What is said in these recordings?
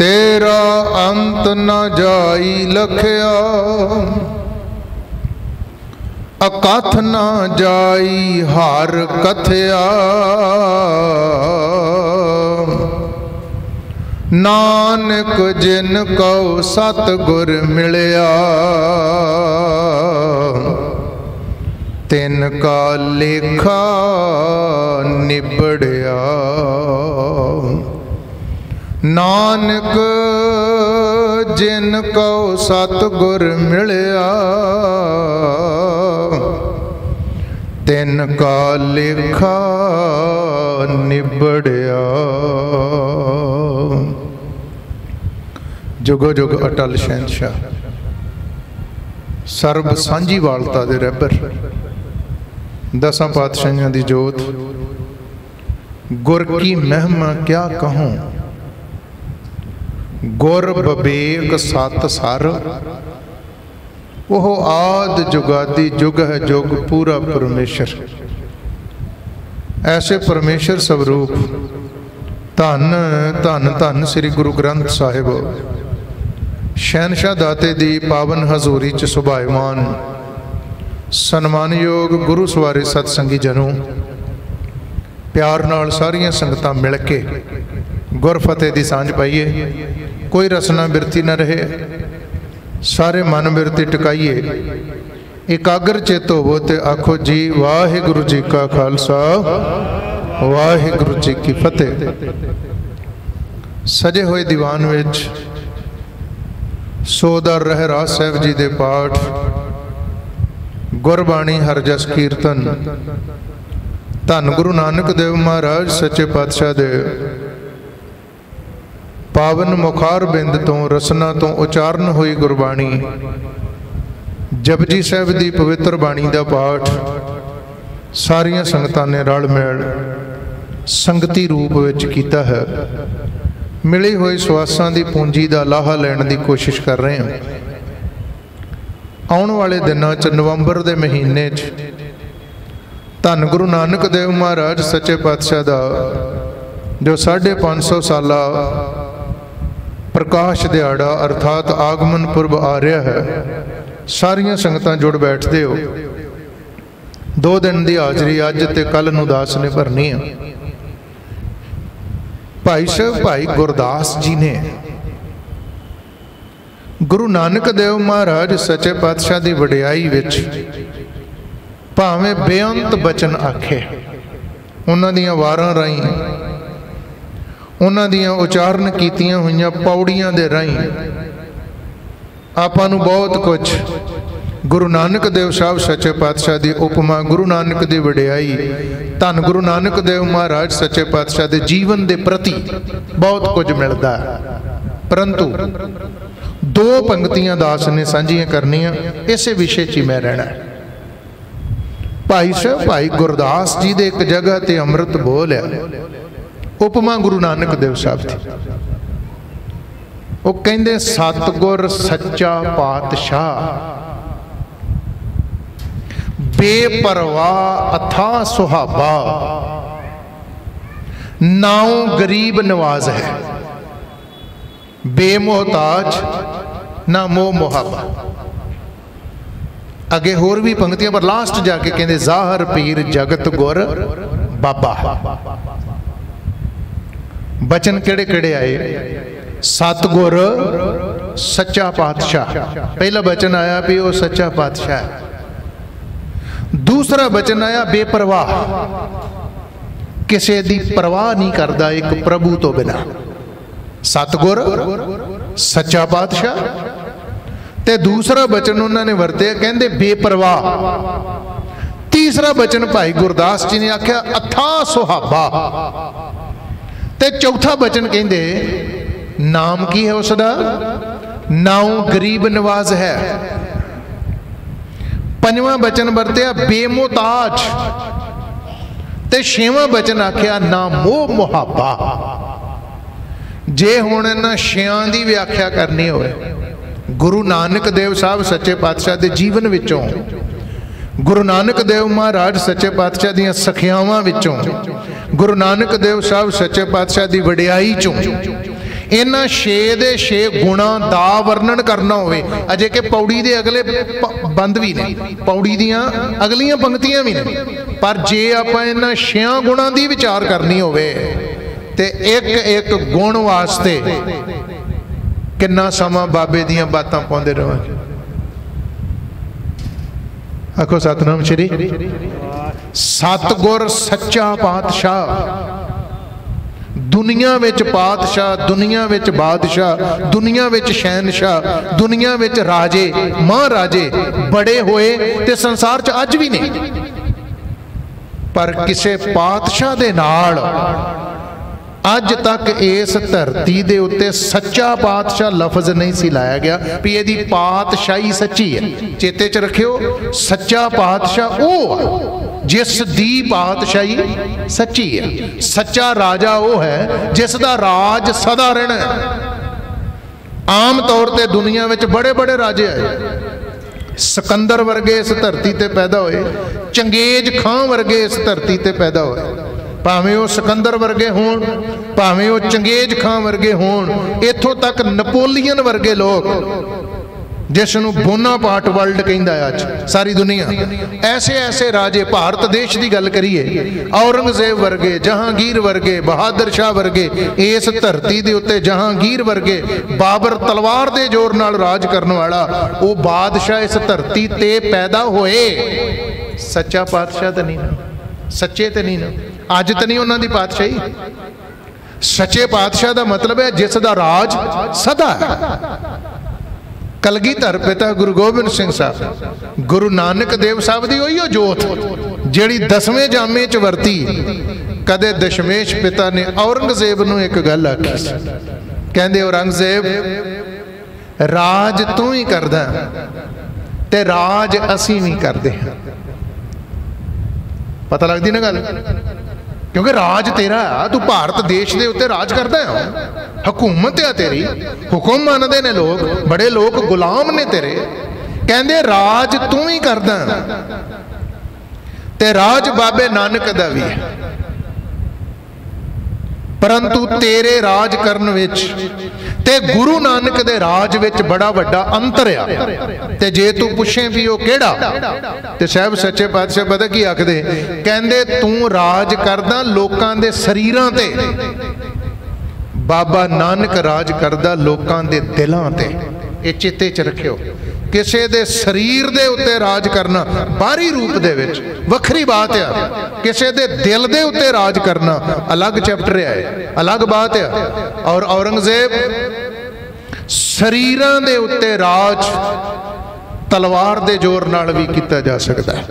ਤੇਰਾ ਅੰਤ ਨਾ ਜਾਈ ਲਖਿਆ। ਅਕਥ ਨਾ ਜਾਈ ਹਰ ਕਥਿਆ। ਨਾਨਕ ਜਿਨ ਕਉ ਸਤ ਗੁਰ ਮਿਲਿਆ। ਤਿਨ ਕਾ ਲੇਖਾ ਨਿਬੜਿਆ। ਨਾਨਕ, ਜਿਨ ਕਉ ਸਤ ਗੁਰ ਮਿਲਿਆ, ਤਿਨ ਕਾ ਲੇਖਾ ਨਿਬੜਿਆ। ਜੁਗੋ ਜੁਗ ਅਟਲ ਸ਼ਹਿਨशाह ਸਰਬ ਸਾਂਝੀ ਵਾਲਤਾ ਦੇ ਰਹਿਬਰ ਦਸਾਂ ਪਾਤਸ਼ਾਹਾਂ ਦੀ ਜੋਤ, ਗੁਰ ਕੀ ਮਹਿਮਾ ਕਿਆ ਕਹੂੰ? ਗੁਰ ਬਬੇਕ ਸਤ ਸਰ। ਉਹ ਆਦ ਜੁਗਾਦੀ ਜੁਗ ਹੈ ਜੁਗ ਪੂਰਾ ਪਰਮੇਸ਼ਰ। ਐਸੇ ਪਰਮੇਸ਼ਰ ਸਵਰੂਪ ਧੰਨ ਧੰਨ ਧੰਨ ਸ੍ਰੀ ਗੁਰੂ ਗ੍ਰੰਥ ਸਾਹਿਬ। ਸ਼ਹਿਨशाह ਦਾਤੇ ਦੀ ਪਾਵਨ ਹਜ਼ੂਰੀ ਚ ਸੁਭਾਇਮਾਨ, ਸਨਮਾਨਯੋਗ ਗੁਰੂ ਸਵਾਰੇ ਸਤਸੰਗੀ ਸੰਗੀ ਪਿਆਰ ਨਾਲ ਸਾਰੀਆਂ ਸੰਗਤਾਂ ਮਿਲ ਕੇ ਗੁਰਫਤਿਹ ਦੀ ਸਾਂਝ ਪਾਈਏ। ਕੋਈ ਰਸਨਾ ਬਿਰਤੀ ਨਾ ਰਹੇ। ਸਾਰੇ ਮਨ ਬਿਰਤੀ ਟਿਕਾਈਏ। ਇਕਾਗਰ ਚਿਤ ਹੋਵੋ ਤੇ ਆਖੋ ਜੀ, ਵਾਹਿਗੁਰੂ ਜੀ ਕਾ ਖਾਲਸਾ, ਵਾਹਿਗੁਰੂ ਜੀ ਕੀ ਫਤਿਹ। ਸਜੇ ਹੋਏ ਦੀਵਾਨ ਵਿੱਚ ਸੋਦਰ ਰਹਿ ਰਾਜ ਸਾਹਿਬ ਜੀ ਦੇ ਪਾਠ, ਗੁਰਬਾਣੀ ਹਰਜਸ ਕੀਰਤਨ। ਧੰਨ ਗੁਰੂ ਨਾਨਕ ਦੇਵ ਮਹਾਰਾਜ, ਸੱਚੇ ਪਾਤਸ਼ਾਹ ਦੇ ਪਾਵਨ ਮੁਖਾਰ ਬਿੰਦ ਤੋਂ ਰਸਨਾ ਤੋਂ ਉਚਾਰਨ ਹੋਈ ਗੁਰਬਾਣੀ। ਜਪਜੀ ਸਾਹਿਬ ਦੀ ਪਵਿੱਤਰ ਬਾਣੀ ਦਾ ਪਾਠ। ਸਾਰੀਆਂ ਸੰਗਤਾਂ ਨੇ ਰਲ ਮਿਲ ਸੰਗਤੀ ਰੂਪ ਵਿੱਚ ਕੀਤਾ ਹੈ। ਮਿਲੇ ਹੋਏ ਸਵਾਸਾਂ ਦੀ ਪੂੰਜੀ ਦਾ ਲਾਹਾ ਲੈਣ ਦੀ ਕੋਸ਼ਿਸ਼ ਕਰ ਰਹੇ ਹਾਂ। ਆਉਣ ਵਾਲੇ ਦਿਨਾਂ 'ਚ ਨਵੰਬਰ ਦੇ ਮਹੀਨੇ 'ਚ ਧੰਨ ਗੁਰੂ ਨਾਨਕ ਦੇਵ ਮਹਾਰਾਜ ਸੱਚੇ ਪਾਤਸ਼ਾਹ ਦਾ, ਜੋ 550 ਸਾਲਾ ਪ੍ਰਕਾਸ਼ ਦਿਹਾੜਾ ਅਰਥਾਤ ਆਗਮਨ ਪੁਰਬ ਆ ਰਿਹਾ ਹੈ। ਸਾਰੀਆਂ ਸੰਗਤਾਂ ਜੁੜ ਬੈਠਦੇ ਹੋ। ਦੋ ਦਿਨ ਦੀ ਹਾਜ਼ਰੀ ਅੱਜ ਤੇ ਕੱਲ ਨੂੰ ਦਾਸ ਨੇ ਭਰਨੀ ਹੈ ਭਾਈ ਸਾਹਿਬ, ਭਾਈ ਗੁਰਦਾਸ ਜੀ ਨੇ ਗੁਰੂ ਨਾਨਕ ਦੇਵ ਮਹਾਰਾਜ ਸੱਚੇ ਪਾਤਸ਼ਾਹ ਦੀ ਵਡਿਆਈ ਵਿੱਚ ਭਾਵੇਂ ਬੇਅੰਤ ਬਚਨ ਆਖੇ, ਉਹਨਾਂ ਦੀਆਂ ਵਾਰਾਂ ਰਾਹੀਂ ਉਹਨਾਂ ਦੀਆਂ ਉਚਾਰਨ ਕੀਤੀਆਂ ਹੋਈਆਂ ਪੌੜੀਆਂ ਦੇ ਰਾਹੀਂ। ਆਪਾਂ ਨੂੰ ਬਹੁਤ ਕੁਝ ਗੁਰੂ ਨਾਨਕ ਦੇਵ ਸਾਹਿਬ ਸੱਚੇ ਪਾਤਸ਼ਾਹ ਦੀ ਉਪਮਾ, ਗੁਰੂ ਨਾਨਕ ਦੀ ਵਡਿਆਈ, ਧੰਨ ਗੁਰੂ ਨਾਨਕ ਦੇਵ ਮਹਾਰਾਜ ਸੱਚੇ ਪਾਤਸ਼ਾਹ ਦੇ ਜੀਵਨ ਦੇ ਪ੍ਰਤੀ ਬਹੁਤ ਕੁਝ ਮਿਲਦਾ। ਹੈ ਪਰੰਤੂ ਦੋ ਪੰਕਤੀਆਂ ਦਾਸ ਨੇ ਸਾਂਝੀਆਂ ਕਰਨੀਆਂ, ਇਸੇ ਵਿਸ਼ੇ 'ਚ ਹੀ ਮੈਂ ਰਹਿਣਾ। ਭਾਈ ਸਾਹਿਬ, ਭਾਈ ਗੁਰਦਾਸ ਜੀ ਦੇ ਇੱਕ ਜਗ੍ਹਾ ਤੇ ਅੰਮ੍ਰਿਤ ਬੋਲਿਆ ਉਪਮਾ ਗੁਰੂ ਨਾਨਕ ਦੇਵ ਸਾਹਿਬ ਦੀ। ਉਹ ਕਹਿੰਦੇ, ਸਤਗੁਰ ਸੱਚਾ ਪਾਤਸ਼ਾਹ ਬੇਪਰਵਾਹ ਅਥਾ ਸੁਹਾਬਾ ਨਾਉ ਗਰੀਬ ਨਵਾਜ਼ ਹੈ। ਬੇਮੋਹਤਾਜ, ਨਾ ਮੋਹ ਮੁਹੱਬਾ। ਅੱਗੇ ਹੋਰ ਵੀ ਪੰਕਤੀਆਂ, ਪਰ ਲਾਸਟ ਜਾ ਕੇ ਕਹਿੰਦੇ, ਜ਼ਾਹਰ ਪੀਰ ਜਗਤ ਗੁਰ ਬਾਬਾ ਬਚਨ ਕਿਹੜੇ ਕਿਹੜੇ ਆਏ? ਸਤਗੁਰ, ਸੱਚਾ ਪਾਤਸ਼ਾਹ। ਪਹਿਲਾ ਬਚਨ ਆਇਆ ਵੀ ਉਹ ਸੱਚਾ ਪਾਤਸ਼ਾਹ ਹੈ। ਦੂਸਰਾ ਬਚਨ ਆਇਆ ਬੇਪਰਵਾਹ। ਕਿਸੇ ਦੀ ਪਰਵਾਹ ਨਹੀਂ ਕਰਦਾ ਇੱਕ ਪ੍ਰਭੂ ਤੋਂ ਬਿਨਾ। ਸਤਗੁਰ, ਸੱਚਾ ਪਾਤਸ਼ਾਹ। ਤੇ ਦੂਸਰਾ ਬਚਨ ਉਹਨਾਂ ਨੇ ਵਰਤਿਆ, ਕਹਿੰਦੇ ਬੇਪਰਵਾਹ। ਤੀਸਰਾ ਬਚਨ ਭਾਈ ਗੁਰਦਾਸ ਜੀ ਨੇ ਆਖਿਆ, ਅਥਾ ਸੁਹਾਬਾ। ਤੇ ਚੌਥਾ ਬਚਨ ਕਹਿੰਦੇ, ਨਾਮ ਕੀ ਹੈ ਉਸ ਦਾ ਨਾਉ ਗਰੀਬ ਨਵਾਜ਼ ਹੈ। ਪੰਜਵਾਂ ਬਚਨ ਵਰਤਿਆ, ਬੇਮੁਤਾਜ। ਤੇ ਛੇਵਾਂ ਬਚਨ ਆਖਿਆ, ਨਾ ਮੋਹ ਮੁਹਾਬਾ। ਜੇ ਹੁਣ ਇਹਨਾਂ ਛਿਆਂ ਦੀ ਵਿਆਖਿਆ ਕਰਨੀ ਹੋਵੇ, ਗੁਰੂ ਨਾਨਕ ਦੇਵ ਸਾਹਿਬ ਸੱਚੇ ਪਾਤਸ਼ਾਹ ਦੇ ਜੀਵਨ ਵਿੱਚੋਂ, ਗੁਰੂ ਨਾਨਕ ਦੇਵ ਮਹਾਰਾਜ ਸੱਚੇ ਪਾਤਸ਼ਾਹ ਦੀਆਂ ਸਖਿਆਵਾਂ ਵਿੱਚੋਂ ਗੁਰੂ ਨਾਨਕ ਦੇਵ ਸਾਹਿਬ ਸੱਚੇ ਪਾਤਸ਼ਾਹ ਦੀ ਵਡਿਆਈ ਚੋਂ ਇਹਨਾਂ 6 ਦੇ 6 ਗੁਣਾ ਦਾ ਵਰਣਨ ਕਰਨਾ ਹੋਵੇ, ਅਜੇ ਕਿ ਪੌੜੀ ਦੇ ਅਗਲੇ ਬੰਦ ਵੀ ਨੇ, ਪੌੜੀ ਦੀਆਂ ਅਗਲੀਆਂ ਪੰਕਤੀਆਂ ਵੀ ਨੇ, ਪਰ ਜੇ ਆਪਾਂ ਇਹਨਾਂ 6 ਗੁਣਾਂ ਦੀ ਵਿਚਾਰ ਕਰਨੀ ਹੋਵੇ, ਤੇ ਇੱਕ ਇੱਕ ਗੁਣ ਵਾਸਤੇ ਕਿੰਨਾ ਸਮਾਂ ਬਾਬੇ ਦੀਆਂ ਬਾਤਾਂ ਪਾਉਂਦੇ ਰਵਾਂਗੇ? ਆਖੋ ਸਤਨਾਮ ਸ਼੍ਰੀ। ਸਤਗੁਰ ਸੱਚਾ ਪਾਤਸ਼ਾਹ। ਦੁਨੀਆ ਵਿੱਚ ਪਾਤਸ਼ਾਹ, ਦੁਨੀਆ ਵਿੱਚ ਬਾਦਸ਼ਾਹ, ਦੁਨੀਆ ਵਿੱਚ ਸ਼ਹਿਨशाह ਦੁਨੀਆ ਵਿੱਚ ਰਾਜੇ, ਮਹਾਰਾਜੇ ਬੜੇ ਹੋਏ ਤੇ ਸੰਸਾਰ 'ਚ ਅੱਜ ਵੀ ਨੇ। ਪਰ ਕਿਸੇ ਪਾਤਸ਼ਾਹ ਦੇ ਨਾਲ ਅੱਜ ਤੱਕ ਇਸ ਧਰਤੀ ਦੇ ਉੱਤੇ ਸੱਚਾ ਪਾਤਸ਼ਾਹ ਲਫ਼ਜ਼ ਨਹੀਂ ਸੀ ਲਾਇਆ ਗਿਆ ਵੀ ਇਹਦੀ ਪਾਤਸ਼ਾਹੀ ਸੱਚੀ ਹੈ। ਚੇਤੇ 'ਚ ਰੱਖਿਓ, ਸੱਚਾ ਪਾਤਸ਼ਾਹ ਉਹ ਜਿਸ ਦੀ ਪਾਤਸ਼ਾਹੀ ਸੱਚੀ ਹੈ। ਸੱਚਾ ਰਾਜਾ ਉਹ ਹੈ ਜਿਸ ਦਾ ਰਾਜ ਸਦਾ ਰਹਿਣਾ ਆਮ ਤੌਰ ਤੇ ਦੁਨੀਆ ਵਿੱਚ ਬੜੇ ਬੜੇ ਰਾਜੇ ਆਏ। ਸਿਕੰਦਰ ਵਰਗੇ ਇਸ ਧਰਤੀ ਤੇ ਪੈਦਾ ਹੋਏ, ਚੰਗੇਜ਼ ਖਾਂ ਵਰਗੇ ਇਸ ਧਰਤੀ ਤੇ ਪੈਦਾ ਹੋਏ। ਭਾਵੇਂ ਉਹ ਸਿਕੰਦਰ ਵਰਗੇ ਹੋਣ, ਭਾਵੇਂ ਉਹ ਚੰਗੇਜ਼ ਖਾਂ ਵਰਗੇ ਹੋਣ, ਇੱਥੋਂ ਤੱਕ ਨਪੋਲੀਅਨ ਵਰਗੇ ਲੋਕ ਜਿਸ ਨੂੰ ਬੋਨਾਪਾਰਟ ਵਰਲਡ ਕਹਿੰਦਾ ਹੈ ਅੱਜ, ਸਾਰੀ ਦੁਨੀਆ। ਐਸੇ ਐਸੇ ਰਾਜੇ ਭਾਰਤ ਦੇਸ਼ ਦੀ ਗੱਲ ਕਰੀਏ, ਔਰੰਗਜ਼ੇਬ ਵਰਗੇ, ਜਹਾਂਗੀਰ ਵਰਗੇ, ਬਹਾਦਰ ਸ਼ਾਹ ਵਰਗੇ, ਇਸ ਧਰਤੀ ਦੇ ਉੱਤੇ ਜਹਾਂਗੀਰ ਵਰਗੇ, ਬਾਬਰ ਤਲਵਾਰ ਦੇ ਜ਼ੋਰ ਨਾਲ ਰਾਜ ਕਰਨ ਵਾਲਾ, ਉਹ ਬਾਦਸ਼ਾਹ ਇਸ ਧਰਤੀ ਤੇ ਪੈਦਾ ਹੋਏ। ਸੱਚਾ ਪਾਤਸ਼ਾਹ ਤਾਂ ਨਹੀਂ ਨਾ, ਸੱਚੇ ਤੇ ਨਹੀਂ ਨਾ। ਅੱਜ ਤਾਂ ਨਹੀਂ ਉਹਨਾਂ ਦੀ ਪਾਤਸ਼ਾਹੀ। ਸੱਚੇ ਪਾਤਸ਼ਾਹ ਦਾ ਮਤਲਬ ਹੈ ਜਿਸ ਦਾ ਰਾਜ ਸਦਾ ਹੈ। ਕਲਗੀਧਰ ਪਿਤਾ ਗੁਰੂ ਗੋਬਿੰਦ ਸਿੰਘ ਸਾਹਿਬ, ਗੁਰੂ ਨਾਨਕ ਦੇਵ ਸਾਹਿਬ ਦੀ ਉਹੀ ਉਹ ਜੋਤ, ਜਿਹੜੀ ਦਸਵੇਂ ਜਾਮੇ ਚ ਵਰਤੀ। ਕਦੇ ਦਸ਼ਮੇਸ਼ ਪਿਤਾ ਨੇ ਔਰੰਗਜ਼ੇਬ ਨੂੰ ਇੱਕ ਗੱਲ ਆਖੀ ਸੀ। ਕਹਿੰਦੇ ਔਰੰਗਜ਼ੇਬ, ਰਾਜ ਤੂੰ ਹੀ ਕਰਦਾ ਤੇ ਰਾਜ ਅਸੀਂ ਵੀ ਕਰਦੇ ਹਾਂ। ਪਤਾ ਲੱਗਦੀ ਨਾ ਗੱਲ? ਕਿਉਂਕਿ ਰਾਜ ਤੇਰਾ ਆ, ਤੂੰ ਭਾਰਤ ਦੇਸ਼ ਦੇ ਉੱਤੇ ਰਾਜ ਕਰਦਾ ਹੈ ਹਕੂਮਤ ਆ ਤੇਰੀ, ਹੁਕਮ ਮੰਨਦੇ ਨੇ ਲੋਕ, ਬੜੇ ਲੋਕ ਗੁਲਾਮ ਨੇ ਤੇਰੇ। ਕਹਿੰਦੇ ਰਾਜ ਤੂੰ ਹੀ ਕਰਦਾ। ਤੇ ਰਾਜ ਬਾਬੇ ਨਾਨਕ ਦਾ ਵੀ ਹੈ। ਪਰੰਤੂ ਤੇਰੇ ਰਾਜ ਕਰਨ ਵਿੱਚ ਤੇ ਗੁਰੂ ਨਾਨਕ ਦੇ ਰਾਜ ਵਿੱਚ ਬੜਾ ਵੱਡਾ ਅੰਤਰ ਆ। ਤੇ ਜੇ ਤੂੰ ਪੁੱਛੇ ਵੀ ਉਹ ਕਿਹੜਾ, ਤੇ ਸਾਹਿਬ ਸੱਚੇ ਪਾਤਸ਼ਾਹ ਪਤਾ ਕੀ ਆਖਦੇ? ਕਹਿੰਦੇ, ਤੂੰ ਰਾਜ ਕਰਦਾ ਲੋਕਾਂ ਦੇ ਸਰੀਰਾਂ ਤੇ। ਬਾਬਾ ਨਾਨਕ ਰਾਜ ਕਰਦਾ ਲੋਕਾਂ ਦੇ ਦਿਲਾਂ ਤੇ। ਇਹ ਚਿੱਤੇ 'ਚ ਰੱਖਿਓ। ਕਿਸੇ ਦੇ ਸਰੀਰ ਦੇ ਉੱਤੇ ਰਾਜ ਕਰਨਾ ਬਾਹਰੀ ਰੂਪ ਦੇ ਵਿੱਚ। ਵੱਖਰੀ ਬਾਤ ਆ। ਕਿਸੇ ਦੇ ਦਿਲ ਦੇ ਉੱਤੇ ਰਾਜ ਕਰਨਾ ਅਲੱਗ ਚੈਪਟਰ ਹੈ ਅਲੱਗ ਬਾਤ ਆ। ਔਰ ਔਰੰਗਜ਼ੇਬ ਸਰੀਰਾਂ ਦੇ ਉੱਤੇ ਰਾਜ ਤਲਵਾਰ ਦੇ ਜ਼ੋਰ ਨਾਲ ਵੀ ਕੀਤਾ ਜਾ ਸਕਦਾ ਹੈ।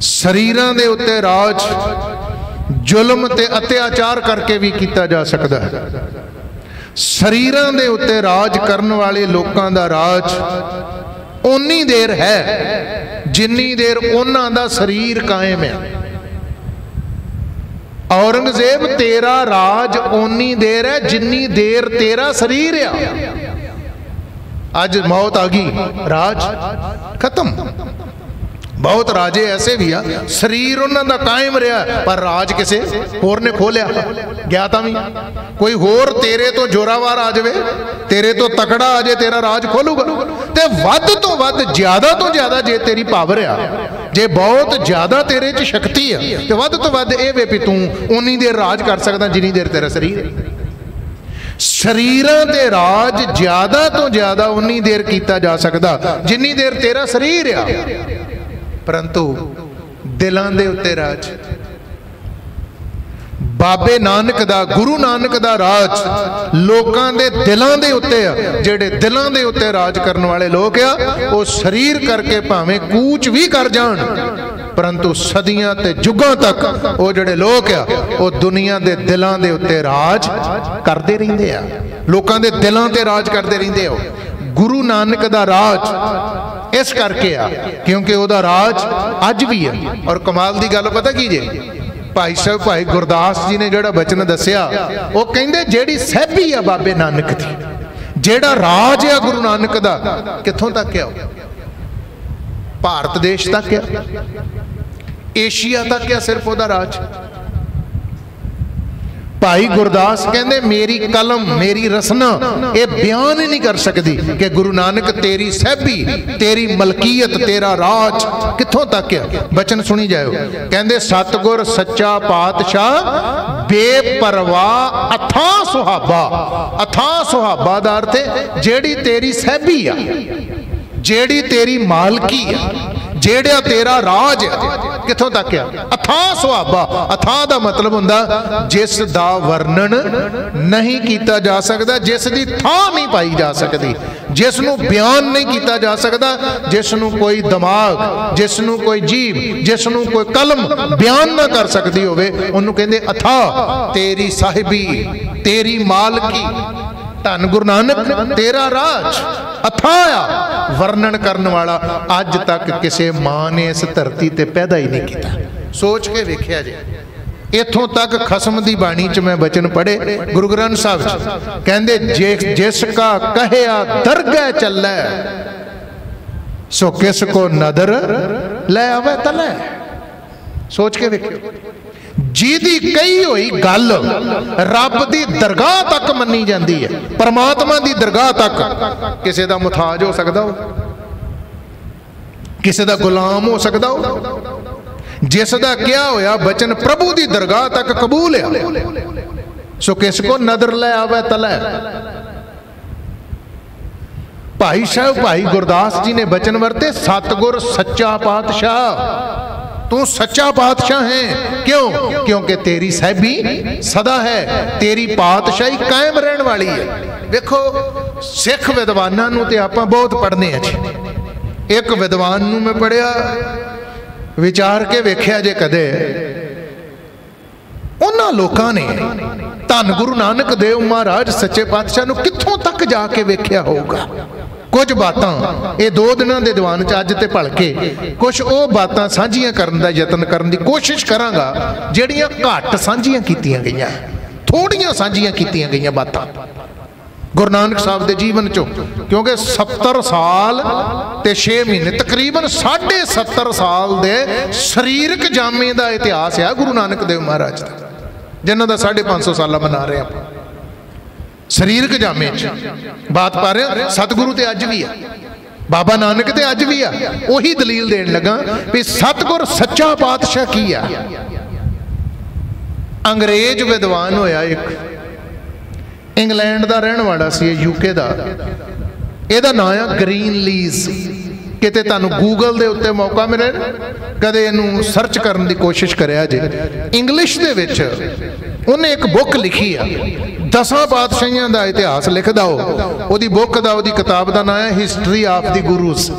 ਸਰੀਰਾਂ ਦੇ ਉੱਤੇ ਰਾਜ ਜ਼ੁਲਮ ਤੇ ਅਤਿਆਚਾਰ ਕਰਕੇ ਵੀ ਕੀਤਾ ਜਾ ਸਕਦਾ ਹੈ। ਸਰੀਰਾਂ ਦੇ ਉੱਤੇ ਰਾਜ ਕਰਨ ਵਾਲੇ ਲੋਕਾਂ ਦਾ ਰਾਜ ਓਨੀ ਦੇਰ ਹੈ ਜਿੰਨੀ ਦੇਰ ਉਹਨਾਂ ਦਾ ਸਰੀਰ ਕਾਇਮ ਹੈ। ਔਰੰਗਜ਼ੇਬ, ਤੇਰਾ ਰਾਜ ਓਨੀ ਦੇਰ ਹੈ ਜਿੰਨੀ ਦੇਰ ਤੇਰਾ ਸਰੀਰ ਆ। ਅੱਜ ਮੌਤ ਆ ਗਈ, ਰਾਜ ਖਤਮ। ਬਹੁਤ ਰਾਜੇ ਐਸੇ ਵੀ ਆ, ਸਰੀਰ ਉਹਨਾਂ ਦਾ ਕਾਇਮ ਰਿਹਾ, ਪਰ ਰਾਜ ਕਿਸੇ ਹੋਰ ਨੇ ਖੋਲਿਆ। ਗਿਆ ਤਾਂ ਵੀ। ਕੋਈ ਹੋਰ ਤੇਰੇ ਤੋਂ ਜੋਰਾਵਾਰ ਆ ਜਾਵੇ, ਤੇਰੇ ਤੋਂ ਤਕੜਾ ਆ ਜੇ ਤੇਰਾ ਰਾਜ ਖੋਲੂਗਾ। ਤੇ ਵੱਧ ਤੋਂ ਵੱਧ, ਜ਼ਿਆਦਾ ਤੋਂ ਜ਼ਿਆਦਾ ਜੇ ਤੇਰੀ ਪਾਵਰ ਆ, ਜੇ ਬਹੁਤ ਜ਼ਿਆਦਾ ਤੇਰੇ 'ਚ ਸ਼ਕਤੀ ਆ, ਤੇ ਵੱਧ ਤੋਂ ਵੱਧ ਇਹ ਵੇ ਵੀ ਤੂੰ ਉਨੀ ਦੇਰ ਰਾਜ ਕਰ ਸਕਦਾ ਜਿੰਨੀ ਦੇਰ ਤੇਰਾ ਸਰੀਰ ਸਰੀਰਾਂ ਤੇ ਰਾਜ ਜ਼ਿਆਦਾ ਤੋਂ ਜ਼ਿਆਦਾ ਉਨੀ ਦੇਰ ਕੀਤਾ ਜਾ ਸਕਦਾ, ਜਿੰਨੀ ਦੇਰ ਤੇਰਾ ਸਰੀਰ ਆ। ਪਰੰਤੂ ਦਿਲਾਂ ਦੇ ਉੱਤੇ ਰਾਜ। ਬਾਬੇ ਨਾਨਕ ਦਾ, ਗੁਰੂ ਨਾਨਕ ਦਾ ਰਾਜ ਲੋਕਾਂ ਦੇ ਦਿਲਾਂ ਦੇ ਉੱਤੇ ਆ, ਜਿਹੜੇ ਦਿਲਾਂ ਦੇ ਉੱਤੇ ਰਾਜ ਕਰਨ ਵਾਲੇ ਲੋਕ ਆ, ਉਹ ਸਰੀਰ ਕਰਕੇ ਭਾਵੇਂ ਕੂਚ ਵੀ ਕਰ ਜਾਣ, ਪਰੰਤੂ ਸਦੀਆਂ ਤੇ ਜੁਗਾਂ ਤੱਕ ਉਹ ਜਿਹੜੇ ਲੋਕ ਆ, ਉਹ ਦੁਨੀਆ ਦੇ ਦਿਲਾਂ ਦੇ ਉੱਤੇ ਰਾਜ ਕਰਦੇ ਰਹਿੰਦੇ ਆ। ਲੋਕਾਂ ਦੇ ਦਿਲਾਂ ਤੇ ਰਾਜ ਕਰਦੇ ਰਹਿੰਦੇ ਆ ਗੁਰੂ ਨਾਨਕ ਦਾ ਰਾਜ ਇਸ ਕਰਕੇ ਆ, ਕਿਉਂਕਿ ਉਹਦਾ ਰਾਜ ਅੱਜ ਵੀ ਹੈ। ਔਰ ਕਮਾਲ ਦੀ ਗੱਲ ਪਤਾ ਕੀ ਜੇ? ਭਾਈ ਸਾਹਿਬ, ਭਾਈ ਗੁਰਦਾਸ ਜੀ ਨੇ ਜਿਹੜਾ ਬਚਨ ਦੱਸਿਆ, ਉਹ ਕਹਿੰਦੇ ਜਿਹੜੀ ਸਹਿਬੀ ਆ ਬਾਬੇ ਨਾਨਕ ਦੀ, ਜਿਹੜਾ ਰਾਜ ਆ ਗੁਰੂ ਨਾਨਕ ਦਾ, ਕਿੱਥੋਂ ਤੱਕ ਆ ਭਾਰਤ ਦੇਸ਼ ਤੱਕ ਆ? ਏਸ਼ੀਆ ਤੱਕ ਆ ਸਿਰਫ ਉਹਦਾ ਰਾਜ? ਭਾਈ ਗੁਰਦਾਸ ਕਹਿੰਦੇ, ਮੇਰੀ ਕਲਮ, ਮੇਰੀ ਰਸਨਾ, ਇਹ ਬਿਆਨ ਹੀ ਨਹੀਂ ਕਰ ਸਕਦੀ ਕਿ ਗੁਰੂ ਨਾਨਕ ਤੇਰੀ ਸਹਿਬੀ, ਤੇਰੀ ਮਲਕੀਅਤ, ਤੇਰਾ ਰਾਜ ਕਿੱਥੋਂ ਤੱਕ ਹੈ ਬਚਨ ਸੁਣੀ ਜਾਇਓ। ਕਹਿੰਦੇ, ਸਤਗੁਰ ਸੱਚਾ ਪਾਤਸ਼ਾਹ ਬੇਪਰਵਾਹ ਅਥਾ ਸੁਹਾਬਾ। ਅਥਾ ਸੁਹਾਬਾ ਦਾ ਅਰਥ ਹੈ, ਜਿਹੜੀ ਤੇਰੀ ਸਹਿਬੀ ਆ, ਜਿਹੜੀ ਤੇਰੀ ਮਾਲਕੀ ਆ ਜਿਹੜਾ ਤੇਰਾ ਰਾਜ ਕਿੱਥੋਂ ਤੱਕ ਆ? ਅਥਾ ਸੁਹਾਬਾ ਅਥਾ ਦਾ ਮਤਲਬ ਹੁੰਦਾ, ਜਿਸ ਦਾ ਵਰਣਨ ਨਹੀਂ ਕੀਤਾ ਜਾ ਸਕਦਾ, ਜਿਸ ਦੀ ਥਾਂ ਨਹੀਂ ਪਾਈ ਜਾ ਸਕਦੀ, ਜਿਸ ਨੂੰ ਬਿਆਨ ਨਹੀਂ ਕੀਤਾ ਜਾ ਸਕਦਾ, ਜਿਸ ਨੂੰ ਕੋਈ ਦਿਮਾਗ, ਜਿਸ ਨੂੰ ਕੋਈ ਜੀਬ ਜਿਸ ਨੂੰ ਕੋਈ ਕਲਮ ਬਿਆਨ ਨਾ ਕਰ ਸਕਦੀ ਹੋਵੇ, ਉਹਨੂੰ ਕਹਿੰਦੇ ਅਥਾ ਤੇਰੀ ਸਾਹਿਬੀ, ਤੇਰੀ ਮਾਲਕੀ। ਧੰਨ ਗੁਰੂ ਨਾਨਕ, ਤੇਰਾ ਰਾਜ ਅਥਾਇਆ ਵਰਣਨ ਕਰਨ ਵਾਲਾ ਅੱਜ ਤੱਕ ਕਿਸੇ ਮਾਂ ਨੇ ਇਸ ਧਰਤੀ ਤੇ ਪੈਦਾ ਹੀ ਨਹੀਂ ਕੀਤਾ। ਸੋਚ ਕੇ ਵੇਖਿਆ ਜੇ। ਇਥੋਂ ਤੱਕ ਖਸਮ ਦੀ ਬਾਣੀ ਚ ਮੈਂ ਬਚਨ ਪੜੇ ਗੁਰੂ ਗ੍ਰੰਥ ਸਾਹਿਬ ਚ। ਕਹਿੰਦੇ ਜਿਸ ਕਾ ਕਹਿਆ, ਦਰਗਹਿ ਚੱਲੈ। ਸੋ ਕਿਸ ਕੋ ਨਦਰ ਲੈ ਆਵੇ ਤਲੇ। ਸੋਚ ਕੇ ਵੇਖਿਓ। ਜਿਹਦੀ ਕਹੀ ਹੋਈ ਗੱਲ ਰੱਬ ਦੀ ਦਰਗਾਹ ਤੱਕ ਮੰਨੀ ਜਾਂਦੀ ਹੈ, ਪਰਮਾਤਮਾ ਦੀ ਦਰਗਾਹ ਤੱਕ, ਕਿਸੇ ਦਾ ਮੁਤਾਜ ਹੋ ਸਕਦਾ ਹੋ ਕਿਸੇ ਦਾ ਗੁਲਾਮ ਹੋ ਸਕਦਾ ਹੋ ਜਿਸ ਦਾ ਕਿਹਾ ਹੋਇਆ ਬਚਨ ਪ੍ਰਭੂ ਦੀ ਦਰਗਾਹ ਤੱਕ ਕਬੂਲ ਹੈ ਸੋ ਕਿਸ ਕੋ ਨਦਰ ਲੈ ਆਵੇ ਤਲੈ? ਭਾਈ ਸਾਹਿਬ, ਭਾਈ ਗੁਰਦਾਸ ਜੀ ਨੇ ਬਚਨ ਵਰਤੇ, ਸਤਗੁਰ ਸੱਚਾ ਪਾਤਸ਼ਾਹ। ਤੂੰ ਸੱਚਾ ਪਾਤਸ਼ਾਹ ਹੈ। ਕਿਉਂ? ਕਿਉਂਕਿ ਤੇਰੀ ਸਹਿਬੀ ਸਦਾ ਹੈ। ਤੇਰੀ ਪਾਤਸ਼ਾਹੀ ਕਾਇਮ ਰਹਿਣ ਵਾਲੀ ਹੈ। ਵੇਖੋ, ਸਿੱਖ ਵਿਦਵਾਨਾਂ ਨੂੰ ਤੇ ਆਪਾਂ ਬਹੁਤ ਪੜ੍ਹਨੇ ਆ ਜੀ। ਇੱਕ ਵਿਦਵਾਨ ਨੂੰ ਮੈਂ ਪੜਿਆ ਵਿਚਾਰ ਕੇ ਵੇਖਿਆ ਜੇ ਕਦੇ। ਉਹਨਾਂ ਲੋਕਾਂ ਨੇ ਧੰਨ ਗੁਰੂ ਨਾਨਕ ਦੇਵ ਮਹਾਰਾਜ ਸੱਚੇ ਪਾਤਸ਼ਾਹ ਨੂੰ ਕਿੱਥੋਂ ਤੱਕ ਜਾ ਕੇ ਵੇਖਿਆ ਹੋਊਗਾ? ਕੁਝ ਬਾਤਾਂ ਇਹ ਦੋ ਦਿਨਾਂ ਦੇ ਦੀਵਾਨ ਚ ਅੱਜ ਤੇ ਭਲਕੇ। ਕੁਝ ਉਹ ਬਾਤਾਂ ਸਾਂਝੀਆਂ ਕਰਨ ਦਾ ਯਤਨ ਕਰਨ ਦੀ ਕੋਸ਼ਿਸ਼ ਕਰਾਂਗਾ, ਜਿਹੜੀਆਂ ਘੱਟ ਸਾਂਝੀਆਂ ਕੀਤੀਆਂ ਗਈਆਂ। ਥੋੜੀਆਂ ਸਾਂਝੀਆਂ ਕੀਤੀਆਂ ਗਈਆਂ ਬਾਤਾਂ। ਗੁਰੂ ਨਾਨਕ ਸਾਹਿਬ ਦੇ ਜੀਵਨ ਚੋਂ, ਕਿਉਂਕਿ 70 ਸਾਲ ਤੇ 6 ਮਹੀਨੇ, ਤਕਰੀਬਨ 70 ਸਾਲ ਦੇ ਸਰੀਰਕ ਜਾਮੇ ਦਾ ਇਤਿਹਾਸ ਆ ਗੁਰੂ ਨਾਨਕ ਦੇਵ ਮਹਾਰਾਜ ਦਾ, ਜਿਨ੍ਹਾਂ ਦਾ 550 ਸਾਲਾ ਮਨਾ ਰਹੇ ਆਪਾਂ। ਸਰੀਰਕ ਜਾਮੇ ਚ। ਬਾਤ ਪਾ ਰਿਹਾ ਸਤਿਗੁਰੂ ਤੇ ਅੱਜ ਵੀ ਆ। ਬਾਬਾ ਨਾਨਕ ਤੇ ਅੱਜ ਵੀ ਆ। ਉਹੀ ਦਲੀਲ ਦੇਣ ਲੱਗਾ ਵੀ ਸਤਿਗੁਰ ਸੱਚਾ ਪਾਤਸ਼ਾਹ ਕੀ ਆ? ਅੰਗਰੇਜ਼ ਵਿਦਵਾਨ ਹੋਇਆ ਇੱਕ। ਇੰਗਲੈਂਡ ਦਾ ਰਹਿਣ ਵਾਲਾ ਸੀ ਯੂਕੇ ਦਾ। ਇਹਦਾ ਨਾਮ ਆ ਗ੍ਰੀਨ ਲੀਜ਼ ਕਿਤੇ ਤੁਹਾਨੂੰ ਗੂਗਲ ਦੇ ਉੱਤੇ ਮੌਕਾ ਮਿਲੇ, ਕਦੇ ਇਹਨੂੰ ਸਰਚ ਕਰਨ ਦੀ ਕੋਸ਼ਿਸ਼ ਕਰਿਆ ਜੇ। ਇੰਗਲਿਸ਼ ਦੇ ਵਿੱਚ ਉਹਨੇ ਇੱਕ ਬੁੱਕ ਲਿਖੀ ਆ, ਦਸਾਂ ਪਾਤਸ਼ਾਹੀਆਂ ਦਾ ਇਤਿਹਾਸ ਲਿਖਦਾ ਉਹ। ਉਹਦੀ ਬੁੱਕ ਦਾ, ਉਹਦੀ ਕਿਤਾਬ ਦਾ ਨਾਮ ਹੈ ਹਿਸਟਰੀ ਆਫ ਦੀ ਗੁਰੂਸ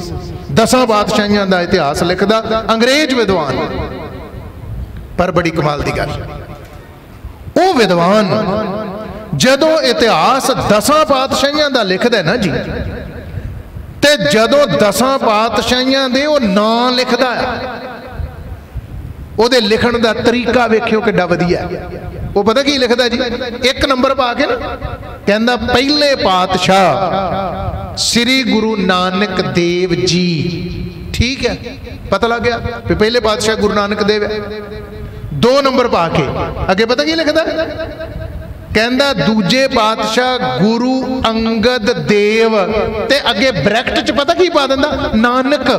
ਦਸਾਂ ਪਾਤਸ਼ਾਹੀਆਂ ਦਾ ਇਤਿਹਾਸ ਲਿਖਦਾ, ਅੰਗਰੇਜ਼ ਵਿਦਵਾਨ। ਪਰ ਬੜੀ ਕਮਾਲ ਦੀ ਗੱਲ। ਉਹ ਵਿਦਵਾਨ ਜਦੋਂ ਇਤਿਹਾਸ ਦਸਾਂ ਪਾਤਸ਼ਾਹੀਆਂ ਦਾ ਲਿਖਦਾ ਨਾ ਜੀ ਤੇ ਜਦੋਂ ਦਸਾਂ ਪਾਤਸ਼ਾਹੀਆਂ ਦੇ ਉਹ ਨਾਂ ਲਿਖਦਾ ਉਹਦੇ ਲਿਖਣ ਦਾ ਤਰੀਕਾ ਵੇਖਿਓ ਕਿੱਡਾ ਵਧੀਆ ਉਹ ਪਤਾ ਕੀ ਲਿਖਦਾ ਜੀ? ਇੱਕ ਨੰਬਰ ਪਾ ਕੇ ਨਾ, ਕਹਿੰਦਾ ਪਹਿਲੇ ਪਾਤਸ਼ਾਹ ਸ੍ਰੀ ਗੁਰੂ ਨਾਨਕ ਦੇਵ ਜੀ। ਠੀਕ ਹੈ? ਪਤਾ ਲੱਗ ਗਿਆ ਵੀ ਪਹਿਲੇ ਪਾਤਸ਼ਾਹ ਗੁਰੂ ਨਾਨਕ ਦੇਵ ਹੈ। ਦੋ ਨੰਬਰ ਪਾ ਕੇ। ਅੱਗੇ ਪਤਾ ਕੀ ਲਿਖਦਾ? ਕਹਿੰਦਾ, ਦੂਜੇ ਪਾਤਸ਼ਾਹ ਗੁਰੂ ਅੰਗਦ ਦੇਵ। ਤੇ ਅੱਗੇ ਬ੍ਰੈਕਟ ਚ ਪਤਾ ਕੀ ਪਾ ਦਿੰਦਾ? ਨਾਨਕ।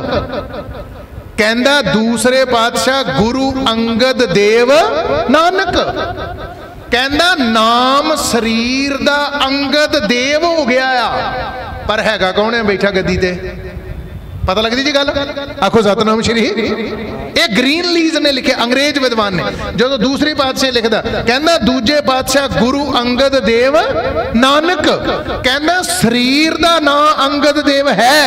ਕਹਿੰਦਾ, ਦੂਸਰੇ ਪਾਤਸ਼ਾਹ ਗੁਰੂ ਅੰਗਦ ਦੇਵ, ਨਾਨਕ। ਕਹਿੰਦਾ, ਨਾਮ ਸਰੀਰ ਦਾ ਅੰਗਦ ਦੇਵ ਹੋ ਗਿਆ ਆ। ਪਰ ਹੈਗਾ ਕੌਣ ਹੈ ਬੈਠਾ ਗੱਦੀ ਤੇ? ਪਤਾ ਲੱਗਦੀ ਜੀ ਗੱਲ? ਆਖੋ ਸਤਨਾਮ ਸ਼੍ਰੀ। ਇਹ ਗ੍ਰੀਨ ਲੀਜ਼ ਨੇ ਲਿਖਿਆ ਅੰਗਰੇਜ਼ ਵਿਦਵਾਨ ਨੇ। ਜਦੋਂ ਦੂਸਰੀ ਪਾਤਸ਼ਾਹ ਲਿਖਦਾ, ਕਹਿੰਦਾ, ਦੂਜੇ ਪਾਤਸ਼ਾਹ ਗੁਰੂ ਅੰਗਦ ਦੇਵ ਨਾਨਕ। ਕਹਿੰਦਾ, ਸਰੀਰ ਦਾ ਨਾਮ ਅੰਗਦ ਦੇਵ ਹੈ।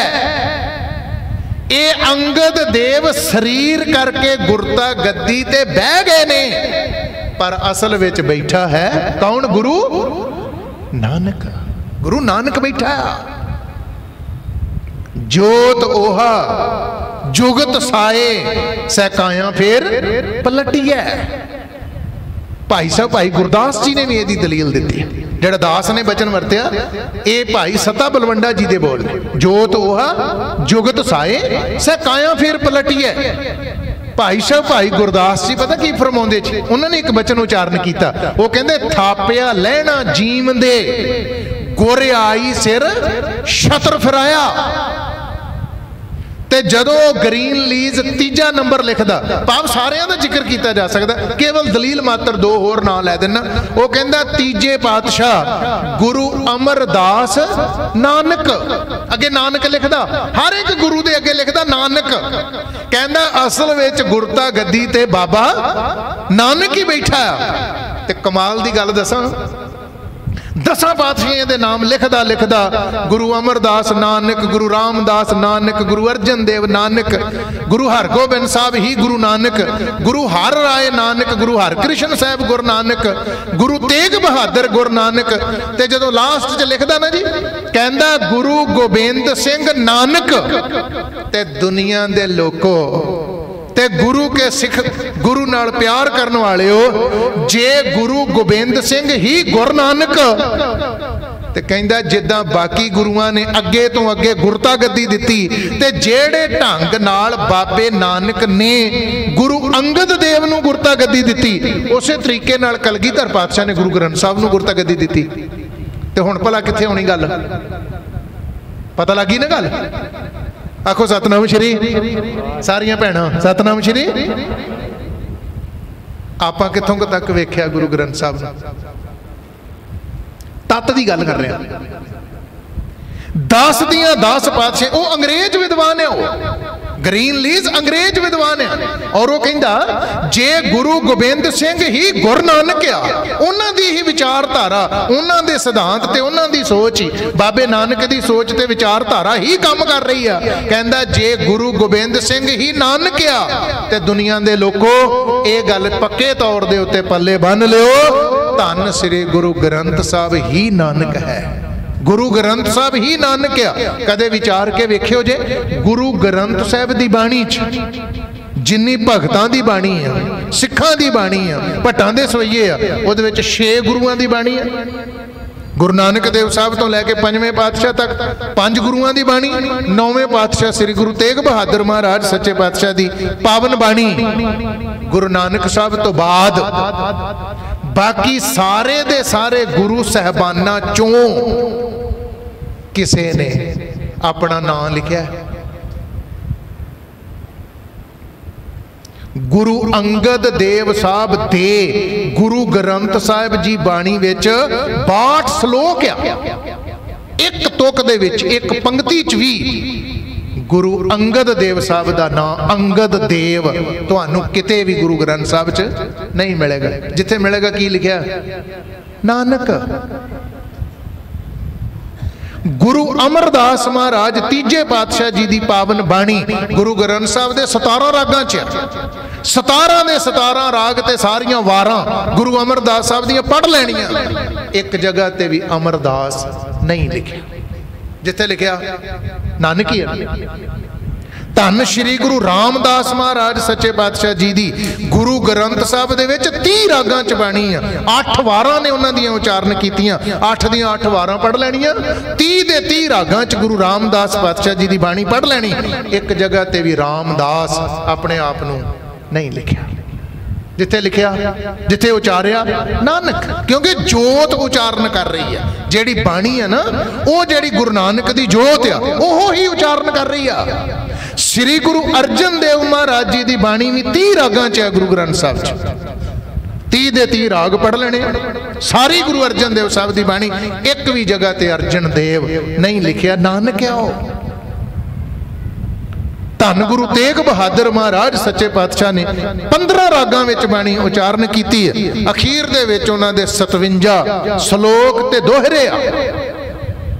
ਇਹ ਅੰਗਦ ਦੇਵ ਸਰੀਰ ਕਰਕੇ ਗੁਰਤਾ ਗੱਦੀ ਤੇ ਬਹਿ ਗਏ ਨੇ। ਪਰ ਅਸਲ ਵਿੱਚ ਬੈਠਾ ਹੈ ਕੌਣ? ਗੁਰੂ ਨਾਨਕ। ਗੁਰੂ ਨਾਨਕ ਬੈਠਾ। ਜੋਤ ਓਹਾ, ਜੁਗਤ ਸਾਏ, ਸਹਿਕਾਇਆ ਫੇਰ ਪਲਟੀਐ। ਭਾਈ ਸਾਹਿਬ, ਭਾਈ ਗੁਰਦਾਸ ਜੀ ਨੇ ਵੀ ਇਹਦੀ ਦਲੀਲ ਦਿੱਤੀ। ਜਿਹੜਾ ਦਾਸ ਨੇ ਬਚਨ ਵਰਤਿਆ, ਇਹ ਭਾਈ ਸਤਾ ਬਲਵੰਡਾ ਜੀ ਦੇ ਬੋਲ ਜੋਤ ਓਹਾ, ਜੁਗਤ ਸਾਏ, ਸਹਿਕਾਇਆ ਫੇਰ ਪਲਟੀਐ। ਭਾਈ ਸਾਹਿਬ, ਭਾਈ ਗੁਰਦਾਸ ਜੀ, ਪਤਾ ਕੀ ਫਰਮਾਉਂਦੇ ਸੀ ਉਹਨਾਂ ਨੇ ਇੱਕ ਬਚਨ ਉਚਾਰਨ ਕੀਤਾ। ਉਹ ਕਹਿੰਦੇ, ਥਾਪਿਆ ਲੈਣਾ ਜੀਵਨ ਦੇ, ਗੁਰ ਆਈ ਸਿਰ, ਛਤਰ ਫਰਾਇਆ। ਤੇ ਜਦੋਂ ਗ੍ਰੀਨ ਲੀਜ਼ ਤੀਜਾ ਨੰਬਰ ਲਿਖਦਾ, ਭਾਵ ਸਾਰਿਆਂ ਦਾ ਜ਼ਿਕਰ ਕੀਤਾ ਜਾ ਸਕਦਾ, ਕੇਵਲ ਦਲੀਲ ਮਾਤਰ ਦੋ ਹੋਰ ਨਾਂ ਲੈ ਦੇਣਾ ਉਹ ਕਹਿੰਦਾ, ਤੀਜੇ ਪਾਤਸ਼ਾਹ, ਗੁਰੂ ਅਮਰਦਾਸ ਨਾਨਕ। ਅੱਗੇ ਨਾਨਕ ਲਿਖਦਾ, ਹਰ ਇੱਕ ਗੁਰੂ ਦੇ ਅੱਗੇ ਲਿਖਦਾ ਨਾਨਕ। ਕਹਿੰਦਾ, ਅਸਲ ਵਿੱਚ ਗੁਰਤਾ ਗੱਦੀ ਤੇ ਬਾਬਾ ਨਾਨਕ ਹੀ ਬੈਠਾ। ਤੇ ਕਮਾਲ ਦੀ ਗੱਲ ਦੱਸਾਂ ਦਸਾਂ ਪਾਤਸ਼ਾਹਾਂ ਦੇ ਨਾਮ ਲਿਖਦਾ ਲਿਖਦਾ ਗੁਰੂ ਅਮਰਦਾਸ ਨਾਨਕ, ਗੁਰੂ ਰਾਮਦਾਸ ਨਾਨਕ, ਗੁਰੂ ਅਰਜਨ ਦੇਵ ਨਾਨਕ, ਗੁਰੂ ਹਰਗੋਬਿੰਦ ਸਾਹਿਬ ਹੀ ਗੁਰੂ ਨਾਨਕ, ਗੁਰੂ ਹਰ ਰਾਏ ਨਾਨਕ, ਗੁਰੂ ਹਰਕ੍ਰਿਸ਼ਨ ਸਾਹਿਬ ਗੁਰੂ ਨਾਨਕ, ਗੁਰੂ ਤੇਗ ਬਹਾਦਰ ਗੁਰੂ ਨਾਨਕ ਤੇ ਜਦੋਂ ਲਾਸਟ 'ਚ ਲਿਖਦਾ ਨਾ ਜੀ, ਕਹਿੰਦਾ ਗੁਰੂ ਗੋਬਿੰਦ ਸਿੰਘ ਨਾਨਕ ਤੇ ਦੁਨੀਆ ਦੇ ਲੋਕੋ ਤੇ ਗੁਰੂ ਕੇ ਸਿੱਖ ਗੁਰੂ ਨਾਲ ਪਿਆਰ ਕਰਨ ਵਾਲਿਓ, ਜੇ ਗੁਰੂ ਗੋਬਿੰਦ ਸਿੰਘ ਹੀ ਗੁਰ ਨਾਨਕ ਤੇ ਕਹਿੰਦਾ ਜਿੱਦਾਂ ਬਾਕੀ ਗੁਰੂਆਂ ਨੇ ਅੱਗੇ ਤੋਂ ਅੱਗੇ ਗੁਰਤਾ ਗੱਦੀ ਦਿੱਤੀ ਤੇ ਜਿਹੜੇ ਢੰਗ ਨਾਲ ਬਾਬੇ ਨਾਨਕ ਨੇ ਗੁਰੂ ਅੰਗਦ ਦੇਵ ਨੂੰ ਗੁਰਤਾ ਗੱਦੀ ਦਿੱਤੀ, ਉਸੇ ਤਰੀਕੇ ਨਾਲ ਕਲਗੀਧਰ ਪਾਤਸ਼ਾਹ ਨੇ ਗੁਰੂ ਗ੍ਰੰਥ ਸਾਹਿਬ ਨੂੰ ਗੁਰਤਾ ਗੱਦੀ ਦਿੱਤੀ। ਤੇ ਹੁਣ ਭਲਾ ਕਿੱਥੇ ਹੋਣੀ ਗੱਲ? ਪਤਾ ਲੱਗੀ ਨਾ ਗੱਲ? ਆਖੋ ਸਤਨਾਮ ਸ਼੍ਰੀ ਸਾਰੀਆਂ ਭੈਣਾਂ, ਸਤਨਾਮ ਸ਼੍ਰੀ। ਆਪਾਂ ਕਿੱਥੋਂ ਤੱਕ ਵੇਖਿਆ ਗੁਰੂ ਗ੍ਰੰਥ ਸਾਹਿਬ ਨੂੰ? ਤਤ ਦੀ ਗੱਲ ਕਰ ਰਿਹਾ। 10 ਦੀਆਂ 10 ਪਾਤਸ਼ਾਹ, ਉਹ ਅੰਗਰੇਜ਼ ਵਿਦਵਾਨ ਹੈ ਉਹ। ਗ੍ਰੀਨ ਲੀਜ਼ ਅੰਗਰੇਜ਼ ਵਿਦਵਾਨ ਹੈ ਔਰ ਉਹ ਕਹਿੰਦਾ, ਜੇ ਗੁਰੂ ਗੋਬਿੰਦ ਸਿੰਘ ਹੀ ਗੁਰੂ ਨਾਨਕ ਆ, ਉਹਨਾਂ ਦੀ ਹੀ ਵਿਚਾਰਧਾਰਾ, ਉਹਨਾਂ ਦੇ ਸਿਧਾਂਤ ਤੇ ਉਹਨਾਂ ਦੀ ਸੋਚ ਹੀ, ਬਾਬੇ ਨਾਨਕ ਦੀ ਸੋਚ ਤੇ ਵਿਚਾਰਧਾਰਾ ਹੀ ਕੰਮ ਕਰ ਰਹੀ ਆ। ਕਹਿੰਦਾ, ਜੇ ਗੁਰੂ ਗੋਬਿੰਦ ਸਿੰਘ ਹੀ ਨਾਨਕ ਆ, ਤੇ ਦੁਨੀਆ ਦੇ ਲੋਕੋ ਇਹ ਗੱਲ ਪੱਕੇ ਤੌਰ ਦੇ ਉੱਤੇ ਪੱਲੇ ਬੰਨ ਲਿਓ। ਧੰਨ ਸ੍ਰੀ ਗੁਰੂ ਗ੍ਰੰਥ ਸਾਹਿਬ ਹੀ ਨਾਨਕ ਹੈ। ਗੁਰੂ ਗ੍ਰੰਥ ਸਾਹਿਬ ਹੀ ਨਾਨਕ ਆ। ਕਦੇ ਵਿਚਾਰ ਕੇ ਵੇਖਿਓ ਜੇ, ਗੁਰੂ ਗ੍ਰੰਥ ਸਾਹਿਬ ਦੀ ਬਾਣੀ 'ਚ ਜਿੰਨੀ ਭਗਤਾਂ ਦੀ ਬਾਣੀ ਆ, ਸਿੱਖਾਂ ਦੀ ਬਾਣੀ ਆ, ਭੱਟਾਂ ਦੇ ਸਵਈਏ ਆ, ਉਹਦੇ ਵਿੱਚ 6 ਗੁਰੂਆਂ ਦੀ ਬਾਣੀ ਆ। ਗੁਰੂ ਨਾਨਕ ਦੇਵ ਸਾਹਿਬ ਤੋਂ ਲੈ ਕੇ ਪੰਜਵੇਂ ਪਾਤਸ਼ਾਹ ਤੱਕ ਪੰਜ ਗੁਰੂਆਂ ਦੀ ਬਾਣੀ, ਨੌਵੇਂ ਪਾਤਸ਼ਾਹ ਸ੍ਰੀ ਗੁਰੂ ਤੇਗ ਬਹਾਦਰ ਮਹਾਰਾਜ ਸੱਚੇ ਪਾਤਸ਼ਾਹ ਦੀ ਪਾਵਨ ਬਾਣੀ ਗੁਰੂ ਨਾਨਕ ਸਾਹਿਬ ਤੋਂ ਬਾਅਦ। ਬਾਕੀ ਸਾਰੇ ਦੇ ਸਾਰੇ ਗੁਰੂ ਸਹਿਬਾਨਾਂ ਚੋਂ ਕਿਸੇ ਨੇ ਆਪਣਾ ਨਾਮ ਲਿਖਿਆ। ਗੁਰੂ ਅੰਗਦ ਦੇਵ ਸਾਹਿਬ ਦੇ ਗੁਰੂ ਗ੍ਰੰਥ ਸਾਹਿਬ ਜੀ ਬਾਣੀ ਵਿੱਚ 62 ਸ਼ਲੋਕ ਆ। ਇੱਕ ਤੁਕ ਦੇ ਵਿੱਚ, ਇੱਕ ਪੰਕਤੀ ਚ ਵੀ ਗੁਰੂ ਅੰਗਦ ਦੇਵ ਸਾਹਿਬ ਦਾ ਨਾਮ ਅੰਗਦ ਦੇਵ। ਤੁਹਾਨੂੰ ਕਿਤੇ ਵੀ ਗੁਰੂ ਗ੍ਰੰਥ ਸਾਹਿਬ 'ਚ ਨਹੀਂ ਮਿਲੇਗਾ। ਜਿੱਥੇ ਮਿਲੇਗਾ ਕੀ ਲਿਖਿਆ? ਨਾਨਕ। ਗੁਰੂ ਅਮਰਦਾਸ ਮਹਾਰਾਜ ਤੀਜੇ ਪਾਤਸ਼ਾਹ ਜੀ ਦੀ ਪਾਵਨ ਬਾਣੀ ਗੁਰੂ ਗ੍ਰੰਥ ਸਾਹਿਬ ਦੇ 17 ਰਾਗਾਂ 'ਚ 17 ਦੇ 17 ਰਾਗ ਤੇ ਸਾਰੀਆਂ ਵਾਰਾਂ ਗੁਰੂ ਅਮਰਦਾਸ ਸਾਹਿਬ ਦੀਆਂ ਪੜ੍ਹ ਲੈਣੀਆਂ। ਇੱਕ ਜਗ੍ਹਾ ਤੇ ਵੀ ਅਮਰਦਾਸ ਨਹੀਂ ਲਿਖਿਆ। ਜਿੱਥੇ ਲਿਖਿਆ, ਨਾਨਕੀ ਹੀ। ਹੈ ਧੰਨ ਸ਼੍ਰੀ ਗੁਰੂ ਰਾਮਦਾਸ ਮਹਾਰਾਜ ਸੱਚੇ ਪਾਤਸ਼ਾਹ ਜੀ ਦੀ ਗੁਰੂ ਗ੍ਰੰਥ ਸਾਹਿਬ ਦੇ ਵਿੱਚ 30 ਰਾਗਾਂ ਚ ਬਾਣੀ ਆ। 8 ਵਾਰਾਂ ਨੇ ਉਹਨਾਂ ਦੀਆਂ ਉਚਾਰਨ ਕੀਤੀਆਂ। 8 ਦੀਆਂ 8 ਵਾਰਾਂ ਪੜ ਲੈਣੀਆਂ। 30 ਦੇ 30 ਰਾਗਾਂ ਚ ਗੁਰੂ ਰਾਮਦਾਸ ਪਾਤਸ਼ਾਹ ਜੀ ਦੀ ਬਾਣੀ ਪੜ ਲੈਣੀ। ਇੱਕ ਜਗ੍ਹਾ ਤੇ ਵੀ ਰਾਮਦਾਸ ਆਪਣੇ ਆਪ ਨੂੰ ਨਹੀਂ ਲਿਖਿਆ। ਜਿੱਥੇ ਲਿਖਿਆ, ਜਿੱਥੇ ਉਚਾਰਿਆ, ਨਾਨਕ, ਕਿਉਂਕਿ ਜੋਤ ਉਚਾਰਨ ਕਰ ਰਹੀ ਹੈ। ਜਿਹੜੀ ਬਾਣੀ ਹੈ ਨਾ, ਉਹ ਜਿਹੜੀ ਗੁਰੂ ਨਾਨਕ ਦੀ ਜੋਤ ਆ, ਉਹ ਹੀ ਉਚਾਰਨ ਕਰ ਰਹੀ ਆ। ਸ੍ਰੀ ਗੁਰੂ ਅਰਜਨ ਦੇਵ ਮਹਾਰਾਜ ਜੀ ਦੀ ਬਾਣੀ ਵੀ 30 ਰਾਗਾਂ ਚ ਹੈ ਗੁਰੂ ਗ੍ਰੰਥ ਸਾਹਿਬ ਚ। 30 ਦੇ 30 ਰਾਗ ਪੜ ਲੈਣੇ ਸਾਰੀ ਗੁਰੂ ਅਰਜਨ ਦੇਵ ਸਾਹਿਬ ਦੀ ਬਾਣੀ, ਇੱਕ ਵੀ ਜਗ੍ਹਾ ਤੇ ਅਰਜਨ ਦੇਵ ਨਹੀਂ ਲਿਖਿਆ, ਨਾਨਕ ਆ ਉਹ। ਧੰਨ ਗੁਰੂ ਤੇਗ ਬਹਾਦਰ ਮਹਾਰਾਜ ਸੱਚੇ ਪਾਤਸ਼ਾਹ ਨੇ 15 ਰਾਗਾਂ ਵਿੱਚ ਬਾਣੀ ਉਚਾਰਨ ਕੀਤੀ ਹੈ। ਅਖੀਰ ਦੇ ਵਿੱਚ ਉਹਨਾਂ ਦੇ 57 ਸ਼ਲੋਕ ਤੇ ਦੋਹਰੇ ਆ।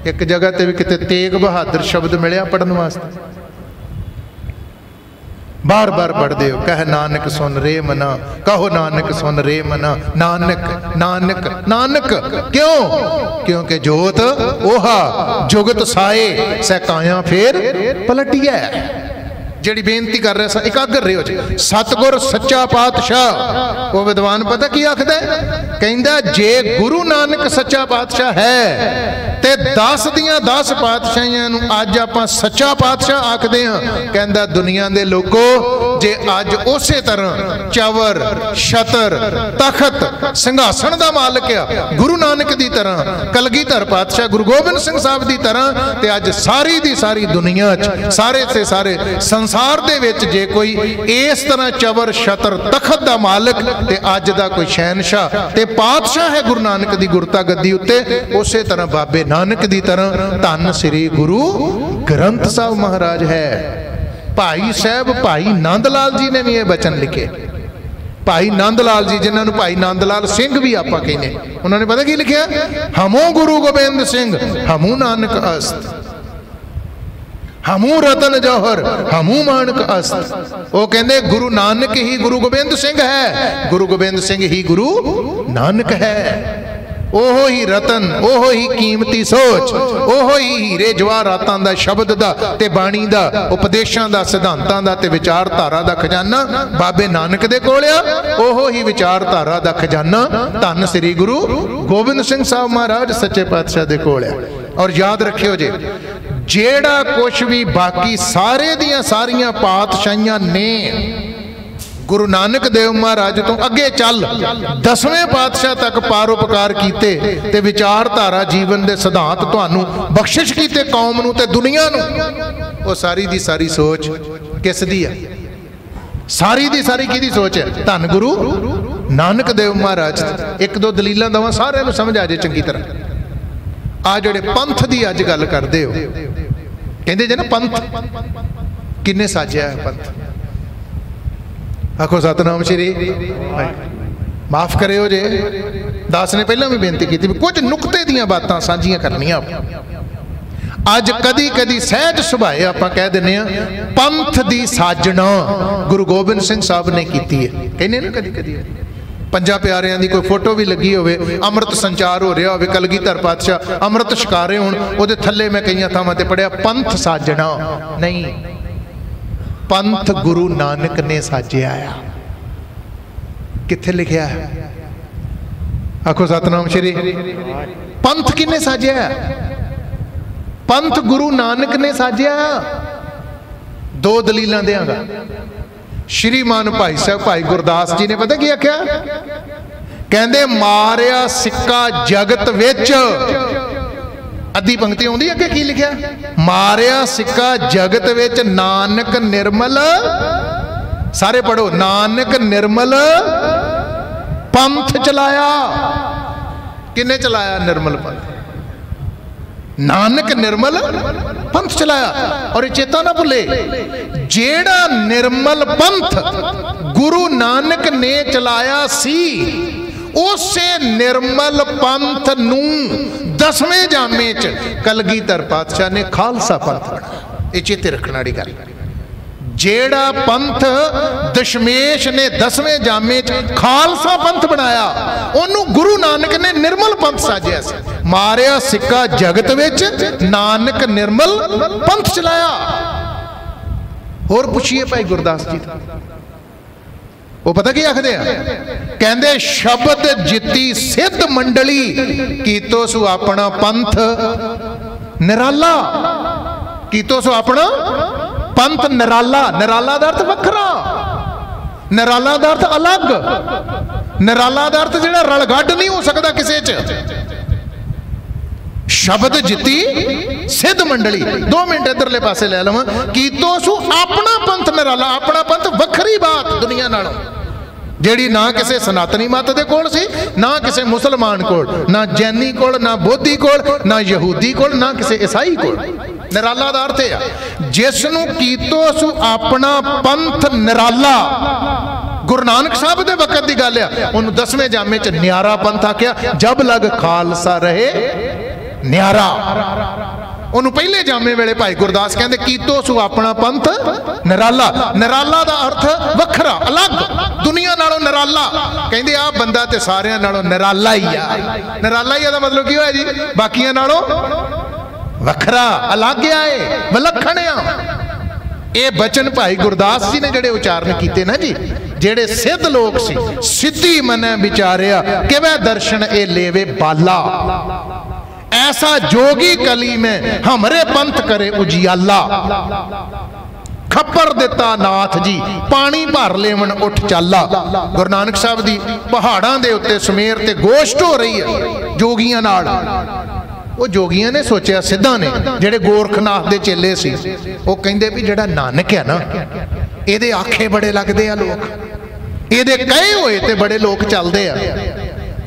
ਇੱਕ ਜਗ੍ਹਾ ਤੇ ਵੀ ਕਿਤੇ ਤੇਗ ਬਹਾਦਰ ਸ਼ਬਦ ਮਿਲਿਆ ਪੜਨ ਵਾਸਤੇ। ਬਾਰ ਬਾਰ ਪੜਦੇ ਹੋ, ਕਹਿ ਨਾਨਕ ਸੁਨ ਰੇ ਮਨਾ, ਕਹੋ ਨਾਨਕ ਸੁਨ ਰੇ ਮਨਾ, ਨਾਨਕ ਨਾਨਕ ਨਾਨਕ, ਕਿਉਂ? ਕਿਉਂਕਿ ਜੋਤ 오ਹਾ ਜੁਗਤ ਸਾਏ ਸਹਿ ਕਾਇਆ ਫੇਰ ਪਲਟਿਐ। ਜਿਹੜੀ ਬੇਨਤੀ ਕਰ ਰਿਹਾ ਸਾਂ, ਇਕਾਗਰ ਰਿਓ ਜੀ। ਸਤਗੁਰ ਸੱਚਾ ਪਾਤਸ਼ਾਹ। ਉਹ ਵਿਦਵਾਨ ਪਤਾ ਕੀ ਆਖਦਾ ਕਹਿੰਦਾ, ਜੇ ਗੁਰੂ ਨਾਨਕ ਸੱਚਾ ਪਾਤਸ਼ਾਹ ਹੈ, ਤੇ 10 ਦੀਆਂ 10 ਪਾਤਸ਼ਾਹੀਆਂ ਨੂੰ ਅੱਜ ਆਪਾਂ ਸੱਚਾ ਪਾਤਸ਼ਾਹ ਆਖਦੇ ਹਾਂ। ਕਹਿੰਦਾ, ਦੁਨੀਆ ਦੇ ਲੋਕੋ, ਜੇ ਅੱਜ ਉਸੇ ਤਰ੍ਹਾਂ ਚਵਰ, ਛਤਰ, ਤਖਤ, ਸਿੰਘਾਸਣ ਦਾ ਮਾਲਕ ਆ, ਗੁਰੂ ਨਾਨਕ ਦੀ ਤਰ੍ਹਾਂ, ਕਲਗੀਧਰ ਪਾਤਸ਼ਾਹ ਗੁਰੂ ਗੋਬਿੰਦ ਸਿੰਘ ਸਾਹਿਬ ਦੀ ਤਰ੍ਹਾਂ, ਤੇ ਅੱਜ ਸਾਰੀ ਦੀ ਸਾਰੀ ਦੁਨੀਆ 'ਚ ਸਾਰੇ ਤੇ ਸਾਰੇ ਸੰਸਾਰ ਦੇ ਵਿੱਚ ਜੇ ਕੋਈ ਇਸ ਤਰ੍ਹਾਂ ਚਵਰ ਛਤਰ ਤਖਤ ਦਾ ਮਾਲਕ ਤੇ ਅੱਜ ਦਾ ਕੋਈ ਸ਼ਹਿਨशाह ਤੇ ਪਾਤਸ਼ਾਹ ਹੈ ਗੁਰੂ ਨਾਨਕ ਦੀ ਗੁਰਤਾ ਗੱਦੀ ਉੱਤੇ, ਉਸੇ ਤਰ੍ਹਾਂ ਬਾਬੇ ਨਾਨਕ ਦੀ ਤਰ੍ਹਾਂ ਧੰਨ ਸ੍ਰੀ ਗੁਰੂ ਗ੍ਰੰਥ ਸਾਹਿਬ ਮਹਾਰਾਜ ਹੈ। ਭਾਈ ਸਾਹਿਬ, ਭਾਈ ਨੰਦ ਲਾਲ ਜੀ ਨੇ ਵੀ ਇਹ ਬਚਨ ਲਿਖੇ। ਭਾਈ ਨੰਦ ਲਾਲ ਜੀ, ਜਿਨ੍ਹਾਂ ਨੂੰ ਭਾਈ ਨੰਦ ਲਾਲ ਸਿੰਘ ਵੀ ਆਪਾਂ ਕਹਿੰਦੇ ਉਹਨਾਂ ਨੇ ਪਤਾ ਕੀ ਲਿਖਿਆ? ਹਮੋ ਗੁਰੂ ਗੋਬਿੰਦ ਸਿੰਘ, ਹਮੂ ਨਾਨਕ ਅਸਤ। ਹਮੂ ਰਤਨ ਜੋਹਰ, ਹਮੂ ਮਾਨਕ ਅਸਤ। ਉਹ ਕਹਿੰਦੇ, ਗੁਰੂ ਨਾਨਕ ਹੀ ਗੁਰੂ ਗੋਬਿੰਦ ਸਿੰਘ ਹੈ, ਗੁਰੂ ਗੋਬਿੰਦ ਸਿੰਘ ਹੀ ਗੁਰੂ ਨਾਨਕ ਹੈ। ਉਹੋ ਹੀ ਰਤਨ ਉਹੋ ਹੀ ਕੀਮਤੀ ਸੋਚ ਉਹੋ ਹੀ ਹੀਰੇ ਜਵਾਹਰਾਤਾਂ ਦਾ ਸ਼ਬਦ ਦਾ ਤੇ ਬਾਣੀ ਦਾ, ਉਪਦੇਸ਼ਾਂ ਦਾ, ਸਿਧਾਂਤਾਂ ਦਾ ਤੇ ਵਿਚਾਰਧਾਰਾ ਦਾ ਖਜ਼ਾਨਾ। ਬਾਬੇ ਨਾਨਕ ਦੇ ਕੋਲ ਆ ਉਹੋ ਹੀ ਵਿਚਾਰਧਾਰਾ ਦਾ ਖਜ਼ਾਨਾ। ਧੰਨ ਸ੍ਰੀ ਗੁਰੂ ਗੋਬਿੰਦ ਸਿੰਘ ਸਾਹਿਬ ਮਹਾਰਾਜ ਸੱਚੇ ਪਾਤਸ਼ਾਹ ਦੇ ਕੋਲ ਆ। ਔਰ ਯਾਦ ਰੱਖਿਓ ਜੇ, ਜਿਹੜਾ ਕੁਝ ਵੀ ਬਾਕੀ ਸਾਰੇ ਦੀਆਂ ਸਾਰੀਆਂ ਪਾਤਸ਼ਾਹੀਆਂ ਨੇ ਗੁਰੂ ਨਾਨਕ ਦੇਵ ਮਹਾਰਾਜ ਤੋਂ ਅੱਗੇ ਚੱਲ। ਦਸਵੇਂ ਪਾਤਸ਼ਾਹ ਤੱਕ ਪਾਰੋਪਕਾਰ ਕੀਤੇ ਤੇ ਵਿਚਾਰਧਾਰਾ ਜੀਵਨ ਦੇ ਸਿਧਾਂਤ ਤੁਹਾਨੂੰ ਬਖਸ਼ਿਸ਼ ਕੀਤੇ ਕੌਮ ਨੂੰ ਤੇ ਦੁਨੀਆ ਨੂੰ। ਉਹ ਸਾਰੀ ਦੀ ਸਾਰੀ ਸੋਚ ਕਿਸ ਦੀ ਹੈ ਸਾਰੀ ਦੀ ਸਾਰੀ ਕਿਹਦੀ ਸੋਚ ਹੈ? ਧੰਨ ਗੁਰੂ ਨਾਨਕ ਦੇਵ ਮਹਾਰਾਜ ਇੱਕ ਦੋ ਦਲੀਲਾਂ ਦਵਾਂ ਸਾਰਿਆਂ ਨੂੰ ਸਮਝ ਆ ਜੇ ਚੰਗੀ ਤਰ੍ਹਾਂ। ਆ ਜਿਹੜੇ ਪੰਥ ਦੀ ਅੱਜ ਗੱਲ ਕਰਦੇ ਹੋ, ਕਹਿੰਦੇ ਜੇ ਨਾ ਪੰਥ, ਕਿੰਨੇ ਸਾਜਿਆ ਹੈ ਪੰਥ? ਆਖੋ, ਸਤਨਾਮ ਸ਼੍ਰੀ। ਮਾਫ ਕਰਿਓ ਜੇ। ਦਾਸ ਨੇ ਪਹਿਲਾਂ ਵੀ ਬੇਨਤੀ ਕੀਤੀ ਵੀ ਕੁਝ ਨੁਕਤੇ ਦੀਆਂ ਬਾਤਾਂ ਸਾਂਝੀਆਂ ਕਰਨੀਆਂ। ਅੱਜ ਕਦੀ ਕਦੀ ਸਹਿਜ ਸੁਭਾਏ ਆਪਾਂ ਕਹਿ ਦਿੰਨੇ ਆ ਪੰਥ ਦੀ ਸਾਜਣਾ ਗੁਰੂ ਗੋਬਿੰਦ ਸਿੰਘ ਸਾਹਿਬ ਨੇ ਕੀਤੀ ਹੈ। ਕਹਿੰਦੇ ਨਾ ਕਦੀ ਕਦੀ। ਪੰਜਾਂ ਪਿਆਰਿਆਂ ਦੀ ਕੋਈ ਫੋਟੋ ਵੀ ਲੱਗੀ ਹੋਵੇ, ਅੰਮ੍ਰਿਤ ਸੰਚਾਰ ਹੋ ਰਿਹਾ ਹੋਵੇ, ਕਲਗੀਧਰ ਪਾਤਸ਼ਾਹ ਅੰਮ੍ਰਿਤ ਛਕਾਰੇ ਹੋਣ, ਉਹਦੇ ਥੱਲੇ ਮੈਂ ਕਈਆਂ ਥਾਵਾਂ ਤੇ ਪੜਿਆ ਪੰਥ ਸਾਜਣਾ। ਨਹੀਂ। ਪੰਥ ਗੁਰੂ ਨਾਨਕ ਨੇ ਸਾਜਿਆ ਆ ਕਿੱਥੇ ਲਿਖਿਆ ਹੈ? ਆਖੋ ਸਤਨਾਮ ਸ਼੍ਰੀ। ਪੰਥ ਕਿਨੇ ਸਾਜਿਆ ਪੰਥ ਗੁਰੂ ਨਾਨਕ ਨੇ ਸਾਜਿਆ ਦੋ ਦਲੀਲਾਂ ਦੇਾਂਗਾ ਸ਼੍ਰੀਮਾਨ ਭਾਈ ਸਾਹਿਬ, ਭਾਈ ਗੁਰਦਾਸ ਜੀ ਨੇ ਪਤਾ ਕੀ ਆਖਿਆ? ਕਹਿੰਦੇ, ਮਾਰਿਆ ਸਿੱਕਾ ਜਗਤ ਵਿੱਚ। ਅੱਧੀ ਪੰਕਤੀ ਆਉਂਦੀ ਅੱਗੇ ਕੀ ਲਿਖਿਆ? ਮਾਰਿਆ ਸਿੱਕਾ ਜਗਤ ਵਿੱਚ ਨਾਨਕ ਨਿਰਮਲ। ਸਾਰੇ ਪੜੋ ਨਾਨਕ ਨਿਰਮਲ ਪੰਥ ਚਲਾਇਆ। ਕਿੰਨੇ ਚਲਾਇਆ ਨਿਰਮਲ ਪੰਥ? ਨਾਨਕ ਨਿਰਮਲ ਪੰਥ ਚਲਾਇਆ। ਔਰ ਇਹ ਚੇਤਾ ਨਾ ਭੁੱਲੇ, ਜਿਹੜਾ ਨਿਰਮਲ ਪੰਥ ਗੁਰੂ ਨਾਨਕ ਨੇ ਚਲਾਇਆ ਸੀ ਉਸੇ ਨਿਰਮਲ ਪੰਥ ਨੂੰ ਦਸਵੇਂ ਜਾਮੇ ਚ ਕਲਗੀਧਰ ਪਾਤਸ਼ਾਹ ਨੇ ਖਾਲਸਾ ਪੰਥ ਬਣਾਇਆ ਇਹ ਚੇਤੇ ਰੱਖਣ ਵਾਲੀ ਗੱਲ ਜਿਹੜਾ ਪੰਥ ਦਸ਼ਮੇਸ਼ ਨੇ ਦਸਵੇਂ ਜਾਮੇ ਚ ਖਾਲਸਾ ਪੰਥ ਬਣਾਇਆ, ਉਹਨੂੰ ਗੁਰੂ ਨਾਨਕ ਨੇ ਨਿਰਮਲ ਪੰਥ ਸਾਜਿਆ ਸੀ। ਮਾਰਿਆ ਸਿੱਕਾ ਜਗਤ ਵਿੱਚ, ਨਾਨਕ ਨਿਰਮਲ ਪੰਥ ਚਲਾਇਆ। ਹੋਰ ਪੁੱਛੀਏ ਭਾਈ ਗੁਰਦਾਸ ਜੀ ਉਹ ਪਤਾ ਕੀ ਆਖਦੇ ਆ? ਕਹਿੰਦੇ, ਸ਼ਬਦ ਜਿੱਤੀ ਸਿੱਧ ਮੰਡਲੀ, ਕੀਤੋ ਸੁ ਆਪਣਾ ਪੰਥ ਨਿਰਾਲਾ। ਕੀਤੋ ਸੁ ਆਪਣਾ ਪੰਥ ਨਿਰਾਲਾ। ਨਿਰਾਲਾ ਦਾ ਅਰਥ ਵੱਖਰਾ। ਨਿਰਾਲਾ ਦਾ ਅਰਥ ਅਲੱਗ। ਨਿਰਾਲਾ ਦਾ ਅਰਥ ਜਿਹੜਾ ਰਲਗੱਡ ਨਹੀਂ ਹੋ ਸਕਦਾ ਕਿਸੇ 'ਚ। ਸ਼ਬਦ ਜਿੱਤੀ ਸਿੱਧ ਮੰਡਲੀ। 2 ਮਿੰਟ ਇਧਰਲੇ ਪਾਸੇ ਲੈ ਲਵਾਂ। ਕੀਤੋ ਸੁ ਆਪਣਾ ਪੰਥ ਨਿਰਾਲਾ, ਆਪਣਾ ਪੰਥ ਵੱਖਰੀ ਬਾਤ ਦੁਨੀਆ ਨਾਲੋਂ। ਜਿਹੜੀ ਨਾ ਕਿਸੇ ਸਨਾਤਨੀ ਮਤ ਦੇ ਕੋਲ ਸੀ, ਨਾ ਕਿਸੇ ਮੁਸਲਮਾਨ ਕੋਲ, ਨਾ ਜੈਨੀ ਕੋਲ, ਨਾ ਬੋਧੀ ਕੋਲ, ਨਾ ਯਹੂਦੀ ਕੋਲ, ਨਾ ਕਿਸੇ ਈਸਾਈ ਕੋਲ। ਨਿਰਾਲਾ ਦਾ ਅਰਥ ਹੈ ਜਿਸ ਨੂੰ ਕੀਤੋ ਸੁ ਆਪਣਾ ਪੰਥ ਨਿਰਾਲਾ। ਗੁਰੂ ਨਾਨਕ ਸਾਹਿਬ ਦੇ ਵਕਤ ਦੀ ਗੱਲ ਆ, ਉਹਨੂੰ ਦਸਵੇਂ ਜਾਮੇ ਚ ਨਿਆਰਾ ਪੰਥ ਆਖਿਆ, ਜਬ ਲਗ ਖਾਲਸਾ ਰਹੇ ਨਿਆਰਾ ਉਹਨੂੰ ਪਹਿਲੇ ਜਾਮੇ ਵੇਲੇ ਭਾਈ ਗੁਰਦਾਸ ਕਹਿੰਦੇ, ਕੀਤੋ ਸੁ ਆਪਣਾ ਪੰਥ ਨਰਾਲਾ। ਨਰਾਲਾ ਦਾ ਅਰਥ ਵੱਖਰਾ, ਅਲੱਗ। ਦੁਨੀਆ ਨਾਲੋਂ ਨਰਾਲਾ। ਕਹਿੰਦੇ ਆ ਬੰਦਾ ਤੇ ਸਾਰਿਆਂ ਨਾਲੋਂ ਨਰਾਲਾ ਹੀ ਆ। ਨਿਰਾਲਾ ਹੀ ਦਾ ਮਤਲਬ ਕੀ ਹੋਇਆ ਜੀ? ਬਾਕੀਆਂ ਨਾਲੋਂ ਵੱਖਰਾ, ਅਲੱਗ ਆ ਏ ਵਿਲੱਖਣ ਆ। ਇਹ ਬਚਨ ਭਾਈ ਗੁਰਦਾਸ ਜੀ ਨੇ ਜਿਹੜੇ ਉਚਾਰਨ ਕੀਤੇ ਨਾ ਜੀ, ਜਿਹੜੇ ਸਿੱਧ ਲੋਕ ਸੀ, ਸਿੱਧੀ ਮਨੈ ਵਿਚਾਰਿਆ, ਕਿਵੇਂ ਦਰਸ਼ਨ ਇਹ ਲੇਵੇ ਬਾਲਾ। ਐਸਾ ਜੋਗੀ ਕਲੀ ਮੈਂ ਹਮਰੇ ਪੰਥ ਕਰੇ ਉਜਿਆਲਾ ਖੱਪਰ ਦਿੱਤਾ ਨਾਥ ਜੀ ਪਾਣੀ ਭਰ ਲੈਵਣ ਉੱਠ ਚਾਲਾ ਗੁਰੂ ਨਾਨਕ ਸਾਹਿਬ ਦੀ ਪਹਾੜਾਂ ਦੇ ਉੱਤੇ ਸਮੇਰ ਤੇ ਗੋਸ਼ਟ ਹੋ ਰਹੀ ਹੈ ਜੋਗੀਆਂ ਨਾਲ ਉਹ ਜੋਗੀਆਂ ਨੇ ਸੋਚਿਆ ਸਿੱਧਾਂ ਨੇ ਜਿਹੜੇ ਗੋਰਖਨਾਥ ਦੇ ਚੇਲੇ ਸੀ ਉਹ ਕਹਿੰਦੇ ਵੀ ਜਿਹੜਾ ਨਾਨਕ ਹੈ ਨਾ ਇਹਦੇ ਆਖੇ ਬੜੇ ਲੱਗਦੇ ਆ ਲੋਕ ਇਹਦੇ ਕਹੇ ਹੋਏ ਤੇ ਬੜੇ ਲੋਕ ਚੱਲਦੇ ਆ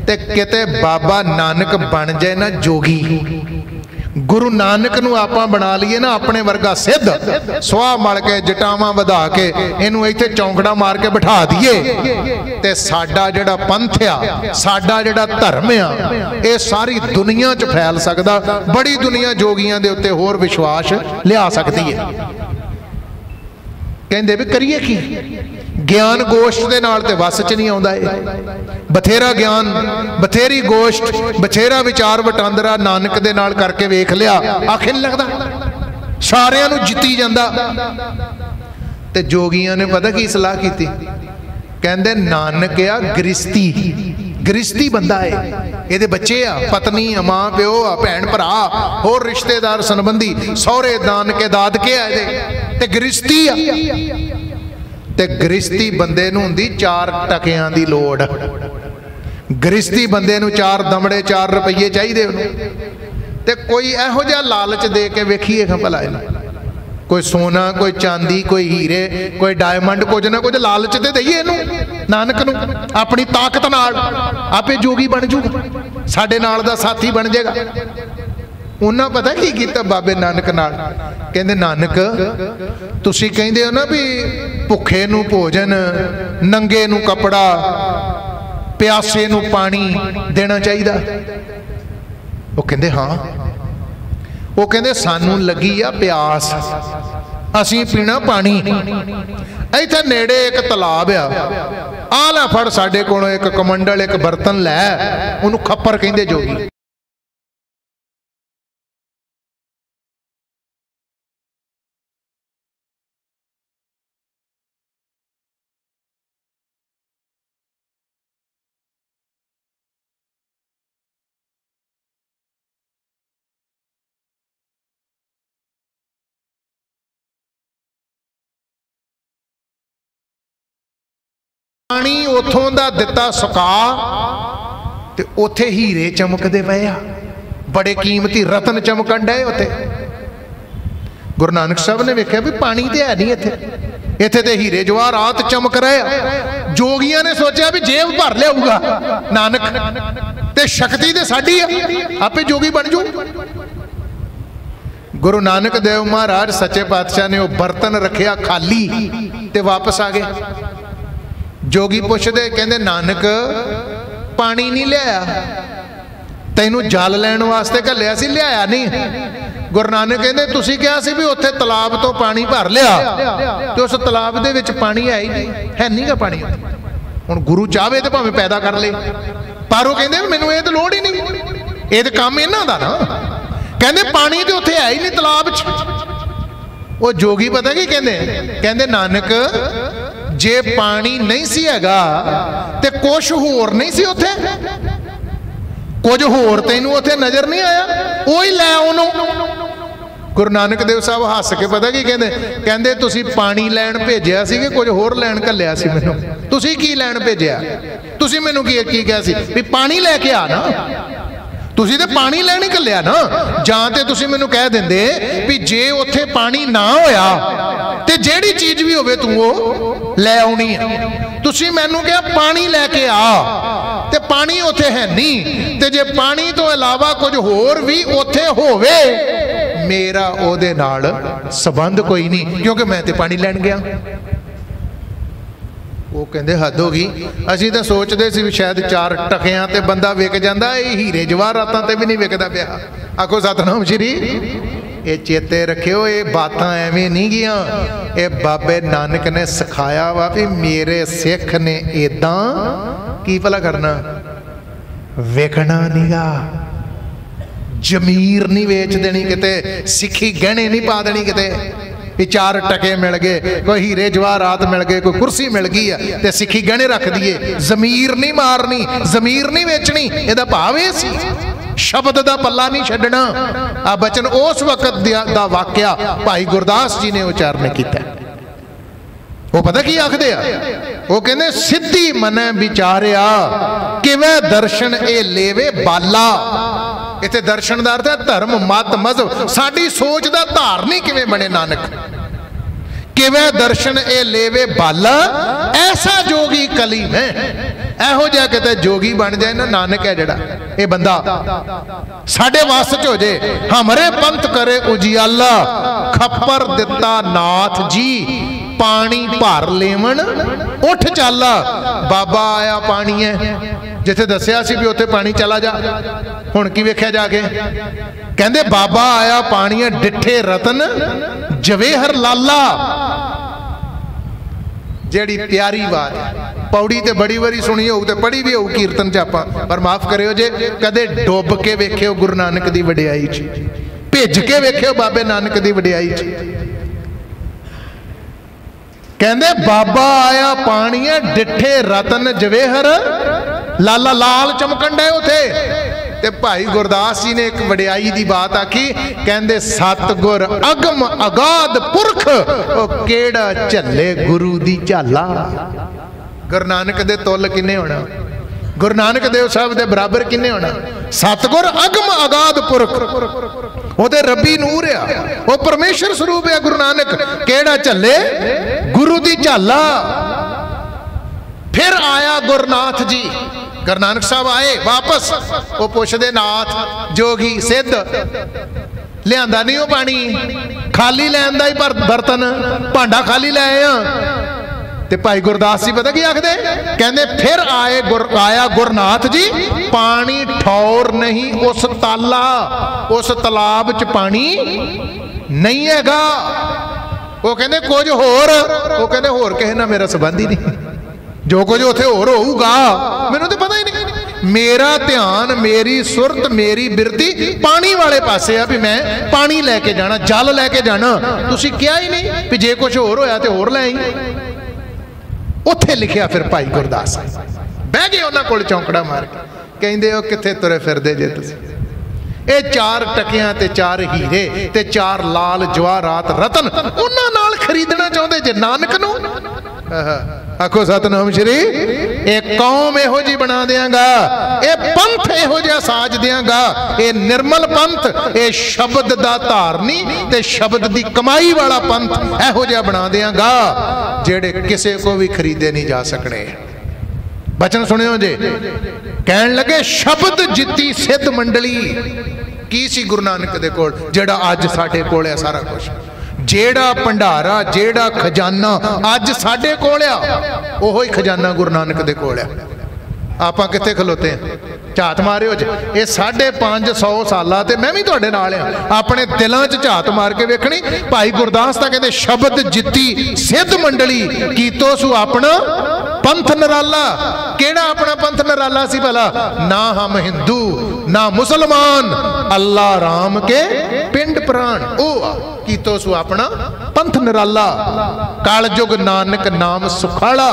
ਤੇ ਕਿਤੇ ਬਾਬਾ ਨਾਨਕ ਬਣ ਜਾਏ ਨਾ ਜੋਗੀ। ਗੁਰੂ ਨਾਨਕ ਨੂੰ ਆਪਾਂ ਬਣਾ ਲਈਏ ਨਾ ਆਪਣੇ ਵਰਗਾ ਸਿੱਧ। ਸਵਾਹ ਮਲ ਕੇ, ਜਟਾਵਾਂ ਵਧਾ ਕੇ, ਇਹਨੂੰ ਇੱਥੇ ਚੌਂਕੜਾ ਮਾਰ ਕੇ ਬਿਠਾ ਦਈਏ। ਤੇ ਸਾਡਾ ਜਿਹੜਾ ਪੰਥ ਆ, ਸਾਡਾ ਜਿਹੜਾ ਧਰਮ ਆ, ਇਹ ਸਾਰੀ ਦੁਨੀਆ 'ਚ ਫੈਲ ਸਕਦਾ, ਬੜੀ ਦੁਨੀਆ ਜੋਗੀਆਂ ਦੇ ਉੱਤੇ ਹੋਰ ਵਿਸ਼ਵਾਸ ਲਿਆ ਸਕਦੀ ਹੈ ਕਹਿੰਦੇ ਵੀ ਕਰੀਏ ਕੀ? ਗਿਆਨ ਗੋਸ਼ਟ ਦੇ ਨਾਲ ਤੇ ਵਸ ਚ ਨਹੀਂ ਆਉਂਦਾ ਇਹ। ਬਥੇਰਾ ਗਿਆਨ, ਬਥੇਰੀ ਗੋਸ਼ਟ, ਬਥੇਰਾ ਵਿਚਾਰ ਵਟਾਂਦਰਾ ਨਾਨਕ ਦੇ ਨਾਲ ਕਰਕੇ ਵੇਖ ਲਿਆ, ਆਖੇ ਲੱਗਦਾ? ਸਾਰਿਆਂ ਨੂੰ ਜਿੱਤੀ ਜਾਂਦਾ। ਤੇ ਜੋਗੀਆਂ ਨੇ ਪਤਾ ਕੀ ਸਲਾਹ ਕੀਤੀ? ਕਹਿੰਦੇ, ਨਾਨਕ ਆ ਗ੍ਰਿਸ਼ਤੀ ਗ੍ਰਿਸ਼ਤੀ ਬੰਦਾ ਏ। ਇਹਦੇ ਬੱਚੇ ਆ, ਪਤਨੀ ਆ, ਮਾਂ, ਪਿਓ ਆ, ਭੈਣ, ਭਰਾ, ਹੋਰ ਰਿਸ਼ਤੇਦਾਰ, ਸੰਬੰਧੀ, ਸਹੁਰੇ ਦਾਨ ਦਾਨਕੇ, ਦਾਦਕੇ ਆ ਇਹਦੇ। ਤੇ ਗ੍ਰਿਸ਼ਤੀ ਆ। ਤੇ ਗ੍ਰਿਸ਼ਤੀ ਬੰਦੇ ਨੂੰ ਹੁੰਦੀ 4 ਟਕਿਆਂ ਦੀ ਲੋੜ। ਗ੍ਰਿਸ਼ਤੀ ਬੰਦੇ ਨੂੰ 4 ਦਮੜੇ 4 ਰੁਪਏ ਚਾਹੀਦੇ ਉਹਨੂੰ। ਤੇ ਕੋਈ ਇਹੋ ਜਿਹਾ ਲਾਲਚ ਦੇ ਕੇ ਵੇਖੀਏ ਖਾਂ ਭਲਾ ਇਹਨੂੰ। ਕੋਈ ਸੋਨਾ, ਕੋਈ ਚਾਂਦੀ, ਕੋਈ ਹੀਰੇ, ਕੋਈ ਡਾਇਮੰਡ ਕੁਝ ਨਾ ਕੁਝ ਲਾਲਚ ਤੇ ਦਈਏ ਇਹਨੂੰ, ਨਾਨਕ ਨੂੰ, ਆਪਣੀ ਤਾਕਤ ਨਾਲ। ਆਪੇ ਜੋਗੀ ਬਣ ਜੂਗਾ ਸਾਡੇ ਨਾਲ ਦਾ ਸਾਥੀ ਬਣ ਜਾਏਗਾ ਉਹਨਾਂ ਪਤਾ ਕੀ ਕੀਤਾ ਬਾਬੇ ਨਾਨਕ ਨਾਲ? ਕਹਿੰਦੇ, ਨਾਨਕ, ਤੁਸੀਂ ਕਹਿੰਦੇ ਹੋ ਨਾ ਵੀ ਭੁੱਖੇ ਨੂੰ ਭੋਜਨ, ਨੰਗੇ ਨੂੰ ਕਪੜਾ, ਪਿਆਸੇ ਨੂੰ ਪਾਣੀ ਦੇਣਾ ਚਾਹੀਦਾ। ਉਹ ਕਹਿੰਦੇ, ਹਾਂ। ਉਹ ਕਹਿੰਦੇ, ਸਾਨੂੰ ਲੱਗੀ ਆ ਪਿਆਸ। ਅਸੀਂ ਪੀਣਾ ਪਾਣੀ। ਇੱਥੇ ਨੇੜੇ ਇੱਕ ਤਲਾਬ ਆ। ਆ ਲੈ ਫੜ ਸਾਡੇ ਕੋਲੋਂ ਇੱਕ ਕਮੰਡਲ, ਇੱਕ ਬਰਤਨ ਲੈ। ਉਹਨੂੰ ਖੱਪਰ ਕਹਿੰਦੇ ਜੋਗੀ। ਪਾਣੀ ਉਥੋਂ ਦਾ ਦਿੱਤਾ ਸੁਕਾ ਤੇ ਉਥੇ ਹੀਰੇ ਚਮਕਦੇ ਪਏ ਆ। ਬੜੇ ਕੀਮਤੀ ਰਤਨ ਚਮਕਣ ਡਏ ਉਥੇ। ਗੁਰੂ ਨਾਨਕ ਸਾਹਿਬ ਨੇ ਵੇਖਿਆ ਵੀ ਪਾਣੀ ਤੇ ਹੈ ਨਹੀਂ ਇੱਥੇ। ਇੱਥੇ ਤੇ ਹੀਰੇ ਜਵਾਹਰਾਤ ਚਮਕ ਰਹੇ ਆ। ਜੋਗੀਆਂ ਨੇ ਸੋਚਿਆ ਵੀ ਜੇਬ ਭਰ ਲਿਆਊਗਾ ਨਾਨਕ। ਤੇ ਸ਼ਕਤੀ ਤੇ ਸਾਡੀ ਆ। ਆਪੇ ਜੋਗੀ ਬਣ ਜੂ। ਗੁਰੂ ਨਾਨਕ ਦੇਵ ਮਹਾਰਾਜ ਸੱਚੇ ਪਾਤਸ਼ਾਹ ਨੇ ਉਹ ਬਰਤਨ ਰੱਖਿਆ ਖਾਲੀ ਤੇ ਵਾਪਸ ਆ ਗਏ। ਜੋਗੀ ਪੁੱਛਦੇ, ਕਹਿੰਦੇ, ਨਾਨਕ, ਪਾਣੀ ਨਹੀਂ ਲਿਆਇਆ। ਤੈਨੂੰ ਜਲ ਲੈਣ ਵਾਸਤੇ ਘੱਲਿਆ ਸੀ, ਲਿਆਇਆ ਨਹੀਂ। ਗੁਰੂ ਨਾਨਕ ਕਹਿੰਦੇ, ਤੁਸੀਂ ਕਿਹਾ ਸੀ ਵੀ ਉੱਥੇ ਤਲਾਬ ਤੋਂ ਪਾਣੀ ਭਰ ਲਿਆ, ਤੇ ਉਸ ਤਲਾਬ ਦੇ ਵਿੱਚ ਪਾਣੀ ਹੈ ਹੀ ਨਹੀਂ, ਹੈ ਨਹੀਂਗਾ ਪਾਣੀ ਹੁਣ ਗੁਰੂ ਚਾਹਵੇ ਤੇ ਭਾਵੇਂ ਪੈਦਾ ਕਰ ਲੇ, ਪਰ ਉਹ ਕਹਿੰਦੇ ਮੈਨੂੰ ਇਹ ਤਾਂ ਲੋੜ ਹੀ ਨਹੀਂ। ਇਹ ਤਾਂ ਕੰਮ ਇਹਨਾਂ ਦਾ ਨਾ। ਕਹਿੰਦੇ, ਪਾਣੀ ਤੇ ਉੱਥੇ ਹੈ ਹੀ ਨਹੀਂ ਤਲਾਬ 'ਚ। ਉਹ ਜੋਗੀ ਪਤਾ ਕੀ ਕਹਿੰਦੇ? ਕਹਿੰਦੇ, ਨਾਨਕ ਜੇ ਪਾਣੀ ਨਹੀਂ ਸੀ ਹੈਗਾ ਤੇ ਕੁਝ ਹੋਰ ਨਹੀਂ ਸੀ ਉੱਥੇ? ਕੁਝ ਹੋਰ ਤੈਨੂੰ ਉੱਥੇ ਨਜ਼ਰ ਨਹੀਂ ਆਇਆ? ਉਹ ਹੀ ਲੈ ਉਹਨੂੰ। ਗੁਰੂ ਨਾਨਕ ਦੇਵ ਸਾਹਿਬ ਹੱਸ ਕੇ ਪਤਾ ਕੀ ਕਹਿੰਦੇ? ਕਹਿੰਦੇ, ਤੁਸੀਂ ਪਾਣੀ ਲੈਣ ਭੇਜਿਆ ਸੀ ਕਿ ਕੁਝ ਹੋਰ ਲੈਣ ਘੱਲਿਆ ਸੀ ਮੈਨੂੰ? ਤੁਸੀਂ ਕੀ ਲੈਣ ਭੇਜਿਆ? ਤੁਸੀਂ ਮੈਨੂੰ ਕੀ ਕੀ ਕਿਹਾ ਸੀ? ਵੀ ਪਾਣੀ ਲੈ ਕੇ ਆ ਨਾ। ਤੁਸੀਂ ਤੇ ਪਾਣੀ ਲੈਣ ਹੀ ਨਾ। ਜਾਂ ਤੇ ਤੁਸੀਂ ਮੈਨੂੰ ਕਹਿ ਦਿੰਦੇ ਵੀ ਜੇ ਉੱਥੇ ਪਾਣੀ ਨਾ ਹੋਇਆ, ਤੇ ਜਿਹੜੀ ਚੀਜ਼ ਵੀ ਹੋਵੇ ਤੂੰ ਉਹ ਲੈ ਆਉਣੀ ਹੈ ਤੁਸੀਂ ਮੈਨੂੰ ਕਿਹਾ ਪਾਣੀ ਲੈ ਕੇ ਆ, ਤੇ ਪਾਣੀ ਉੱਥੇ ਹੈ ਨਹੀਂ। ਤੇ ਜੇ ਪਾਣੀ ਤੋਂ ਇਲਾਵਾ ਕੁਝ ਹੋਰ ਵੀ ਉੱਥੇ ਹੋਵੇ, ਮੇਰਾ ਉਹਦੇ ਨਾਲ ਸਬੰਧ ਕੋਈ ਨਹੀਂ, ਕਿਉਂਕਿ ਮੈਂ ਤੇ ਪਾਣੀ ਲੈਣ ਗਿਆ। ਉਹ ਕਹਿੰਦੇ ਹੱਦ ਹੋ ਗਈ। ਅਸੀਂ ਤਾਂ ਸੋਚਦੇ ਸੀ ਵੀ ਸ਼ਾਇਦ ਚਾਰ ਟਕਿਆਂ ਤੇ ਬੰਦਾ ਵਿਕ ਜਾਂਦਾ, ਇਹ ਹੀਰੇ ਜਵਾਹਰਾਤਾਂ ਤੇ ਵੀ ਨਹੀਂ ਵਿਕਦਾ ਪਿਆ। ਆਖੋ, ਸਤਨਾਮ ਸ਼੍ਰੀ। ਇਹ ਚੇਤੇ ਰੱਖਿਓ, ਇਹ ਬਾਤਾਂ ਐਵੇਂ ਨਹੀਂ ਗੀਆਂ। ਇਹ ਬਾਬੇ ਨਾਨਕ ਨੇ ਸਿਖਾਇਆ ਵਾ ਵੀ ਮੇਰੇ ਸਿੱਖ ਨੇ ਇਦਾਂ ਕੀ ਭਲਾ ਕਰਨਾ? ਵੇਖਣਾ ਨਹੀਂਗਾ ਜ਼ਮੀਰ ਨਹੀਂ ਵੇਚ ਦੇਣੀ ਕਿਤੇ, ਸਿੱਖੀ ਗਹਿਣੇ ਨਹੀਂ ਪਾ ਦੇਣੀ ਕਿਤੇ। ਵੀ ਚਾਰ ਟਕੇ ਮਿਲ ਗਏ, ਕੋਈ ਹੀਰੇ ਜਵਾਹਰਾਤ ਮਿਲ ਗਏ, ਕੋਈ ਕੁਰਸੀ ਮਿਲ ਗਈ ਆ ਤੇ ਸਿੱਖੀ ਗਹਿਣੇ ਰੱਖ ਦਈਏ। ਜ਼ਮੀਰ ਨਹੀਂ ਮਾਰਨੀ, ਜ਼ਮੀਰ ਨਹੀਂ ਵੇਚਣੀ, ਇਹਦਾ ਭਾਵ ਇਹ ਸੀ। ਸ਼ਬਦ ਦਾ ਪੱਲਾ ਨਹੀਂ ਛੱਡਣਾ। ਆ ਬਚਨ ਉਸ ਵਕਤ ਦਾ ਵਾਕਿਆ ਭਾਈ ਗੁਰਦਾਸ ਜੀ ਨੇ ਉਚਾਰਨ ਕੀਤਾ। ਉਹ ਪਤਾ ਕੀ ਆਖਦੇ ਆ? ਉਹ ਕਹਿੰਦੇ, ਸਿੱਧੀ ਮਨੈ ਵਿਚਾਰਿਆ, ਕਿਵੇਂ ਦਰਸ਼ਨ ਇਹ ਲੇਵੇ ਬਾਲਾ? ਇੱਥੇ ਦਰਸ਼ਨ ਦਾ ਅਰਥ ਹੈ ਧਰਮ, ਮਤ, ਮਜ਼ਹਬ। ਸਾਡੀ ਸੋਚ ਦਾ ਧਾਰਨੀ ਕਿਵੇਂ ਬਣੇ, ਨਾਨਕ। ਕਿਵੇਂ ਦਰਸ਼ਨ ਇਹ ਲੇਵੇ ਬਾਲਾ, ਐਸਾ ਜੋਗੀ ਕਲੀ ਮੈਂ ਇਹੋ ਜਿਹਾ ਕਿਤੇ ਜੋਗੀ ਬਣ ਜਾਏ ਨਾ, ਨਾਨਕ ਹੈ ਜਿਹੜਾ, ਇਹ ਬੰਦਾ। ਸਾਡੇ ਵਾਸ ਚ ਹੋ ਜੇ, ਹਮਰੇ ਪੰਥ ਕਰੇ ਉਜਿਆਲਾ, ਖੱਪਰ ਦਿੱਤਾ ਨਾਥ ਜੀ, ਪਾਣੀ ਭਰ ਲੇਵਣ, ਉੱਠ ਚਾਲਾ। ਬਾਬਾ ਆਇਆ ਪਾਣੀ ਹੈ। ਜਿੱਥੇ ਦੱਸਿਆ ਸੀ ਵੀ ਉੱਥੇ ਪਾਣੀ ਚਲਾ ਜਾ। ਹੁਣ ਕੀ ਵੇਖਿਆ ਜਾ ਕੇ? ਕਹਿੰਦੇ, ਬਾਬਾ ਆਇਆ ਪਾਣੀ ਡਿੱਠੇ ਰਤਨ ਜਵੇਹਰ ਲਾਲਾ। ਜਿਹੜੀ ਪਿਆਰੀ ਬਾਤ ਪੌੜੀ ਤੇ ਬੜੀ ਵਾਰੀ ਸੁਣੀ ਹੋਊ ਤੇ ਪੜੀ ਵੀ ਹੋਊ ਕੀਰਤਨ ਚ ਆਪਾਂ। ਪਰ ਮਾਫ ਕਰਿਓ ਜੇ, ਕਦੇ ਡੁੱਬ ਕੇ ਵੇਖਿਓ ਗੁਰੂ ਨਾਨਕ ਦੀ ਵਡਿਆਈ ਚ। ਭਿੱਜ ਕੇ ਵੇਖਿਓ ਬਾਬੇ ਨਾਨਕ ਦੀ ਵਡਿਆਈ ਚ। ਕਹਿੰਦੇ, ਬਾਬਾ ਆਇਆ ਪਾਣੀਏ ਡਿੱਠੇ ਰਤਨ ਜਵੇਹਰ ਲਾਲਾ ਲਾਲ ਚਮਕਣ ਡੇ ਉਥੇ। ਤੇ ਭਾਈ ਗੁਰਦਾਸ ਜੀ ਨੇ ਇੱਕ ਵਡਿਆਈ ਦੀ ਬਾਤ ਆਖੀ, ਕਹਿੰਦੇ, ਸਤਗੁਰ ਅਗਮ ਅਗਾਧ ਪੁਰਖ, ਉਹ ਕਿਹੜਾ ਝੱਲੇ ਗੁਰੂ ਦੀ ਝਾਲਾ? ਗੁਰੂ ਨਾਨਕ ਦੇ ਤੁੱਲ ਕਿੰਨੇ ਹੋਣਾ? ਗੁਰੂ ਨਾਨਕ ਦੇਵ ਸਾਹਿਬ ਦੇ ਬਰਾਬਰ ਕਿੰਨੇ ਹੋਣਾ? ਸਤਗੁਰ ਅਗਮ ਅਗਾਦ ਪੁਰਖ, ਉਹਦੇ ਰੱਬੀ ਨੂਰ ਆ। ਉਹ ਪਰਮੇਸ਼ਰ ਸਰੂਪ ਆ ਗੁਰੂ ਨਾਨਕ। ਕਿਹੜਾ ਝੱਲੇ? ਗੁਰੂ ਦੀ ਝਾਲਾ। ਫਿਰ ਆਇਆ ਗੁਰਨਾਥ ਜੀ। ਗੁਰੂ ਨਾਨਕ ਸਾਹਿਬ ਆਏ, ਵਾਪਸ। ਉਹ ਪੁੱਛਦੇ, ਨਾਥ ਜੋਗੀ ਸਿੱਧ, ਲਿਆਂਦਾ ਨਹੀਂ ਉਹ ਪਾਣੀ? ਖਾਲੀ ਲੈਣ ਦਾ ਹੀ ਬਰਤਨ, ਭਾਂਡਾ ਖਾਲੀ ਲੈ ਆ ਤੇ ਭਾਈ ਗੁਰਦਾਸ ਜੀ ਪਤਾ ਕੀ ਆਖਦੇ? ਕਹਿੰਦੇ, ਫਿਰ ਆਏ ਗੁਰ, ਆਇਆ ਗੁਰਨਾਥ ਜੀ, ਪਾਣੀ ਠੌਰ ਨਹੀਂ ਉਸ ਤਾਲਾ, ਉਸ ਤਲਾਬ 'ਚ ਪਾਣੀ ਨਹੀਂ ਹੈਗਾ। ਉਹ ਕਹਿੰਦੇ, ਕੁਝ ਹੋਰ। ਉਹ ਕਹਿੰਦੇ, ਹੋਰ ਕਿਸੇ ਨਾਲ ਮੇਰਾ ਸਬੰਧ ਹੀ ਨਹੀਂ। ਜੋ ਕੁਝ ਉੱਥੇ ਹੋਰ ਹੋਊਗਾ, ਮੈਨੂੰ ਤੇ ਪਤਾ ਹੀ ਨਹੀਂ। ਮੇਰਾ ਧਿਆਨ, ਮੇਰੀ ਸੁਰਤ, ਮੇਰੀ ਬਿਰਤੀ ਪਾਣੀ ਵਾਲੇ ਪਾਸੇ ਆ ਵੀ ਮੈਂ ਪਾਣੀ ਲੈ ਕੇ ਜਾਣਾ, ਜਲ ਲੈ ਕੇ ਜਾਣਾ। ਤੁਸੀਂ ਕਿਹਾ ਹੀ ਨਹੀਂ ਵੀ ਜੇ ਕੁਝ ਹੋਰ ਹੋਇਆ ਤੇ ਹੋਰ ਲੈ ਆਈ। ਉੱਥੇ ਲਿਖਿਆ ਫਿਰ ਭਾਈ ਗੁਰਦਾਸ ਬਹਿ ਗਏ ਉਹਨਾਂ ਕੋਲ ਚੌਂਕੜਾ ਮਾਰ ਕੇ। ਕਹਿੰਦੇ, ਉਹ ਕਿੱਥੇ ਤੁਰੇ ਫਿਰਦੇ ਜੇ ਤੁਸੀਂ? ਇਹ ਚਾਰ ਟਕਿਆਂ ਤੇ ਚਾਰ ਹੀਰੇ ਤੇ ਚਾਰ ਲਾਲ ਜਵਾਹਰਾਤ ਰਤਨ, ਉਹਨਾਂ ਨਾਲ ਖਰੀਦਣਾ ਚਾਹੁੰਦੇ ਜੇ, ਨਾਨਕ ਨੂੰ? ਆਖੋ ਸਤਨਾਮ ਸ਼੍ਰੀ, ਇਹ ਕੌਮ ਇਹੋ ਜੀ ਬਣਾ ਦੇਾਂਗਾ ਇਹ ਪੰਥ ਇਹੋ ਜਿਹਾ ਸਾਜ ਦੇਾਂਗਾ ਇਹ ਨਿਰਮਲ ਪੰਥ, ਇਹ ਸ਼ਬਦ ਦਾ ਧਾਰਨੀ ਤੇ ਸ਼ਬਦ ਦੀ ਕਮਾਈ ਵਾਲਾ ਪੰਥ ਇਹੋ ਜਿਹਾ ਬਣਾ ਦੇਾਂਗਾ ਜਿਹੜੇ ਕਿਸੇ ਕੋ ਵੀ ਖਰੀਦੇ ਨਹੀਂ ਜਾ ਸਕਣੇ। ਬਚਨ ਸੁਣਿਓ ਜੇ, ਕਹਿਣ ਲੱਗੇ ਸ਼ਬਦ ਜਿੱਤੀ ਸਿੱਧ ਮੰਡਲੀ, ਕੀ ਸੀ ਗੁਰੂ ਨਾਨਕ ਦੇ ਕੋਲ, ਜਿਹੜਾ ਅੱਜ ਸਾਡੇ ਕੋਲ ਹੈ ਸਾਰਾ ਕੁਝ ਜਿਹੜਾ ਭੰਡਾਰਾ, ਜਿਹੜਾ ਖਜ਼ਾਨਾ ਅੱਜ ਸਾਡੇ ਕੋਲ ਆ, ਉਹੋ ਹੀ ਖਜ਼ਾਨਾ ਗੁਰੂ ਨਾਨਕ ਦੇ ਕੋਲ ਆ। ਆਪਾਂ ਕਿੱਥੇ ਖਲੋਤੇ ਆ? ਝਾਤ ਮਾਰਿਓ ਜੇ। ਇਹ 550 ਸਾਲਾਂ ਤੇ ਮੈਂ ਵੀ ਤੁਹਾਡੇ ਨਾਲ ਆ। ਆਪਣੇ ਦਿਲਾਂ 'ਚ ਝਾਤ ਮਾਰ ਕੇ ਵੇਖਣੀ। ਭਾਈ ਗੁਰਦਾਸ ਤਾਂ ਕਹਿੰਦੇ, ਸ਼ਬਦ ਜਿੱਤੀ ਸਿੱਧ ਮੰਡਲੀ, ਕੀਤੋ ਸੁ ਆਪਣਾ ਪੰਥ ਨਰਾਲਾ। ਕਿਹੜਾ ਆਪਣਾ ਪੰਥ ਨਰਾਲਾ ਸੀ ਭਲਾ? ਨਾ ਹਮ ਹਿੰਦੂ, ਨਾ ਮੁਸਲਮਾਨ। ਅੱਲਾ ਰਾਮ ਕੇ ਪਿੰਡ ਪ੍ਰਾਣ। ਉਹ ਕੀਤੋ ਸੁ ਆਪਣਾ ਪੰਥ ਨਰਾਲਾ। ਕਾਲਜੁਗ ਨਾਨਕ ਨਾਮ ਸੁਖਾਲਾ।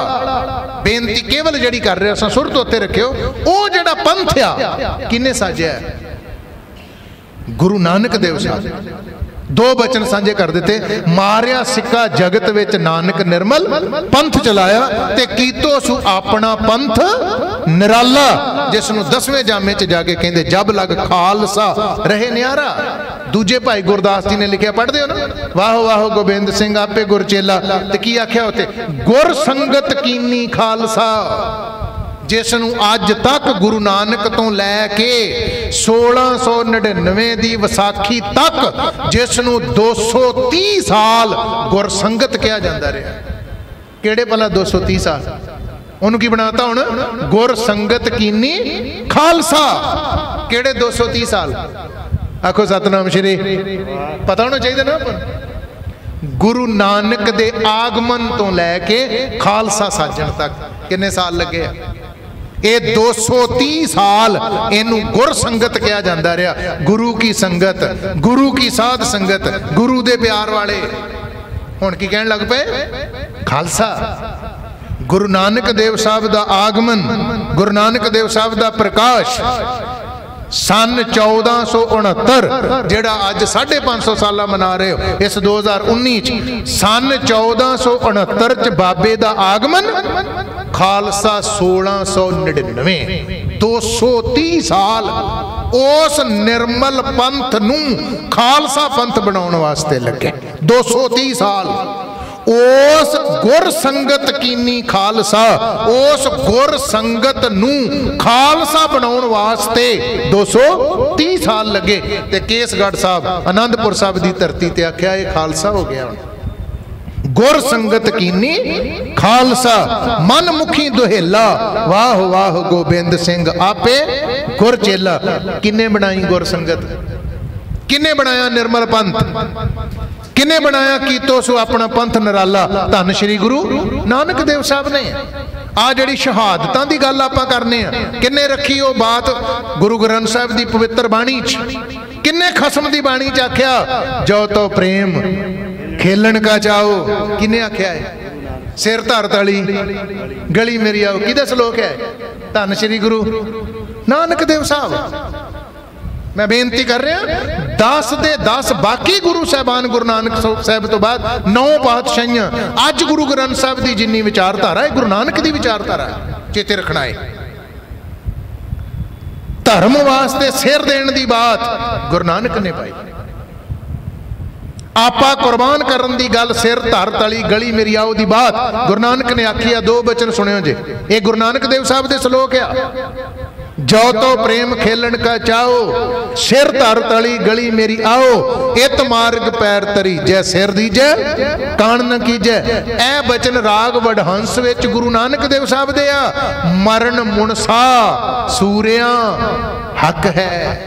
ਬੇਨਤੀ ਕੇਵਲ ਜਿਹੜੀ ਕਰ ਰਹੇ ਸਾਂ ਸੁਰਤ ਉੱਤੇ ਰੱਖਿਓ। ਉਹ ਜਿਹੜਾ ਪੰਥ ਆ ਕਿੰਨੇ ਸਾਜਿਆ? ਗੁਰੂ ਨਾਨਕ ਦੇਵ ਸਾਹਿਬ। ਦੋ ਬਚਨ ਸਾਂਝੇ ਕਰ ਦਿੱਤੇ। ਮਾਰਿਆ ਸਿੱਕਾ ਜਗਤ ਵਿੱਚ ਨਾਨਕ ਨਿਰਮਲ, ਪੰਥ ਚਲਾਇਆ ਤੇ ਕੀਤੋ ਸੁ ਆਪਣਾ ਪੰਥ ਨਿਰਾਲਾ ਜਿਸ ਨੂੰ 10ਵੇਂ ਜਾਮੇ 'ਚ ਜਾ ਕੇ ਕਹਿੰਦੇ, ਜਬ ਲਗ ਖਾਲਸਾ ਰਹੇ ਨਿਆਰਾ। ਦੂਜੇ ਭਾਈ ਗੁਰਦਾਸ ਜੀ ਨੇ ਲਿਖਿਆ, ਪੜ੍ਹਦੇ ਹੋ ਨਾ? ਵਾਹ ਵਾਹ, ਗੋਬਿੰਦ ਸਿੰਘ, ਆਪੇ ਗੁਰਚੇਲਾ ਤੇ ਕੀ ਆਖਿਆ ਉੱਤੇ ਗੁਰ ਸੰਗਤ ਕੀਨੀ ਖਾਲਸਾ। ਜਿਸ ਨੂੰ ਅੱਜ ਤੱਕ ਗੁਰੂ ਨਾਨਕ ਤੋਂ ਲੈ ਕੇ 1699 ਦੀ ਵਿਸਾਖੀ ਤੱਕ ਜਿਸ ਨੂੰ 230 ਸਾਲ ਗੁਰਸੰਗਤ ਕਿਹਾ ਜਾਂਦਾ ਰਿਹਾ। ਕਿਹੜੇ ਭਲਾ 230 ਸਾਲ? ਉਹਨੂੰ ਕੀ ਬਣਾਤਾ ਹੁਣ? ਗੁਰਸੰਗਤ ਕੀਨੀ? ਖਾਲਸਾ। ਕਿਹੜੇ 230 ਸਾਲ? ਆਖੋ ਸਤਨਾਮ ਸ਼੍ਰੀ। ਪਤਾ ਹੋਣਾ ਚਾਹੀਦਾ ਨਾ? ਗੁਰੂ ਨਾਨਕ ਦੇ ਆਗਮਨ ਤੋਂ ਲੈ ਕੇ ਖਾਲਸਾ ਸਾਜਣ ਤੱਕ। ਕਿੰਨੇ ਸਾਲ ਲੱਗੇ ਆ? ਇਹ 230 ਸਾਲ ਇਹਨੂੰ ਗੁਰ ਸੰਗਤ ਕਿਹਾ ਜਾਂਦਾ ਰਿਹਾ। ਗੁਰੂ ਕੀ ਸੰਗਤ, ਗੁਰੂ ਕੀ ਸਾਧ ਸੰਗਤ, ਗੁਰੂ ਦੇ ਪਿਆਰ ਵਾਲੇ। ਹੁਣ ਕੀ ਕਹਿਣ ਲੱਗ ਪਏ? ਖਾਲਸਾ। ਗੁਰੂ ਨਾਨਕ ਦੇਵ ਸਾਹਿਬ ਦਾ ਆਗਮਨ, ਗੁਰੂ ਨਾਨਕ ਦੇਵ ਸਾਹਿਬ ਦਾ ਪ੍ਰਕਾਸ਼। ਸਨ 1469 ਜਿਹੜਾ ਅੱਜ 550 ਸਾਲਾ ਮਨਾ ਰਹੇ ਹੋ, ਇਸ 2019 ਚ। ਸਨ 1469 ਚ ਬਾਬੇ ਦਾ ਆਗਮਨ, ਖਾਲਸਾ 1699 230 ਸਾਲ ਉਸ ਨਿਰਮਲ ਪੰਥ ਨੂੰ ਖਾਲਸਾ ਪੰਥ ਬਣਾਉਣ ਵਾਸਤੇ ਲੱਗੇ। 230 ਸਾਲ ਉਸ ਗੁਰ ਸੰਗਤ ਕੀਨੀ ਖਾਲਸਾ, ਉਸ ਗੁਰ ਸੰਗਤ ਨੂੰ ਖਾਲਸਾ ਬਣਾਉਣ ਵਾਸਤੇ 230 ਸਾਲ ਲੱਗੇ ਤੇ ਕੇਸਗੜ੍ਹ ਸਾਹਿਬ ਆਨੰਦਪੁਰ ਸਾਹਿਬ ਦੀ ਧਰਤੀ ਤੇ ਆਖਿਆ ਇਹ ਖਾਲਸਾ ਹੋ ਗਿਆ ਹੁਣ। ਗੁਰ ਸੰਗਤ ਕੀਨੀ ਖਾਲਸਾ ਮਨ ਮੁਖੀ ਦੁਹੇਲਾ, ਵਾਹ ਵਾਹ ਗੋਬਿੰਦ ਸਿੰਘ ਆਪੇ ਗੁਰ ਚੇਲਾ। ਕਿੰਨੇ ਬਣਾਈ ਗੁਰ ਸੰਗਤ? ਕਿੰਨੇ ਬਣਾਇਆ ਨਿਰਮਲ ਪੰਥ? ਕਿਨੇ ਬਣਾਇਆ ਕੀਤੋ ਸੋ ਆਪਣਾ ਪੰਥ ਨਰਾਲਾ? ਧੰਨ ਸ਼੍ਰੀ ਗੁਰੂ ਨਾਨਕ ਦੇਵ ਸਾਹਿਬ ਨੇ। ਆ ਜਿਹੜੀ ਸ਼ਹਾਦਤਾਂ ਦੀ ਗੱਲ ਆਪਾਂ ਕਰਨੇ ਆ, ਕਿੰਨੇ ਰੱਖੀ ਉਹ ਬਾਤ ਗੁਰੂ ਗ੍ਰੰਥ ਸਾਹਿਬ ਦੀ ਪਵਿੱਤਰ ਬਾਣੀ 'ਚ। ਕਿੰਨੇ ਖਸਮ ਦੀ ਬਾਣੀ 'ਚ ਆਖਿਆ, ਜੋ ਤੋ ਪ੍ਰੇਮ ਖੇਲਣ ਕਾ ਚਾਓ ਕਿਨੇ ਆਖਿਆ ਹੈ ਸਿਰ ਧਰ ਤਲੀ, ਗਲੀ ਮੇਰੀ ਆਓ। ਕਿਹਦਾ ਸ਼ਲੋਕ ਹੈ? ਧੰਨ ਸ਼੍ਰੀ ਗੁਰੂ ਨਾਨਕ ਦੇਵ ਸਾਹਿਬ। ਮੈਂ ਬੇਨਤੀ ਕਰ ਰਿਹਾ 10 ਦੇ 10 ਬਾਕੀ ਗੁਰੂ ਸਾਹਿਬਾਨ ਗੁਰੂ ਨਾਨਕ ਸਾਹਿਬ ਤੋਂ ਬਾਅਦ ਨੌ ਪਾਤਸ਼ਾਹੀਆਂ। ਅੱਜ ਗੁਰੂ ਗ੍ਰੰਥ ਸਾਹਿਬ ਦੀ ਜਿੰਨੀ ਵਿਚਾਰਧਾਰਾ ਹੈ, ਗੁਰੂ ਨਾਨਕ ਦੀ ਵਿਚਾਰਧਾਰਾ ਚੇਤੇ ਰੱਖਣਾ ਹੈ। ਧਰਮ ਵਾਸਤੇ ਸਿਰ ਦੇਣ ਦੀ ਬਾਤ ਗੁਰੂ ਨਾਨਕ ਨੇ ਪਾਈ। ਆਪਾ ਕੁਰਬਾਨ ਕਰਨ ਦੀ ਗੱਲ ਸਿਰ ਧਰ ਤਲੀ ਗਲੀ ਮੇਰੀ ਆਓ ਦੀ ਬਾਤ ਗੁਰੂ ਨਾਨਕ ਨੇ ਆਖੀ ਆ, ਦੋ ਬਚਨ ਸੁਣਿਓ ਜੇ। ਇਹ ਗੁਰੂ ਨਾਨਕ ਦੇਵ ਸਾਹਿਬ ਦੇ ਸ਼ਲੋਕ ਆ। ਜੋ ਤੋ ਪ੍ਰੇਮ ਖੇਲਣ ਕਾ ਚਾਓ ਸਿਰ ਧਰ ਤਲੀ ਗਲੀ ਮੇਰੀ ਆਓ, ਇਤ ਮਾਰਗ ਪੈਰ ਤਰੀ ਜੈ, ਸਿਰ ਦੀਜੈ ਕਾਣ ਨ ਕੀਜੈ। ਐ ਬਚਨ ਰਾਗ ਵਡਹੰਸ ਵਿੱਚ ਗੁਰੂ ਨਾਨਕ ਦੇਵ ਸਾਹਿਬ ਦੇ ਆ, ਮਰਨ ਮੁਨਸਾ ਸੂਰਿਆਂ, ਹੱਕ ਹੈ।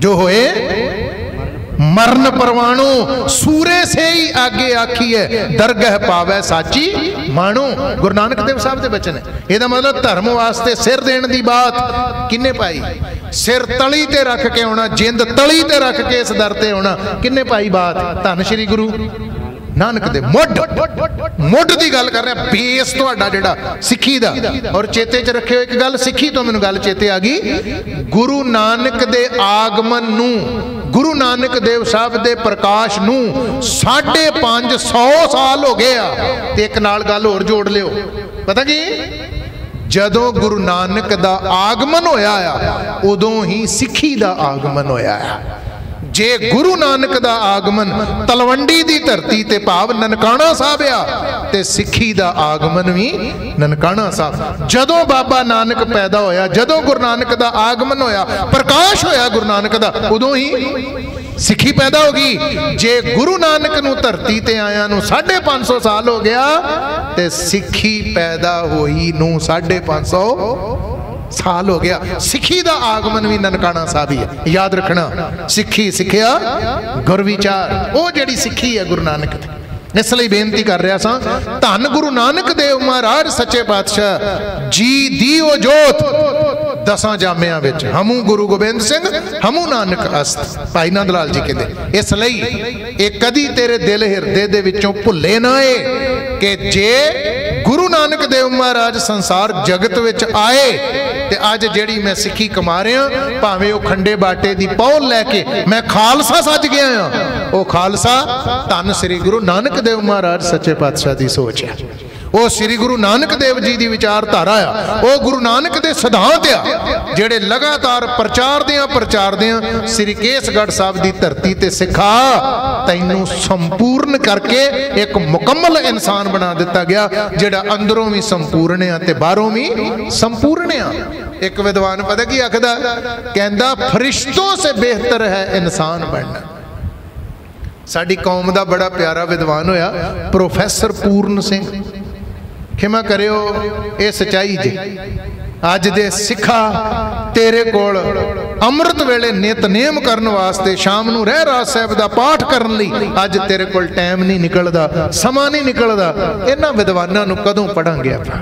ਜੋ ਹੋਏ ਮਰਨ ਪਰਵਾਣੂ, ਸੂਰੇ ਸੇ ਹੀ ਆਗੇ ਆਖੀਏ ਦਰਗਹ ਪਾਵੇ ਸਾਚੀ ਮਾਣੋ। ਗੁਰੂ ਨਾਨਕ ਦੇਵ ਸਾਹਿਬ ਦੇ ਬਚਨ ਹੈ ਇਹਦਾ ਮਤਲਬ ਧਰਮ ਵਾਸਤੇ ਸਿਰ ਦੇਣ ਦੀ ਬਾਤ ਕਿੰਨੇ ਪਾਈ ਸਿਰ ਤਲੀ ਤੇ ਰੱਖ ਕੇ ਆਉਣਾ, ਜਿੰਦ ਤਲੀ ਤੇ ਰੱਖ ਕੇ ਇਸ ਦਰ ਤੇ ਆਉਣਾ, ਕਿੰਨੇ ਪਾਈ ਬਾਤ? ਧੰਨ ਸ਼੍ਰੀ ਗੁਰੂ। ਨਾਨਕ ਦੇ ਮੁੱਢ ਮੁੱਢ ਦੀ ਗੱਲ ਕਰ ਰਿਹਾ, ਬੇਸ ਤੁਹਾਡਾ ਜਿਹੜਾ ਸਿੱਖੀ ਦਾ। ਔਰ ਚੇਤੇ 'ਚ ਰੱਖਿਓ ਇੱਕ ਗੱਲ, ਸਿੱਖੀ ਤੋਂ ਮੈਨੂੰ ਗੱਲ ਚੇਤੇ ਆ ਗਈ। ਗੁਰੂ ਨਾਨਕ ਦੇ ਆਗਮਨ ਨੂੰ, ਗੁਰੂ ਨਾਨਕ ਦੇਵ ਸਾਹਿਬ ਦੇ ਪ੍ਰਕਾਸ਼ ਨੂੰ 550 ਸਾਲ ਹੋ ਗਏ ਆ। ਤੇ ਇੱਕ ਨਾਲ ਗੱਲ ਹੋਰ ਜੋੜ ਲਿਓ। ਪਤਾ ਕੀ? ਜਦੋਂ ਗੁਰੂ ਨਾਨਕ ਦਾ ਆਗਮਨ ਹੋਇਆ ਆ, ਉਦੋਂ ਹੀ ਸਿੱਖੀ ਦਾ ਆਗਮਨ ਹੋਇਆ ਆ। ਜੇ ਗੁਰੂ ਨਾਨਕ ਦਾ ਆਗਮਨ ਤਲਵੰਡੀ ਦੀ ਧਰਤੀ ਤੇ ਭਾਵ ਨਨਕਾਣਾ ਸਾਹਿਬ ਆ, ਤੇ ਸਿੱਖੀ ਦਾ ਆਗਮਨ ਵੀ ਨਨਕਾਣਾ ਸਾਹਿਬ। ਜਦੋਂ ਬਾਬਾ ਨਾਨਕ ਪੈਦਾ ਹੋਇਆ, ਜਦੋਂ ਗੁਰੂ ਨਾਨਕ ਦਾ ਆਗਮਨ ਹੋਇਆ, ਪ੍ਰਕਾਸ਼ ਹੋਇਆ ਗੁਰੂ ਨਾਨਕ ਦਾ, ਉਦੋਂ ਹੀ ਸਿੱਖੀ ਪੈਦਾ ਹੋ ਗਈ। ਜੇ ਗੁਰੂ ਨਾਨਕ ਨੂੰ ਧਰਤੀ ਤੇ ਆਇਆਂ ਨੂੰ 550 ਸਾਲ ਹੋ ਗਿਆ, ਤੇ ਸਿੱਖੀ ਪੈਦਾ ਹੋਈ ਨੂੰ 550 ਸਾਲ ਹੋ ਗਿਆ। ਸਿੱਖੀ ਦਾ ਆਗਮਨ ਵੀ ਨਨਕਾਣਾ ਸਾਹਿਬ ਹੀ ਹੈ। ਯਾਦ ਰੱਖਣਾ, ਸਿੱਖੀ ਸਿੱਖਿਆ ਗੁਰ ਵਿਚਾਰ ਉਹ ਜਿਹੜੀ ਸਿੱਖੀ ਹੈ ਗੁਰੂ ਨਾਨਕ ਦੀ। ਇਸ ਲਈ ਬੇਨਤੀ ਕਰ ਰਿਹਾ ਸਾਂ, ਧੰਨ ਗੁਰੂ ਨਾਨਕ ਦੇਵ ਮਹਾਰਾਜ, ਸੱਚੇ ਪਾਤਸ਼ਾਹ, ਜੀ ਦੀ ਉਹ ਜੋਤ, ਦਸਾਂ ਜਾਮਿਆਂ ਵਿੱਚ। ਹਮੂ ਗੁਰੂ ਗੋਬਿੰਦ ਸਿੰਘ, ਹਮੂ ਨਾਨਕ ਅਸਤ। ਭਾਈ ਨੰਦ ਲਾਲ ਜੀ ਕਹਿੰਦੇ, ਇਸ ਲਈ ਇਹ ਕਦੀ ਤੇਰੇ ਦਿਲ ਹਿਰਦੇ ਦੇ ਵਿੱਚੋਂ ਭੁੱਲੇ ਨਾ ਏ ਕਿ ਜੇ ਗੁਰੂ ਨਾਨਕ ਦੇਵ ਮਹਾਰਾਜ ਸੰਸਾਰ ਜਗਤ ਵਿੱਚ ਆਏ ਤੇ ਅੱਜ ਜਿਹੜੀ ਮੈਂ ਸਿੱਖੀ ਕਮਾ ਰਿਹਾ, ਭਾਵੇਂ ਉਹ ਖੰਡੇ ਬਾਟੇ ਦੀ ਪੌਲ ਲੈ ਕੇ ਮੈਂ ਖਾਲਸਾ ਸੱਜ ਗਿਆ ਆ ਉਹ ਖਾਲਸਾ ਧੰਨ ਸ੍ਰੀ ਗੁਰੂ ਨਾਨਕ ਦੇਵ ਮਹਾਰਾਜ ਸੱਚੇ ਪਾਤਸ਼ਾਹ ਦੀ ਸੋਚ ਹੈ। ਉਹ ਸ੍ਰੀ ਗੁਰੂ ਨਾਨਕ ਦੇਵ ਜੀ ਦੀ ਵਿਚਾਰਧਾਰਾ ਆ। ਉਹ ਗੁਰੂ ਨਾਨਕ ਦੇ ਸਿਧਾਂਤ ਆ, ਜਿਹੜੇ ਲਗਾਤਾਰ ਪ੍ਰਚਾਰਦੇ ਆ ਪ੍ਰਚਾਰਦੇ ਆ। ਸ੍ਰੀ ਕੇਸਗੜ੍ਹ ਸਾਹਿਬ ਦੀ ਧਰਤੀ ਤੇ ਸਿਖਾ ਤੈਨੂੰ ਸੰਪੂਰਨ ਕਰਕੇ ਇੱਕ ਮੁਕੰਮਲ ਇਨਸਾਨ ਬਣਾ ਦਿੱਤਾ ਗਿਆ, ਜਿਹੜਾ ਅੰਦਰੋਂ ਵੀ ਸੰਪੂਰਨ ਆ ਤੇ ਬਾਹਰੋਂ ਵੀ ਸੰਪੂਰਨ ਆ। ਇੱਕ ਵਿਦਵਾਨ ਪਤਾ ਕੀ ਆਖਦਾ? ਕਹਿੰਦਾ, ਫਰਿਸ਼ਤੋਂ ਸੇ ਬਿਹਤਰ ਹੈ ਇਨਸਾਨ ਬਣਨਾ। ਸਾਡੀ ਕੌਮ ਦਾ ਬੜਾ ਪਿਆਰਾ ਵਿਦਵਾਨ ਹੋਇਆ, ਪ੍ਰੋਫੈਸਰ ਪੂਰਨ ਸਿੰਘ। ਖਿਮਾ ਕਰਿਓ ਇਹ ਸਚਾਈ ਜੀ। ਅੱਜ ਦੇ ਸਿੱਖਾ ਤੇਰੇ ਕੋਲ ਅੰਮ੍ਰਿਤ ਵੇਲੇ ਨਿਤਨੇਮ ਕਰਨ ਵਾਸਤੇ ਸ਼ਾਮ ਨੂੰ ਰਹਿ ਰਾਜ ਸਾਹਿਬ ਦਾ ਪਾਠ ਕਰਨ ਲਈ ਅੱਜ ਤੇਰੇ ਕੋਲ ਟਾਈਮ ਨਹੀਂ ਨਿਕਲਦਾ, ਸਮਾਂ ਨਹੀਂ ਨਿਕਲਦਾ। ਇਹਨਾਂ ਵਿਦਵਾਨਾਂ ਨੂੰ ਕਦੋਂ ਪੜਾਂਗੇ ਆਪਾਂ?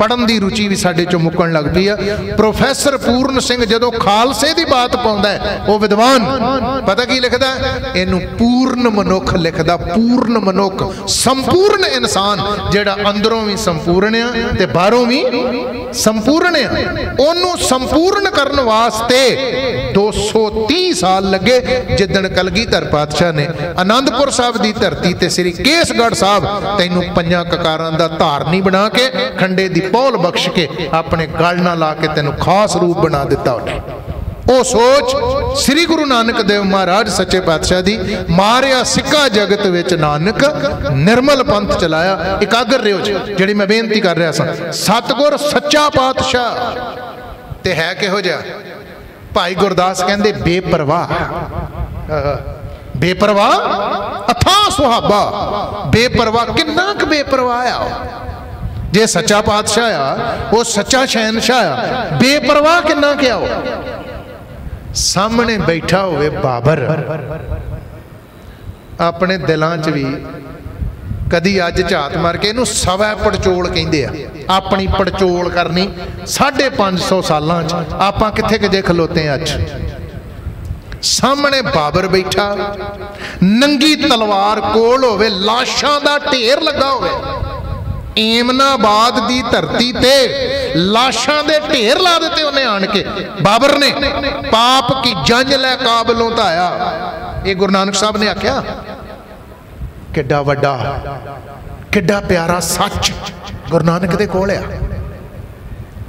ਪੜਨ ਦੀ ਰੁਚੀ ਵੀ ਸਾਡੇ ਚੋਂ ਮੁੱਕਣ ਲੱਗ ਪਈ ਆ। ਪ੍ਰੋਫੈਸਰ ਪੂਰਨ ਸਿੰਘ ਜਦੋਂ ਖਾਲਸੇ ਦੀ ਬਾਤ ਪਾਉਂਦਾ ਉਹ ਵਿਦਵਾਨ, ਪਤਾ ਕੀ ਲਿਖਦਾ ਇਹਨੂੰ ਪੂਰਨ ਮਨੁੱਖ ਲਿਖਦਾ, ਪੂਰਨ ਮਨੁੱਖ, ਸੰਪੂਰਨ ਇਨਸਾਨ, ਜਿਹੜਾ ਅੰਦਰੋਂ ਵੀ ਸੰਪੂਰਨ ਆ ਤੇ ਬਾਹਰੋਂ ਵੀ ਸੰਪੂਰਨ ਆ। ਉਹਨੂੰ ਸੰਪੂਰਨ ਕਰਨ ਵਾਸਤੇ 230 ਸਾਲ ਲੱਗੇ, ਜਿੱਦਣ ਕਲਗੀਧਰ ਪਾਤਸ਼ਾਹ ਨੇ ਆਨੰਦਪੁਰ ਸਾਹਿਬ ਦੀ ਧਰਤੀ ਤੇ ਸ੍ਰੀ ਕੇਸਗੜ੍ਹ ਸਾਹਿਬ ਤੈਨੂੰ ਪੰਜਾਂ ਕਕਾਰਾਂ ਦਾ ਧਾਰਨੀ ਬਣਾ ਕੇ ਖੰਡੇ ਦੀ ਪੌਲ ਬਖਸ਼ ਕੇ ਆਪਣੇ ਗਲ ਨਾਲ ਲਾ ਕੇ ਤੈਨੂੰ ਖਾਸ ਰੂਪ ਬਣਾ ਦਿੱਤਾ ਉਹਨੇ। ਉਹ ਸੋਚ ਸ੍ਰੀ ਗੁਰੂ ਨਾਨਕ ਦੇਵ ਮਹਾਰਾਜ ਸੱਚੇ ਪਾਤਸ਼ਾਹ ਦੀ ਮਾਰਿਆ ਸਿੱਕਾ ਜਗਤ ਵਿੱਚ ਨਾਨਕ ਨਿਰਮਲ ਪੰਥ ਚਲਾਇਆ, ਇਕਾਗਰ ਰਿਓ ਜਿਹੜੀ ਮੈਂ ਬੇਨਤੀ ਕਰ ਰਿਹਾ ਸਾਂ। ਸਤਗੁਰ ਸੱਚਾ ਪਾਤਸ਼ਾਹ। ਤੇ ਹੈ ਕਿਹੋ ਜਿਹਾ? ਭਾਈ ਗੁਰਦਾਸ ਕਹਿੰਦੇ, ਬੇਪਰਵਾਹ। ਬੇਪਰਵਾਹ? ਅਥਾ ਸੁਹਾਬਾ। ਬੇਪਰਵਾਹ, ਕਿੰਨਾ ਕੁ ਬੇਪਰਵਾਹ ਆ ਜੇ ਸੱਚਾ ਪਾਤਸ਼ਾਹ ਆ, ਉਹ ਸੱਚਾ ਸ਼ਹਿਨशाह ਆ। ਬੇਪਰਵਾਹ ਕਿੰਨਾ ਕਿਹਾ ਉਹ? ਸਾਹਮਣੇ ਬੈਠਾ ਹੋਵੇ ਬਾਬਰ। ਆਪਣੇ ਦਿਲਾਂ 'ਚ ਵੀ ਕਦੀ ਅੱਜ ਝਾਤ ਮਾਰ ਕੇ ਇਹਨੂੰ ਸਵੈ ਪੜਚੋਲ ਕਹਿੰਦੇ ਆ। ਆਪਣੀ ਪੜਚੋਲ ਕਰਨੀ 550 ਸਾਲਾਂ 'ਚ। ਆਪਾਂ ਕਿੱਥੇ ਕਿਤੇ ਖਲੋਤੇ ਅੱਜ? ਸਾਹਮਣੇ ਬਾਬਰ ਬੈਠਾ, ਨੰਗੀ ਤਲਵਾਰ ਕੋਲ ਹੋਵੇ, ਲਾਸ਼ਾਂ ਦਾ ਢੇਰ ਲੱਗਾ ਹੋਵੇ। ਏਮਨਾਬਾਦ ਦੀ ਧਰਤੀ ਤੇ ਲਾਸ਼ਾਂ ਦੇ ਢੇਰ ਲਾ ਦਿੱਤੇ ਉਹਨੇ ਆਣ ਕੇ। ਬਾਬਰ ਨੇ ਪਾਪ ਕੀ ਜੰਜ ਲੈ ਕਾਬਲੋਂ ਧਾਇਆ। ਇਹ ਗੁਰੂ ਨਾਨਕ ਸਾਹਿਬ ਨੇ ਆਖਿਆ, ਕਿੱਡਾ ਵੱਡਾ, ਕਿੱਡਾ ਪਿਆਰਾ ਸੱਚ ਗੁਰੂ ਨਾਨਕ ਦੇ ਕੋਲ ਆ।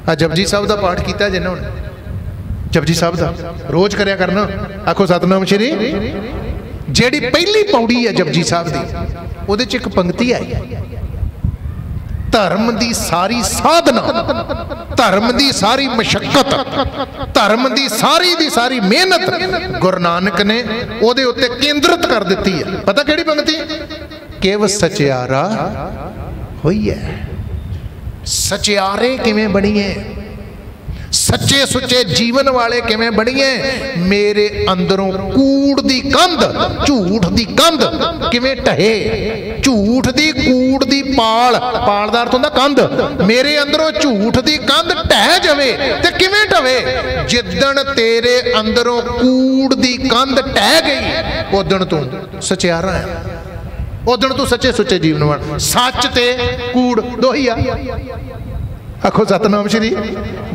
ਆ ਜਪਜੀ ਸਾਹਿਬ ਦਾ ਪਾਠ ਕੀਤਾ ਜਿੰਨਾ ਹੁਣ ਜਪਜੀ ਸਾਹਿਬ ਦਾ ਰੋਜ਼ ਕਰਿਆ ਕਰਨਾ। ਆਖੋ, ਸਤਨਾਮ ਸ਼੍ਰੀ। ਜਿਹੜੀ ਪਹਿਲੀ ਪੌੜੀ ਹੈ ਜਪਜੀ ਸਾਹਿਬ ਦੀ, ਉਹਦੇ ਚ ਇੱਕ ਪੰਕਤੀ ਆਈ। ਧਰਮ ਦੀ ਸਾਰੀ ਸਾਧਨਾ, ਧਰਮ ਦੀ ਸਾਰੀ ਮਸ਼ਕਤ, ਧਰਮ ਦੀ ਸਾਰੀ ਦੀ ਸਾਰੀ ਮਿਹਨਤ ਗੁਰੂ ਨਾਨਕ ਨੇ ਉਹਦੇ ਉੱਤੇ ਕੇਂਦਰਿਤ ਕਰ ਦਿੱਤੀ ਹੈ। ਪਤਾ ਕਿਹੜੀ ਪੰਕਤੀ? ਕਿਵ ਸਚਿਆਰਾ ਹੋਈ ਹੈ ਸਚਿਆਰੇ ਕਿਵੇਂ ਬਣੀਏ? ਸੱਚੇ ਸੁੱਚੇ ਜੀਵਨ ਵਾਲੇ ਕਿਵੇਂ ਬਣੀਏ? ਮੇਰੇ ਅੰਦਰੋਂ ਕੂੜ ਦੀ ਕੰਧ, ਝੂਠ ਦੀ ਕੰਧ ਕਿਵੇਂ ਢਹੇ? ਝੂਠ ਦੀ ਕੂੜ ਦੀ ਪਾਲ, ਪਾਲਦਾਰ ਤੋਂ ਹੁੰਦਾ ਕੰਧ। ਮੇਰੇ ਅੰਦਰੋਂ ਝੂਠ ਦੀ ਕੰਧ ਢਹਿ ਜਾਵੇ ਤੇ ਕਿਵੇਂ ਢਵੇ? ਜਿੱਦਣ ਤੇਰੇ ਅੰਦਰੋਂ ਕੂੜ ਦੀ ਕੰਧ ਢਹਿ ਗਈ ਉਦਣ ਤੂੰ ਸਚਿਆਰਾ ਹੈ। ਉਦਣ ਤੂੰ ਸੱਚੇ ਸੁੱਚੇ ਜੀਵਨ ਵਾਲਾ। ਸੱਚ ਤੇ ਕੂੜ ਦੋਹੀ ਆ। ਆਖੋ ਸਤਨਾਮ ਸ਼੍ਰੀ।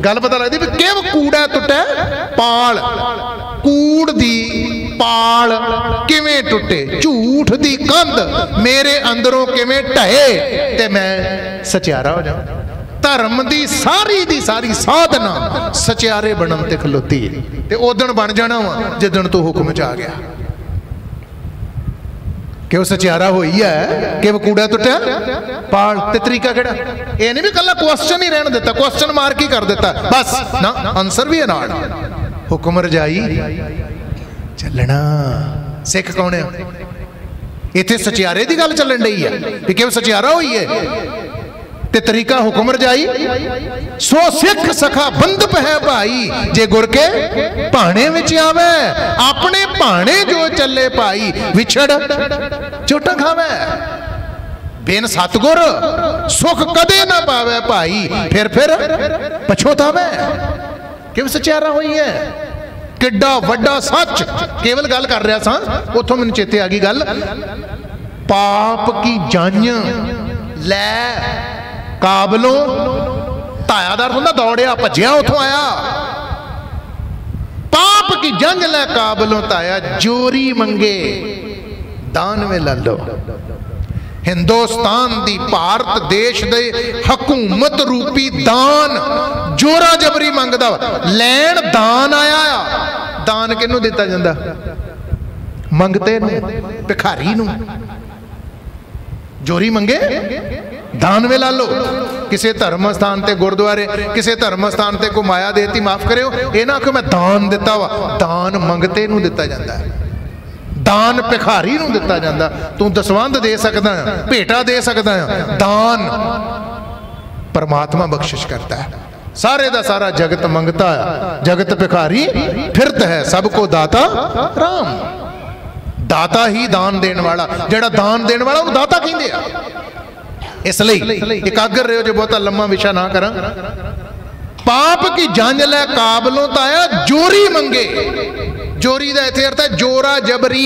ਗੱਲ ਪਤਾ ਲੱਗਦੀ ਵੀ ਕਿਵ ਕੂੜਾ ਟੁੱਟੈ ਪਾਲ। ਕੂੜ ਦੀ ਪਾਲ ਕਿਵੇਂ ਟੁੱਟੇ? ਝੂਠ ਦੀ ਕੰਧ ਮੇਰੇ ਅੰਦਰੋਂ ਕਿਵੇਂ ਢਹੇ? ਤੇ ਮੈਂ ਸਚਿਆਰਾ ਹੋ ਜਾਵਾਂ। ਧਰਮ ਦੀ ਸਾਰੀ ਦੀ ਸਾਰੀ ਸਾਧਨਾ ਸਚਿਆਰੇ ਬਣਨ ਤੇ ਖਲੋਤੀ। ਹੈ ਤੇ ਉਦਣ ਬਣ ਜਾਣਾ ਵਾ ਜਿੱਦਣ ਤੂੰ ਹੁਕਮ ਚ ਆ ਗਿਆ। ਕਿ ਉਹ ਸਚਿਆਰਾ ਹੋਈ ਹੈ ਕਿ ਉਹ ਟੁੱਟਿਆ? ਪਾਲ ਤੇ ਤਰੀਕਾ ਕਿਹੜਾ? ਇਹ ਨਹੀਂ ਵੀ ਕੱਲਾ ਕੁਐਸਚਨ ਹੀ ਰਹਿਣ ਦਿੱਤਾ ਕੁਐਸਚਨ ਮਾਰਕ ਹੀ ਕਰ ਦਿੱਤਾ। ਬਸ, ਨਾ ਆਨਸਰ ਵੀ ਹੈ ਨਾਲ। ਹੁਕਮ ਰਜਾਈ ਚੱਲਣਾ। ਸਿੱਖ ਕੌਣ ਹੈ ਇੱਥੇ ਸਚਿਆਰੇ ਦੀ ਗੱਲ ਚੱਲਣ ਰਹੀ ਹੈ ਵੀ ਕਿਉਂ ਸਚਿਆਰਾ ਹੋਈ ਹੈ ਤੇ ਤਰੀਕਾ ਹੁਕਮ ਰਜਾਈ, ਸੋ ਸਿੱਖ ਸਖਾ ਬੰਦਪ ਹੈ ਭਾਈ, ਜੇ ਗੁਰ ਕੇ ਭਾਣੇ ਵਿੱਚ ਆਵੇ, ਆਪਣੇ ਭਾਣੇ ਜੋ ਚੱਲੇ ਭਾਈ, ਵਿਛੜ ਚੋਟਾਂ ਖਾਵੇ। ਬਿਨ ਸਤਗੁਰ ਸੁਖ ਕਦੇ ਨਾ ਪਾਵੇ ਭਾਈ, ਫਿਰ ਫਿਰ ਪਛੋਤਾਵੇ। ਕਿਵੇਂ ਸਚਿਆਰਾ ਹੋਈ ਹੈ ਕਿੱਡਾ ਵੱਡਾ ਸੱਚ। ਕੇਵਲ ਗੱਲ ਕਰ ਰਿਹਾ ਸਾਂ, ਉੱਥੋਂ ਮੈਨੂੰ ਚੇਤੇ ਆ ਗਈ ਗੱਲ। ਪਾਪ ਕੀ ਜੰਜ ਲੈ ਕਾਬਲੋਂ ਧਾਇਆਦਾਰ ਹੁੰਦਾ ਦੌੜਿਆ, ਭੱਜਿਆ, ਉਥੋਂ ਆਇਆ। ਪਾਪ ਕੀ ਜੰਗ ਲੈ ਕਾਬਲੋਂ ਧਾਇਆ, ਜੋਰੀ ਮੰਗੇ ਦਾਨ ਵੇ ਲੱਲੋ ਹਿੰਦੁਸਤਾਨ ਦੀ ਭਾਰਤ ਦੇਸ਼ ਦੇ ਹਕੂਮਤ ਰੂਪੀ ਦਾਨ, ਜੋਰਾ ਜਬਰੀ ਮੰਗਦਾ ਲੈਣ ਦਾਨ ਆਇਆ ਆ, ਦਾਨ ਕਿਹਨੂੰ ਦਿੱਤਾ ਜਾਂਦਾ? ਮੰਗਤੇ ਨੂੰ, ਭਿਖਾਰੀ ਨੂੰ। ਜੋਰੀ ਮੰਗੇ? ਦਾਨ ਵੇ ਲਾ ਲਓ। ਕਿਸੇ ਧਰਮ ਸਥਾਨ ਤੇ ਗੁਰਦੁਆਰੇ, ਕਿਸੇ ਧਰਮ ਸਥਾਨ ਤੇ ਕੋ ਮਾਇਆ ਦੇਤੀ ਮਾਫ ਕਰਿਓ। ਇਹ ਨਾ ਕਿ ਮੈਂ ਦਾਨ ਦਿੱਤਾ ਵਾ। ਦਾਨ ਮੰਗਤੇ ਨੂੰ ਦਿੱਤਾ ਜਾਂਦਾ ਹੈ। ਦਾਨ ਭਿਖਾਰੀ ਨੂੰ ਦਿੱਤਾ ਜਾਂਦਾ। ਤੂੰ ਦਸਵੰਧ ਦੇ ਸਕਦਾ ਹੈ, ਭੇਟਾ ਦੇ ਸਕਦਾ ਹੈ। ਦਾਨ ਪਰਮਾਤਮਾ ਬਖਸ਼ਿਸ਼ ਕਰਦਾ ਹੈ। ਸਾਰੇ ਦਾ ਸਾਰਾ ਜਗਤ ਮੰਗਤਾ ਹੈ ਜਗਤ ਭਿਖਾਰੀ ਫਿਰਤ ਹੈ। ਸਭ ਕੋ ਦਾਤਾ ਰਾਮ। ਦਾਤਾ ਹੀ ਦਾਨ ਦੇਣ ਵਾਲਾ। ਜਿਹੜਾ ਦਾਨ ਦੇਣ ਵਾਲਾ, ਉਹਨੂੰ ਦਾਤਾ ਕਹਿੰਦੇ ਆ। ਇਸ ਲਈ ਇਕਾਗਰ ਰਹੋ ਜੇ ਬਹੁਤਾ ਲੰਮਾ ਵਿਸ਼ਾ ਨਾ ਕਰਾਂ। ਪਾਪ ਕੀ ਜੰਜ ਲੈ ਕਾਬਲੋਂ ਤਾਇਆ ਜੋਰੀ ਮੰਗੇ। ਜੋਰੀ ਦਾ ਇੱਥੇ ਅਰਥ ਹੈ ਜੋਰਾ ਜਬਰੀ।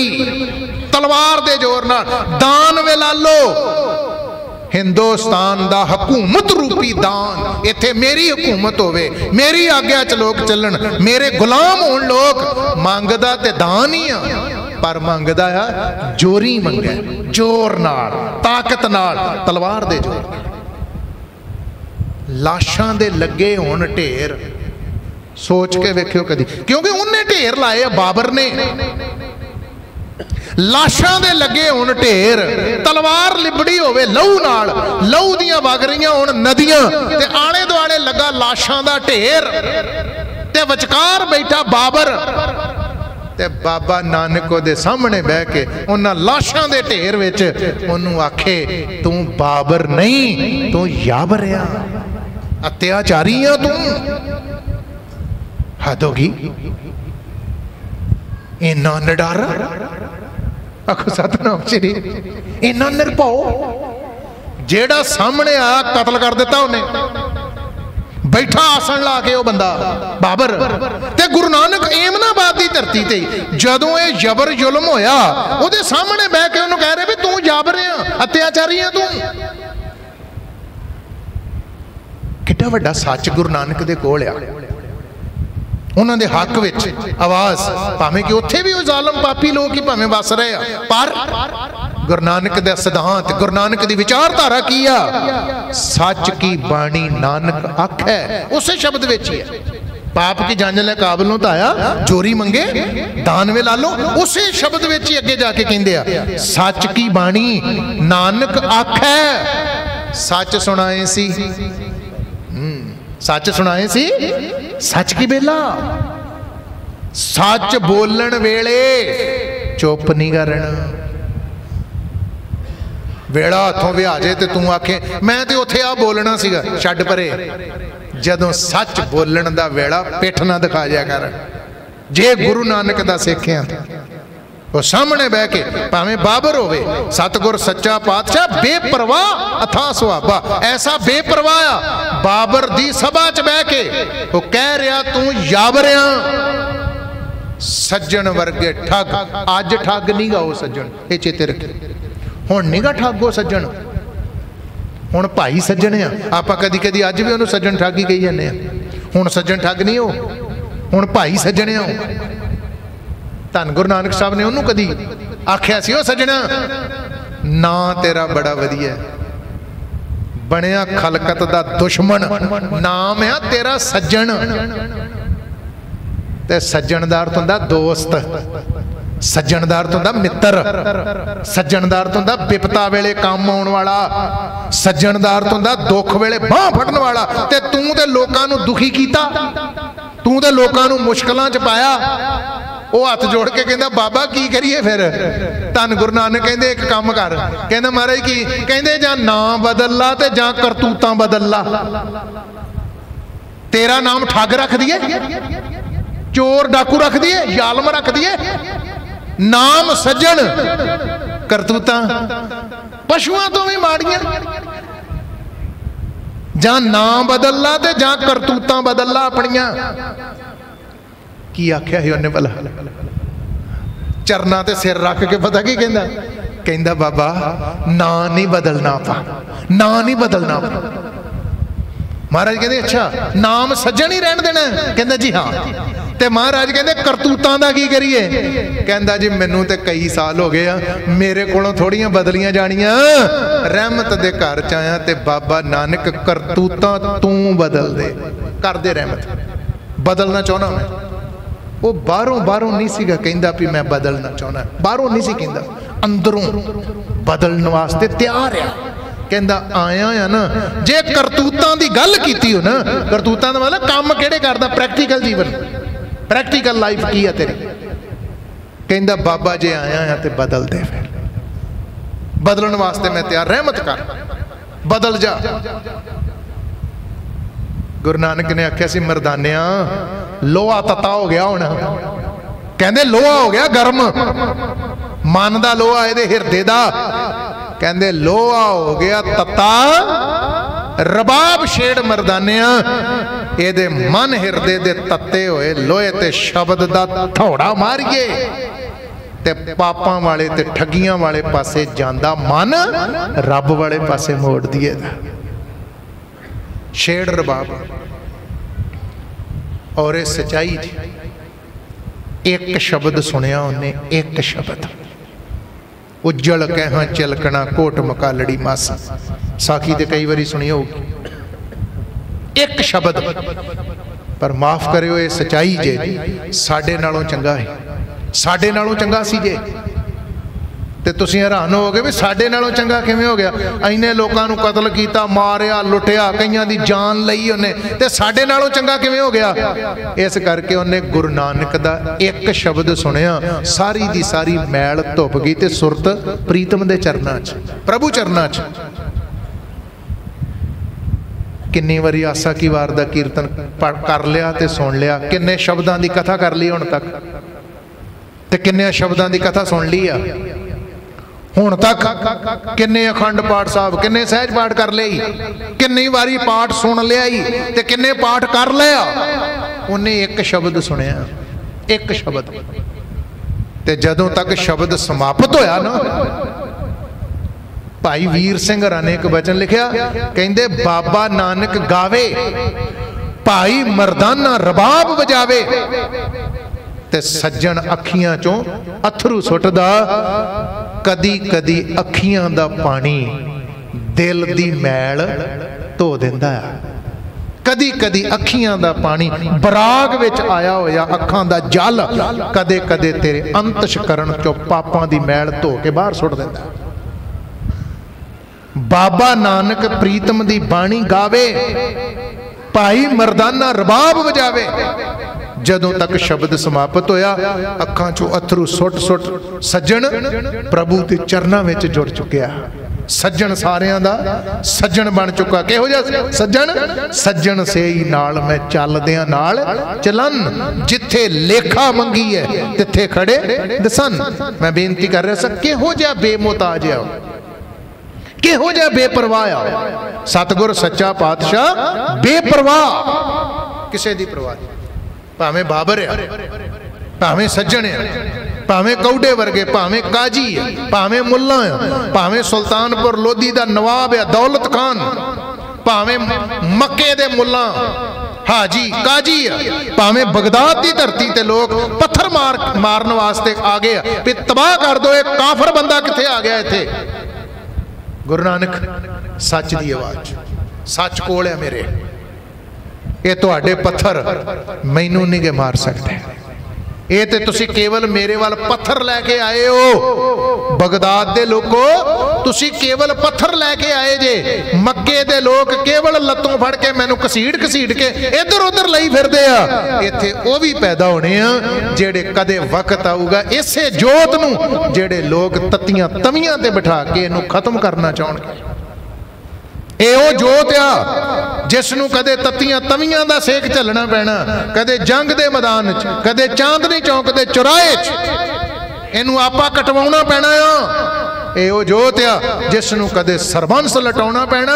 ਤਲਵਾਰ ਦੇ ਜ਼ੋਰ ਨਾਲ। ਦਾਨ ਵੇਲਾ ਲਾਲੋ ਹਿੰਦੁਸਤਾਨ ਦਾ ਹਕੂਮਤ ਰੂਪੀ ਦਾਨ। ਇੱਥੇ ਮੇਰੀ ਹਕੂਮਤ ਹੋਵੇ, ਮੇਰੀ ਆਗਿਆ ਚ ਲੋਕ ਚੱਲਣ, ਮੇਰੇ ਗੁਲਾਮ ਹੋਣ ਲੋਕ ਮੰਗਦਾ ਤੇ ਦਾਨ ਹੀ ਆ। ਪਰ ਮੰਗਦਾ ਆ, ਜੋਰੀ ਮੰਗੇ, ਜ਼ੋਰ ਨਾਲ, ਤਾਕਤ ਨਾਲ, ਤਲਵਾਰ ਦੇ ਜ਼ੋਰ ਲਾਸ਼ਾਂ ਦੇ ਲੱਗੇ ਹੋਣ ਢੇਰ, ਸੋਚ ਕੇ ਵੇਖਿਓ ਕਦੀ। ਕਿਉਂਕਿ ਉਹਨੇ ਢੇਰ ਲਾਏ ਆ, ਬਾਬਰ ਨੇ। ਲਾਸ਼ਾਂ ਦੇ ਲੱਗੇ ਹੋਣ ਢੇਰ, ਤਲਵਾਰ ਲਿਬੜੀ ਹੋਵੇ, ਲਹੂ ਨਾਲ, ਲਹੂ ਦੀਆਂ ਵਗ ਰਹੀਆਂ ਹੋਣ ਨਦੀਆਂ, ਤੇ ਆਲੇ ਦੁਆਲੇ ਲੱਗਾ ਲਾਸ਼ਾਂ ਦਾ ਢੇਰ। ਤੇ ਵਿਚਕਾਰ ਬੈਠਾ ਬਾਬਰ ਤੇ ਬਾਬਾ ਨਾਨਕ ਉਹਦੇ ਸਾਹਮਣੇ ਬਹਿ ਕੇ ਉਹਨਾਂ ਲਾਸ਼ਾਂ ਦੇ ਢੇਰ ਵਿੱਚ ਉਹਨੂੰ ਆਖੇ, ਤੂੰ ਬਾਬਰ ਨਹੀਂ, ਤੂੰ ਯਾਬਰ ਆ। ਅਤਿਆਚਾਰੀ ਆ ਤੂੰ। ਹੱਦ ਹੋ ਗਈ। ਇੰਨਾ ਨਡਰ। ਆਖੋ, ਸਤਨਾਮ ਸ਼੍ਰੀ। ਇੰਨਾ ਨਿਰਭਉ। ਜਿਹੜਾ ਸਾਹਮਣੇ ਆ ਕਤਲ ਕਰ ਦਿੱਤਾ ਉਹਨੇ। ਬੈਠਾ ਆਸਣ ਲਾ ਕੇ ਉਹ ਬੰਦਾ, ਬਾਬਰ। ਤੇ ਗੁਰੂ ਨਾਨਕ ਏਮਨਾਬਾਦ ਦੀ ਧਰਤੀ ਤੇ, ਜਦੋਂ ਇਹ ਜ਼ਬਰ ਜ਼ੁਲਮ ਹੋਇਆ, ਉਹਦੇ ਸਾਹਮਣੇ ਬਹਿ ਕੇ ਉਹਨੂੰ ਕਹਿ ਰਹੇ ਵੀ ਤੂੰ ਜਾਬਰ ਆ, ਅਤਿਆਚਾਰੀ ਆ ਤੂੰ। ਕਿੱਡਾ ਵੱਡਾ ਸੱਚ ਗੁਰੂ ਨਾਨਕ ਦੇ ਕੋਲ ਆ। ਉਹਨਾਂ ਦੇ ਹੱਕ ਵਿੱਚ ਆਵਾਜ਼। ਭਾਵੇਂ ਕਿ ਉੱਥੇ ਵੀ ਉਹ ਜ਼ਾਲਮ ਪਾਪੀ ਲੋਕ ਹੀ ਭਾਵੇਂ ਵਸ ਰਹੇ ਆ। ਪਰ ਗੁਰੂ ਨਾਨਕ ਦਾ ਸਿਧਾਂਤ, ਗੁਰੂ ਨਾਨਕ ਦੀ ਵਿਚਾਰਧਾਰਾ ਕੀ ਆ? ਸੱਚ ਕੀ ਬਾਣੀ ਨਾਨਕ ਆਖੈ ਉਸੇ ਸ਼ਬਦ ਵਿੱਚ ਹੀ ਹੈ ਪਾਪ ਕੀ ਜੰਜ ਲੈ ਕਾਬਲ ਨੂੰ ਤਾਇਆ ਚੋਰੀ ਮੰਗੇ, ਦਾਨਵੇ ਲਾ ਲੋ ਉਸੇ ਸ਼ਬਦ ਵਿੱਚ ਹੀ ਅੱਗੇ ਜਾ ਕੇ ਕਹਿੰਦੇ ਆ, ਸੱਚ ਕੀ ਬਾਣੀ ਨਾਨਕ ਆਖੈ ਸੱਚ ਸੁਣਾਏ ਸੀ। ਸੱਚ ਸੁਣਾਏ ਸੀ? ਸੱਚ ਕੀ ਬੇਲਾ? ਸੱਚ ਬੋਲਣ ਵੇਲੇ ਚੁੱਪ ਨਹੀਂ ਕਰਨਾ। ਵੇੜਾ ਹੱਥੋਂ ਵਿਹਾ ਤੇ ਤੂੰ ਆਖੇ, ਮੈਂ ਤੇ ਉੱਥੇ ਆ ਬੋਲਣਾ ਸੀਗਾ, ਛੱਡ ਪਰੇ। ਜਦੋਂ ਸੱਚ ਬੋਲਣ ਦਾ ਵੇੜਾ ਪਿੱਠ ਨਾ ਦਿਖਾ ਜਾ ਕਰ। ਜੇ ਗੁਰੂ ਨਾਨਕ ਦਾ ਸਿੱਖਿਆ ਉਹ ਸਾਹਮਣੇ ਬਹਿ ਕੇ ਭਾਵੇਂ ਬਾਬਰ ਹੋਵੇ, ਸਤਗੁਰ ਸੱਚਾ ਪਾਤਸ਼ਾਹ, ਬੇਪਰਵਾਹ ਅਥਾ ਸੁਹਾਬਾ ਐਸਾ ਬੇਪਰਵਾਹ ਆ ਬਾਬਰ ਦੀ ਸਭਾ 'ਚ ਬਹਿ ਕੇ ਉਹ ਕਹਿ ਰਿਹਾ, ਤੂੰ ਯਾਬਰਿਆ ਸੱਜਣ ਵਰਗੇ ਠੱਗ। ਅੱਜ ਠੱਗ ਨਹੀਂ ਗਾ ਉਹ ਸੱਜਣ, ਇਹ ਚੇਤੇ ਰੱਖੇ ਹੁਣ ਨਹੀਂਗਾ ਠੱਗੋ ਸੱਜਣ। ਹੁਣ ਭਾਈ ਸੱਜਣ ਆ। ਆਪਾਂ ਕਦੀ ਕਦੀ ਅੱਜ ਵੀ ਉਹਨੂੰ ਸੱਜਣ ਠੱਗ ਹੀ ਕਹੀ ਜਾਂਦੇ ਆ। ਹੁਣ ਸੱਜਣ ਠੱਗ ਨਹੀਂ ਉਹ, ਹੁਣ ਭਾਈ ਸੱਜਣ ਆ ਧੰਨ ਗੁਰੂ ਨਾਨਕ ਸਾਹਿਬ ਨੇ ਉਹਨੂੰ ਕਦੀ ਆਖਿਆ ਸੀ, ਉਹ ਸੱਜਣਾ, ਨਾ ਤੇਰਾ ਬੜਾ ਵਧੀਆ ਬਣਿਆ ਖਲਕਤ ਦਾ ਦੁਸ਼ਮਣ। ਨਾਮ ਆ ਤੇਰਾ ਸੱਜਣ। ਤੇ ਸੱਜਣਦਾਰ ਦਾ ਦੋਸਤ। ਸੱਜਣਦਾਰ ਦਾ ਮਿੱਤਰ। ਸੱਜਣ ਦਾ ਅਰਥ ਹੁੰਦਾ ਵਿਪਤਾ ਵੇਲੇ ਕੰਮ ਆਉਣ ਵਾਲਾ। ਸੱਜਣਦਾਰ ਦਾ ਦੁੱਖ ਵੇਲੇ ਬਾਹ ਫੜਨ ਵਾਲਾ। ਤੇ ਤੂੰ ਤੇ ਲੋਕਾਂ ਨੂੰ ਦੁਖੀ ਕੀਤਾ। ਤੂੰ ਤੇ ਲੋਕਾਂ ਨੂੰ ਮੁਸ਼ਕਲਾਂ 'ਚ ਪਾਇਆ। ਉਹ ਹੱਥ ਜੋੜ ਕੇ ਕਹਿੰਦਾ, ਬਾਬਾ, ਕੀ ਕਰੀਏ ਫਿਰ? ਧੰਨ ਗੁਰੂ ਨਾਨਕ ਕਹਿੰਦੇ, ਇੱਕ ਕੰਮ ਕਰ। ਕਹਿੰਦਾ ਮਹਾਰਾਜ ਕੀ? ਕਹਿੰਦੇ, ਜਾਂ ਨਾਂ ਬਦਲ ਲਾ ਤੇ ਜਾਂ ਕਰਤੂਤਾਂ ਬਦਲ ਲਾ ਤੇਰਾ ਨਾਮ ਠੱਗ ਰੱਖ ਦਈਏ? ਚੋਰ ਡਾਕੂ ਰੱਖ ਦਈਏ? ਜ਼ਾਲਮ ਰੱਖ ਦਈਏ? ਨਾਮ ਸੱਜਣ, ਕਰਤੂਤਾਂ। ਪਸ਼ੂਆਂ ਤੋਂ ਵੀ ਮਾੜੀਆਂ। ਜਾਂ ਨਾਂ ਬਦਲ ਲਾ ਤੇ ਜਾਂ ਕਰਤੂਤਾਂ ਬਦਲ ਲਾ ਆਪਣੀਆਂ। ਕੀ ਆਖਿਆ ਸੀ ਉਹਨੇ ਭਲਾ? ਚਰਨਾ ਤੇ ਸਿਰ ਰੱਖ ਕੇ ਪਤਾ ਕੀ ਕਹਿੰਦਾ? ਕਹਿੰਦਾ, ਬਾਬਾ, ਨਾਂ ਨਹੀਂ ਬਦਲਣਾ ਆਪਾਂ। ਨਾਂ ਨਹੀਂ ਬਦਲਣਾ ਆਪਾਂ। ਮਹਾਰਾਜ ਕਹਿੰਦੇ, ਅੱਛਾ, ਨਾਮ ਸੱਜਣ ਹੀ ਰਹਿਣ ਦੇਣਾ ਕਹਿੰਦਾ, ਜੀ ਹਾਂ। ਤੇ ਮਹਾਰਾਜ ਕਹਿੰਦੇ, ਕਰਤੂਤਾਂ ਦਾ ਕੀ ਕਰੀਏ? ਕਹਿੰਦਾ, ਜੀ, ਮੈਨੂੰ ਤੇ ਕਈ ਸਾਲ ਹੋ ਗਏ ਆ। ਮੇਰੇ ਕੋਲੋਂ ਥੋੜੀਆਂ ਬਦਲੀਆਂ ਜਾਣੀਆਂ। ਰਹਿਮਤ ਦੇ ਘਰ ਚ ਆਇਆ ਤੇ ਬਾਬਾ ਨਾਨਕ ਕਰਤੂਤਾਂ ਤੂੰ ਬਦਲ ਦੇ। ਕਰ ਦੇ ਰਹਿਮਤ। ਬਦਲਣਾ ਚਾਹਣਾ ਮੈਂ। ਉਹ ਬਾਹਰੋਂ ਬਾਹਰੋਂ ਨਹੀਂ ਸੀਗਾ ਕਹਿੰਦਾ ਵੀ ਮੈਂ ਬਦਲਣਾ ਚਾਹੁੰਦਾ। ਬਾਹਰੋਂ ਨਹੀਂ ਸੀ ਕਹਿੰਦਾ। ਅੰਦਰੋਂ ਬਦਲਣ ਵਾਸਤੇ ਤਿਆਰ ਆ। ਕਹਿੰਦਾ, ਆਇਆ ਆ ਨਾ, ਜੇ ਕਰਤੂਤਾਂ ਦੀ ਗੱਲ ਕੀਤੀ ਹੋ ਨਾ, ਕਰਤੂਤਾਂ ਦਾ ਮਤਲਬ ਕੰਮ ਕਿਹੜੇ ਕਰਦਾ? ਪ੍ਰੈਕਟੀਕਲ ਜੀਵਨ। ਪ੍ਰੈਕਟੀਕਲ ਲਾਈਫ ਕੀ ਆ ਤੇਰੀ? ਕਹਿੰਦਾ, ਬਾਬਾ ਜੇ ਆਇਆ ਆ ਤੇ ਬਦਲ ਦੇ ਫਿਰ। ਬਦਲਣ ਵਾਸਤੇ ਮੈਂ ਤਿਆਰ। ਰਹਿਮਤ ਕਰ। ਬਦਲ ਜਾ। ਗੁਰੂ ਨਾਨਕ ਨੇ ਆਖਿਆ ਸੀ, ਮਰਦਾਨਿਆਂ, ਲੋਹਾ ਤਤਾ ਹੋ ਗਿਆ ਹੁਣ। ਕਹਿੰਦੇ ਲੋਹਾ ਹੋ ਗਿਆ ਗਰਮ। ਮਨ ਦਾ ਲੋਹਾ ਇਹਦੇ ਹਿਰਦੇ ਦਾ। ਕਹਿੰਦੇ ਲੋਹਾ ਹੋ ਗਿਆ ਤਤਾ। ਰਬਾਬ ਛੇੜ ਮਰਦਾਨਿਆਂ, ਇਹਦੇ ਮਨ ਹਿਰਦੇ ਦੇ ਤੱਤੇ ਹੋਏ, ਲੋਹੇ ਤੇ ਸ਼ਬਦ ਦਾ ਥੋੜਾ ਮਾਰੀਏ। ਤੇ ਪਾਪਾਂ ਵਾਲੇ ਤੇ ਠੱਗੀਆਂ ਵਾਲੇ ਪਾਸੇ ਜਾਂਦਾ ਮਨ, ਰੱਬ ਵਾਲੇ ਪਾਸੇ ਮੋੜ ਦਈਏ ਛੇੜ ਰਬਾਬ। ਔਰ ਇਹ ਸਚਾਈ ਜੀ, ਇੱਕ ਸ਼ਬਦ ਸੁਣਿਆ ਉਹਨੇ, ਇੱਕ ਸ਼ਬਦ। ਉਜਲ ਕਹਿਹਾਂ ਚਲਕਣਾ ਕੋਟ ਮਕਾਲੜੀ ਮਾਸ। ਸਾਖੀ ਤੇ ਕਈ ਵਾਰੀ ਸੁਣੀ ਹੋਊਗੀ। ਇੱਕ ਸ਼ਬਦ। ਪਰ ਮਾਫ ਕਰਿਓ, ਇਹ ਸਚਾਈ ਜੇ। ਸਾਡੇ ਨਾਲੋਂ ਚੰਗਾ ਹੈ। ਸਾਡੇ ਨਾਲੋਂ ਚੰਗਾ ਸੀ ਜੇ। ਤੇ ਤੁਸੀਂ ਹੈਰਾਨ ਹੋਗੇ ਵੀ ਸਾਡੇ ਨਾਲੋਂ ਚੰਗਾ ਕਿਵੇਂ ਹੋ ਗਿਆ? ਐਨੇ ਲੋਕਾਂ ਨੂੰ ਕਤਲ ਕੀਤਾ, ਮਾਰਿਆ, ਲੁੱਟਿਆ, ਕਈਆਂ ਦੀ ਜਾਨ ਲਈ ਉਹਨੇ। ਤੇ ਸਾਡੇ ਨਾਲੋਂ ਚੰਗਾ ਕਿਵੇਂ ਹੋ ਗਿਆ? ਇਸ ਕਰਕੇ ਉਹਨੇ ਗੁਰੂ ਨਾਨਕ ਦਾ ਇੱਕ ਸ਼ਬਦ ਸੁਣਿਆ, ਸਾਰੀ ਦੀ ਸਾਰੀ ਮੈਲ ਧੁੱਪ ਗਈ ਤੇ ਸੁਰਤ ਪ੍ਰੀਤਮ ਦੇ ਚਰਨਾਂ 'ਚ, ਪ੍ਰਭੂ ਚਰਨਾਂ 'ਚ। ਕਿੰਨੀ ਵਾਰੀ ਆਸਾ ਕੀ ਵਾਰ ਦਾ ਕੀਰਤਨ ਕਰ ਲਿਆ ਤੇ ਸੁਣ ਲਿਆ, ਕਿੰਨੇ ਸ਼ਬਦਾਂ ਦੀ ਕਥਾ ਕਰ ਲਈ ਹੁਣ ਤੱਕ। ਤੇ ਕਿੰਨੇ ਸ਼ਬਦਾਂ ਦੀ ਕਥਾ ਸੁਣ ਲਈ ਆ। ਹੁਣ ਤੱਕ ਕਿੰਨੇ ਅਖੰਡ ਪਾਠ ਸਾਹਿਬ, ਕਿੰਨੇ ਸਹਿਜ ਪਾਠ ਕਰ ਲਈ ਕਿੰਨੀ ਵਾਰੀ ਪਾਠ ਸੁਣ ਲਿਆ ਹੀ ਤੇ ਕਿੰਨੇ ਪਾਠ ਕਰ ਲਿਆ? ਉਹਨੇ ਇੱਕ ਸ਼ਬਦ ਸੁਣਿਆ, ਇੱਕ ਸ਼ਬਦ। ਤੇ ਜਦੋਂ ਤੱਕ ਸ਼ਬਦ ਸਮਾਪਤ ਹੋਇਆ ਨਾ, ਭਾਈ ਵੀਰ ਸਿੰਘ ਰਾਂ ਨੇ ਇੱਕ ਬਚਨ ਲਿਖਿਆ, ਕਹਿੰਦੇ, ਬਾਬਾ ਨਾਨਕ ਗਾਵੇ, ਭਾਈ ਮਰਦਾਨਾ ਰਬਾਬ ਵਜਾਵੇ। ਤੇ ਸੱਜਣ ਅੱਖੀਆਂ ਚੋਂ ਅਥਰੂ ਸੁੱਟਦਾ ਕਦੀ ਕਦੀ ਅੱਖੀਆਂ ਦਾ ਪਾਣੀ ਦਿਲ ਦੀ ਮੈਲ ਧੋ ਦਿੰਦਾ ਹੈ ਕਦੀ ਕਦੀ ਅੱਖੀਆਂ ਦਾ ਪਾਣੀ ਬਰਾਗ ਵਿੱਚ ਆਇਆ ਹੋਇਆ ਅੱਖਾਂ ਦਾ ਜਲ ਕਦੇ ਕਦੇ ਤੇਰੇ ਅੰਤਸ਼ ਕਰਨ ਚੋਂ ਪਾਪਾਂ ਦੀ ਮੈਲ ਧੋ ਕੇ ਬਾਹਰ ਸੁੱਟ ਦਿੰਦਾ। ਬਾਬਾ ਨਾਨਕ ਪ੍ਰੀਤਮ ਦੀ ਬਾਣੀ ਗਾਵੇ, ਭਾਈ ਮਰਦਾਨਾ ਰਬਾਬ ਵਜਾਵੇ। ਜਦੋਂ ਤੱਕ ਸ਼ਬਦ ਸਮਾਪਤ ਹੋਇਆ, ਅੱਖਾਂ ਚੋਂ ਅਥਰੂ ਸੁੱਟ ਸੁੱਟ ਸੱਜਣ ਪ੍ਰਭੂ ਦੇ ਚਰਨਾਂ ਵਿੱਚ ਜੁੜ ਚੁੱਕਿਆ। ਸੱਜਣ ਸਾਰਿਆਂ ਦਾ ਸੱਜਣ ਬਣ ਚੁੱਕਾ। ਕਿਹੋ ਜਿਹਾ ਸੱਜਣ? ਸੱਜਣ ਸੇਈ ਨਾਲ ਮੈਂ ਚੱਲਦਿਆਂ ਨਾਲ ਚਲਨ, ਜਿੱਥੇ ਲੇਖਾ ਮੰਗੀ ਹੈ, ਤਿੱਥੇ ਖੜੇ ਦਸਨ। ਮੈਂ ਬੇਨਤੀ ਕਰ ਰਿਹਾ ਸਾਂ, ਕਿਹੋ ਜਿਹਾ ਬੇਮੋਤਾਜ ਆ? ਕਿਹੋ ਜਿਹਾ ਬੇਪਰਵਾਹ ਆ? ਸਤਗੁਰ ਸੱਚਾ ਪਾਤਸ਼ਾਹ, ਬੇਪਰਵਾਹ। ਕਿਸੇ ਦੀ ਪਰਵਾਹ ਨਹੀਂ। ਭਾਵੇਂ ਬਾਬਰ ਆ, ਭਾਵੇਂ ਸੱਜਣ ਆ, ਭਾਵੇਂ ਕੌਡੇ ਵਰਗੇ, ਭਾਵੇਂ ਕਾਜੀ ਆ, ਭਾਵੇਂ ਮੁੱਲਾ ਆ, ਭਾਵੇਂ ਸੁਲਤਾਨਪੁਰ ਲੋਧੀ ਦਾ ਨਵਾਬ ਆ, ਦੌਲਤ ਖਾਨ, ਭਾਵੇਂ ਮੱਕੇ ਦੇ ਮੁੱਲਾ, ਹਾਜੀ ਕਾਜੀ ਆ, ਭਾਵੇਂ ਬਗਦਾਦ ਦੀ ਧਰਤੀ ਤੇ ਲੋਕ ਪੱਥਰ ਮਾਰ, ਮਾਰਨ ਵਾਸਤੇ ਆ ਗਏ ਆ, ਵੀ ਤਬਾਹ ਕਰ ਦੋ, ਇਹ ਕਾਫਰ ਬੰਦਾ ਕਿੱਥੇ ਆ ਗਿਆ ਇੱਥੇ? ਗੁਰੂ ਨਾਨਕ, ਸੱਚ ਦੀ ਆਵਾਜ਼, ਸੱਚ ਕੋਲ ਹੈ ਮੇਰੇ। ਇਹ ਤੁਹਾਡੇ ਪੱਥਰ ਮੈਨੂੰ ਨਹੀਂ ਗੇ ਮਾਰ ਸਕਦੇ। ਇਹ ਤੇ ਤੁਸੀਂ ਕੇਵਲ ਮੇਰੇ ਵੱਲ ਪੱਥਰ ਲੈ ਕੇ ਆਏ ਹੋ। ਬਗਦਾਦ ਦੇ ਲੋਕੋ, ਤੁਸੀਂ ਕੇਵਲ ਪੱਥਰ ਲੈ ਕੇ ਆਏ ਜੇ। ਮੱਕੇ ਦੇ ਲੋਕ ਕੇਵਲ ਲੱਤੋਂ ਫੜ ਕੇ ਮੈਨੂੰ ਕਸੀੜ ਕਸੀੜ ਕੇ ਇੱਧਰ ਉੱਧਰ ਲਈ ਫਿਰਦੇ ਆ। ਇੱਥੇ ਉਹ ਵੀ ਪੈਦਾ ਹੋਣੇ ਆ ਜਿਹੜੇ ਕਦੇ ਵਕਤ ਆਊਗਾ ਇਸੇ ਜੋਤ ਨੂੰ ਜਿਹੜੇ ਲੋਕ ਤਤੀਆਂ ਤਵੀਆਂ ਤੇ ਬਿਠਾ ਕੇ ਇਹਨੂੰ ਖਤਮ ਕਰਨਾ ਚਾਹਣਗੇ। ਇਹ ਉਹ ਜੋਤ ਆ ਜਿਸ ਨੂੰ ਕਦੇ ਤੱਤੀਆਂ ਤਵੀਆਂ ਦਾ ਸੇਕ ਝੱਲਣਾ ਪੈਣਾ, ਕਦੇ ਜੰਗ ਦੇ ਮੈਦਾਨ 'ਚ, ਕਦੇ ਚਾਂਦਨੀ ਚੌਂਕ ਦੇ ਚੁਰਾਹੇ 'ਚ। ਇਹਨੂੰ ਆਪਾ ਕਟਵਾਉਣਾ ਪੈਣਾ ਆ। ਇਹ ਉਹ ਜੋਤ ਆ, ਜਿਸ ਨੂੰ ਕਦੇ ਸਰਬੰਸ ਲਟਾਉਣਾ ਪੈਣਾ,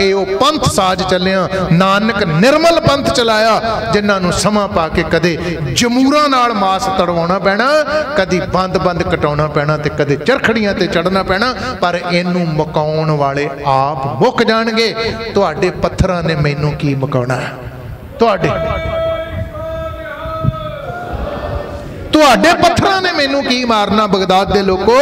ਇਹ ਉਹ ਪੰਥ ਸਾਜ ਚੱਲਿਆ, ਨਾਨਕ ਨਿਰਮਲ ਪੰਥ ਚਲਾਇਆ, ਜਿਨ੍ਹਾਂ ਨੂੰ ਸਮਾਂ ਪਾ ਕੇ ਕਦੇ ਜਮੂਰਾਂ ਨਾਲ ਮਾਸ ਤੜਵਾਉਣਾ ਪੈਣਾ, ਕਦੀ ਬੰਦ-ਬੰਦ ਕਟਾਉਣਾ ਪੈਣਾ ਤੇ ਕਦੇ ਚਰਖੜੀਆਂ ਤੇ ਚੜਨਾ ਪੈਣਾ, ਪਰ ਇਹਨੂੰ ਮਕਾਉਣ ਵਾਲੇ ਆਪ ਮੁੱਕ ਜਾਣਗੇ। ਤੁਹਾਡੇ ਪੱਥਰਾਂ ਨੇ ਮੈਨੂੰ ਕੀ ਮਕਾਉਣਾ? ਤੁਹਾਡੇ ਤੁਹਾਡੇ ਪੱਥਰਾਂ ਨੇ ਮੈਨੂੰ ਕੀ ਮਾਰਨਾ ਬਗਦਾਦ ਦੇ ਲੋਕੋ?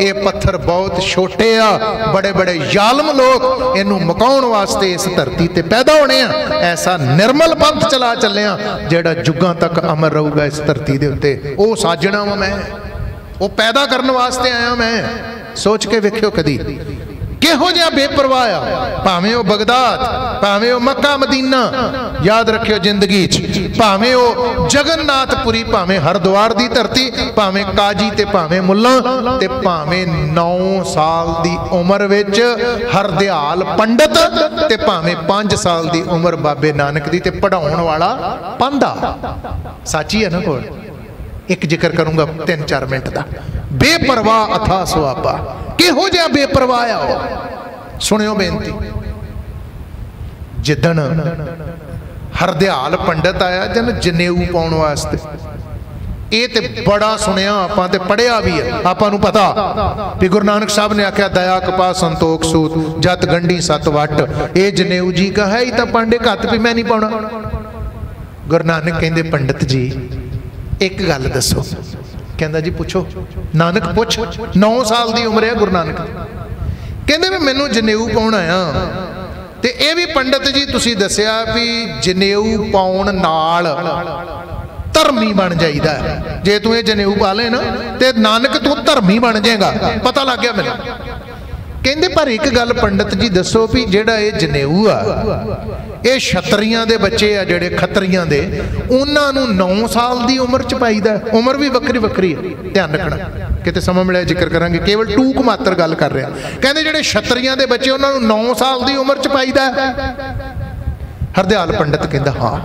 ਇਹ ਪੱਥਰ ਬਹੁਤ ਛੋਟੇ ਆ, ਬੜੇ ਬੜੇ ਜ਼ਾਲਮ ਲੋਕ ਇਹਨੂੰ ਮਕਾਉਣ ਵਾਸਤੇ ਇਸ ਧਰਤੀ ਤੇ ਪੈਦਾ ਹੋਣੇ ਆ। ਐਸਾ ਨਿਰਮਲ ਪੰਥ ਚਲਾ ਚੱਲਿਆ, ਜਿਹੜਾ ਜੁਗਾਂ ਤੱਕ ਅਮਰ ਰਹੂਗਾ ਇਸ ਧਰਤੀ ਦੇ ਉੱਤੇ। ਉਹ ਸਾਜਣਾ ਵਾ ਮੈਂ। ਉਹ ਪੈਦਾ ਕਰਨ ਵਾਸਤੇ ਆਇਆ ਮੈਂ। ਸੋਚ ਕੇ ਵੇਖਿਓ ਕਦੀ। ਕਿਹੋ ਜਿਹਾ ਬੇਪਰਵਾਹ ਆ? ਭਾਵੇਂ ਉਹ ਬਗਦਾਦ, ਭਾਵੇਂ ਉਹ ਮੱਕਾ ਮਦੀਨਾ, ਯਾਦ ਰੱਖਿਓ ਜ਼ਿੰਦਗੀ 'ਚ। ਭਾਵੇਂ ਉਹ ਜਗਨਨਾਥਪੁਰੀ, ਭਾਵੇਂ ਹਰਦੁਆਰ ਦੀ ਧਰਤੀ, ਭਾਵੇਂ ਕਾਜੀ ਤੇ ਭਾਵੇਂ ਮੁੱਲਾ ਤੇ ਭਾਵੇਂ 9 ਸਾਲ ਦੀ ਉਮਰ ਵਿੱਚ ਹਰਦਿਆਲ ਪੰਡਤ ਤੇ ਭਾਵੇਂ 5 ਸਾਲ ਦੀ ਉਮਰ ਬਾਬੇ ਨਾਨਕ ਦੀ ਤੇ ਪੜਾਉਣ ਵਾਲਾ ਪੰਦਾ ਸੱਚੀ ਹੈ ਨਾ ਕੋਲ? ਇੱਕ ਜ਼ਿਕਰ ਕਰੂੰਗਾ 3-4 ਮਿੰਟ ਦਾ। ਬੇਪਰਵਾਹ ਅਥਾ ਸੁਆਪਾ ਕਿਹੋ ਜਿਹਾ ਬੇਪਰਵਾਹ ਆ ਉਹ? ਸੁਣਿਓ ਬੇਨਤੀ। ਜਿੱਦਣ ਹਰਦਿਆਲ ਪੰਡਤ ਆਇਆ, ਜਨ ਜਨੇਊ ਪਾਉਣ ਵਾਸਤੇ। ਇਹ ਤੇ ਬੜਾ ਸੁਣਿਆ ਆਪਾਂ ਤੇ ਪੜਿਆ ਵੀ ਹੈ ਆਪਾਂ ਨੂੰ ਪਤਾ ਵੀ ਗੁਰੂ ਨਾਨਕ ਸਾਹਿਬ ਨੇ ਆਖਿਆ, ਦਇਆ ਕਪਾ ਸੰਤੋਖ ਸੂਤ, ਜਤ ਗੰਢੀ ਸਤ ਵਟ। ਇਹ ਜਨੇਊ ਜੀ ਕਹਾ ਹੈ ਹੀ ਤਾਂ ਪਾਂਡੇ ਘੱਤ ਵੀ ਮੈਂ ਨਹੀਂ ਪਾਉਣਾ। ਗੁਰੂ ਨਾਨਕ ਕਹਿੰਦੇ, ਪੰਡਤ ਜੀ ਇੱਕ ਗੱਲ ਦੱਸੋ। ਕਹਿੰਦਾ ਜੀ ਪੁੱਛੋ। ਨਾਨਕ ਪੁੱਛ 9 ਸਾਲ ਦੀ ਉਮਰ ਹੈ ਗੁਰੂ ਨਾਨਕ। ਕਹਿੰਦੇ ਵੀ ਮੈਨੂੰ ਜਨੇਊ ਪਾਉਣਾ ਆ ਤੇ ਇਹ ਵੀ ਪੰਡਤ ਜੀ ਤੁਸੀਂ ਦੱਸਿਆ ਵੀ ਜਨੇਊ ਪਾਉਣ ਨਾਲ ਧਰਮੀ ਬਣ ਜਾਈਦਾ। ਜੇ ਤੂੰ ਇਹ ਜਨੇਊ ਪਾ ਲੈ ਨਾ, ਤੇ ਨਾਨਕ ਤੂੰ ਧਰਮੀ ਬਣ ਜਾਏਗਾ। ਪਤਾ ਲੱਗ ਗਿਆ ਮੈਨੂੰ। ਕਹਿੰਦੇ ਪਰ ਇੱਕ ਗੱਲ ਪੰਡਤ ਜੀ ਦੱਸੋ ਵੀ ਜਿਹੜਾ ਇਹ ਜਨੇਊ ਆ, ਇਹ ਛਤਰੀਆਂ ਦੇ ਬੱਚੇ ਆ ਜਿਹੜੇ ਖੱਤਰੀਆਂ ਦੇ, ਉਹਨਾਂ ਨੂੰ 9 ਸਾਲ ਦੀ ਉਮਰ ਚ ਪਾਈਦਾ ਉਮਰ ਵੀ ਵੱਖਰੀ ਵੱਖਰੀ ਹੈ, ਧਿਆਨ ਰੱਖਣਾ। ਕਿਤੇ ਸਮਾਂ ਮਿਲਿਆ, ਜ਼ਿਕਰ ਕਰਾਂਗੇ। ਕੇਵਲ ਟੂਕ ਮਾਤਰ ਗੱਲ ਕਰ ਰਿਹਾ। ਕਹਿੰਦੇ ਜਿਹੜੇ ਛਤਰੀਆਂ ਦੇ ਬੱਚੇ, ਉਹਨਾਂ ਨੂੰ 9 ਸਾਲ ਦੀ ਉਮਰ ਚ ਪਾਈਦਾ ਹਰਦਿਆਲ ਪੰਡਤ ਕਹਿੰਦਾ, ਹਾਂ।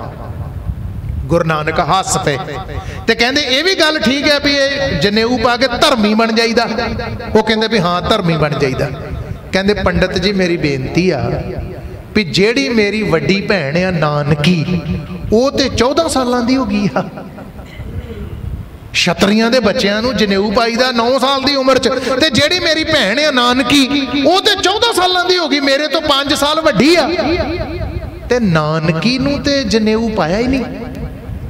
ਗੁਰੂ ਨਾਨਕ ਹੱਸ ਪਏ। ਤੇ ਕਹਿੰਦੇ, ਇਹ ਵੀ ਗੱਲ ਠੀਕ ਹੈ ਵੀ ਇਹ ਜਨੇਊ ਪਾ ਕੇ ਧਰਮੀ ਬਣ ਜਾਈਦਾ। ਉਹ ਕਹਿੰਦੇ ਵੀ, ਹਾਂ, ਧਰਮੀ ਬਣ ਜਾਈਦਾ। ਕਹਿੰਦੇ, ਪੰਡਤ ਜੀ, ਮੇਰੀ ਬੇਨਤੀ ਆ ਵੀ ਜਿਹੜੀ ਮੇਰੀ ਵੱਡੀ ਭੈਣ ਆ ਨਾਨਕੀ, ਉਹ ਤੇ 14 ਸਾਲਾਂ ਦੀ ਹੋ ਗਈ ਆ। ਛਤਰੀਆਂ ਦੇ ਬੱਚਿਆਂ ਨੂੰ ਜਨੇਊ ਪਾਈ ਦਾ 9 ਸਾਲ ਦੀ ਉਮਰ 'ਚ ਤੇ ਜਿਹੜੀ ਮੇਰੀ ਭੈਣ ਆ ਨਾਨਕੀ, ਉਹ ਤੇ 14 ਸਾਲਾਂ ਦੀ ਹੋ ਗਈ, ਮੇਰੇ ਤੋਂ 5 ਸਾਲ ਵੱਡੀ ਆ। ਤੇ ਨਾਨਕੀ ਨੂੰ ਤੇ ਜਨੇਊ ਪਾਇਆ ਹੀ ਨਹੀਂ।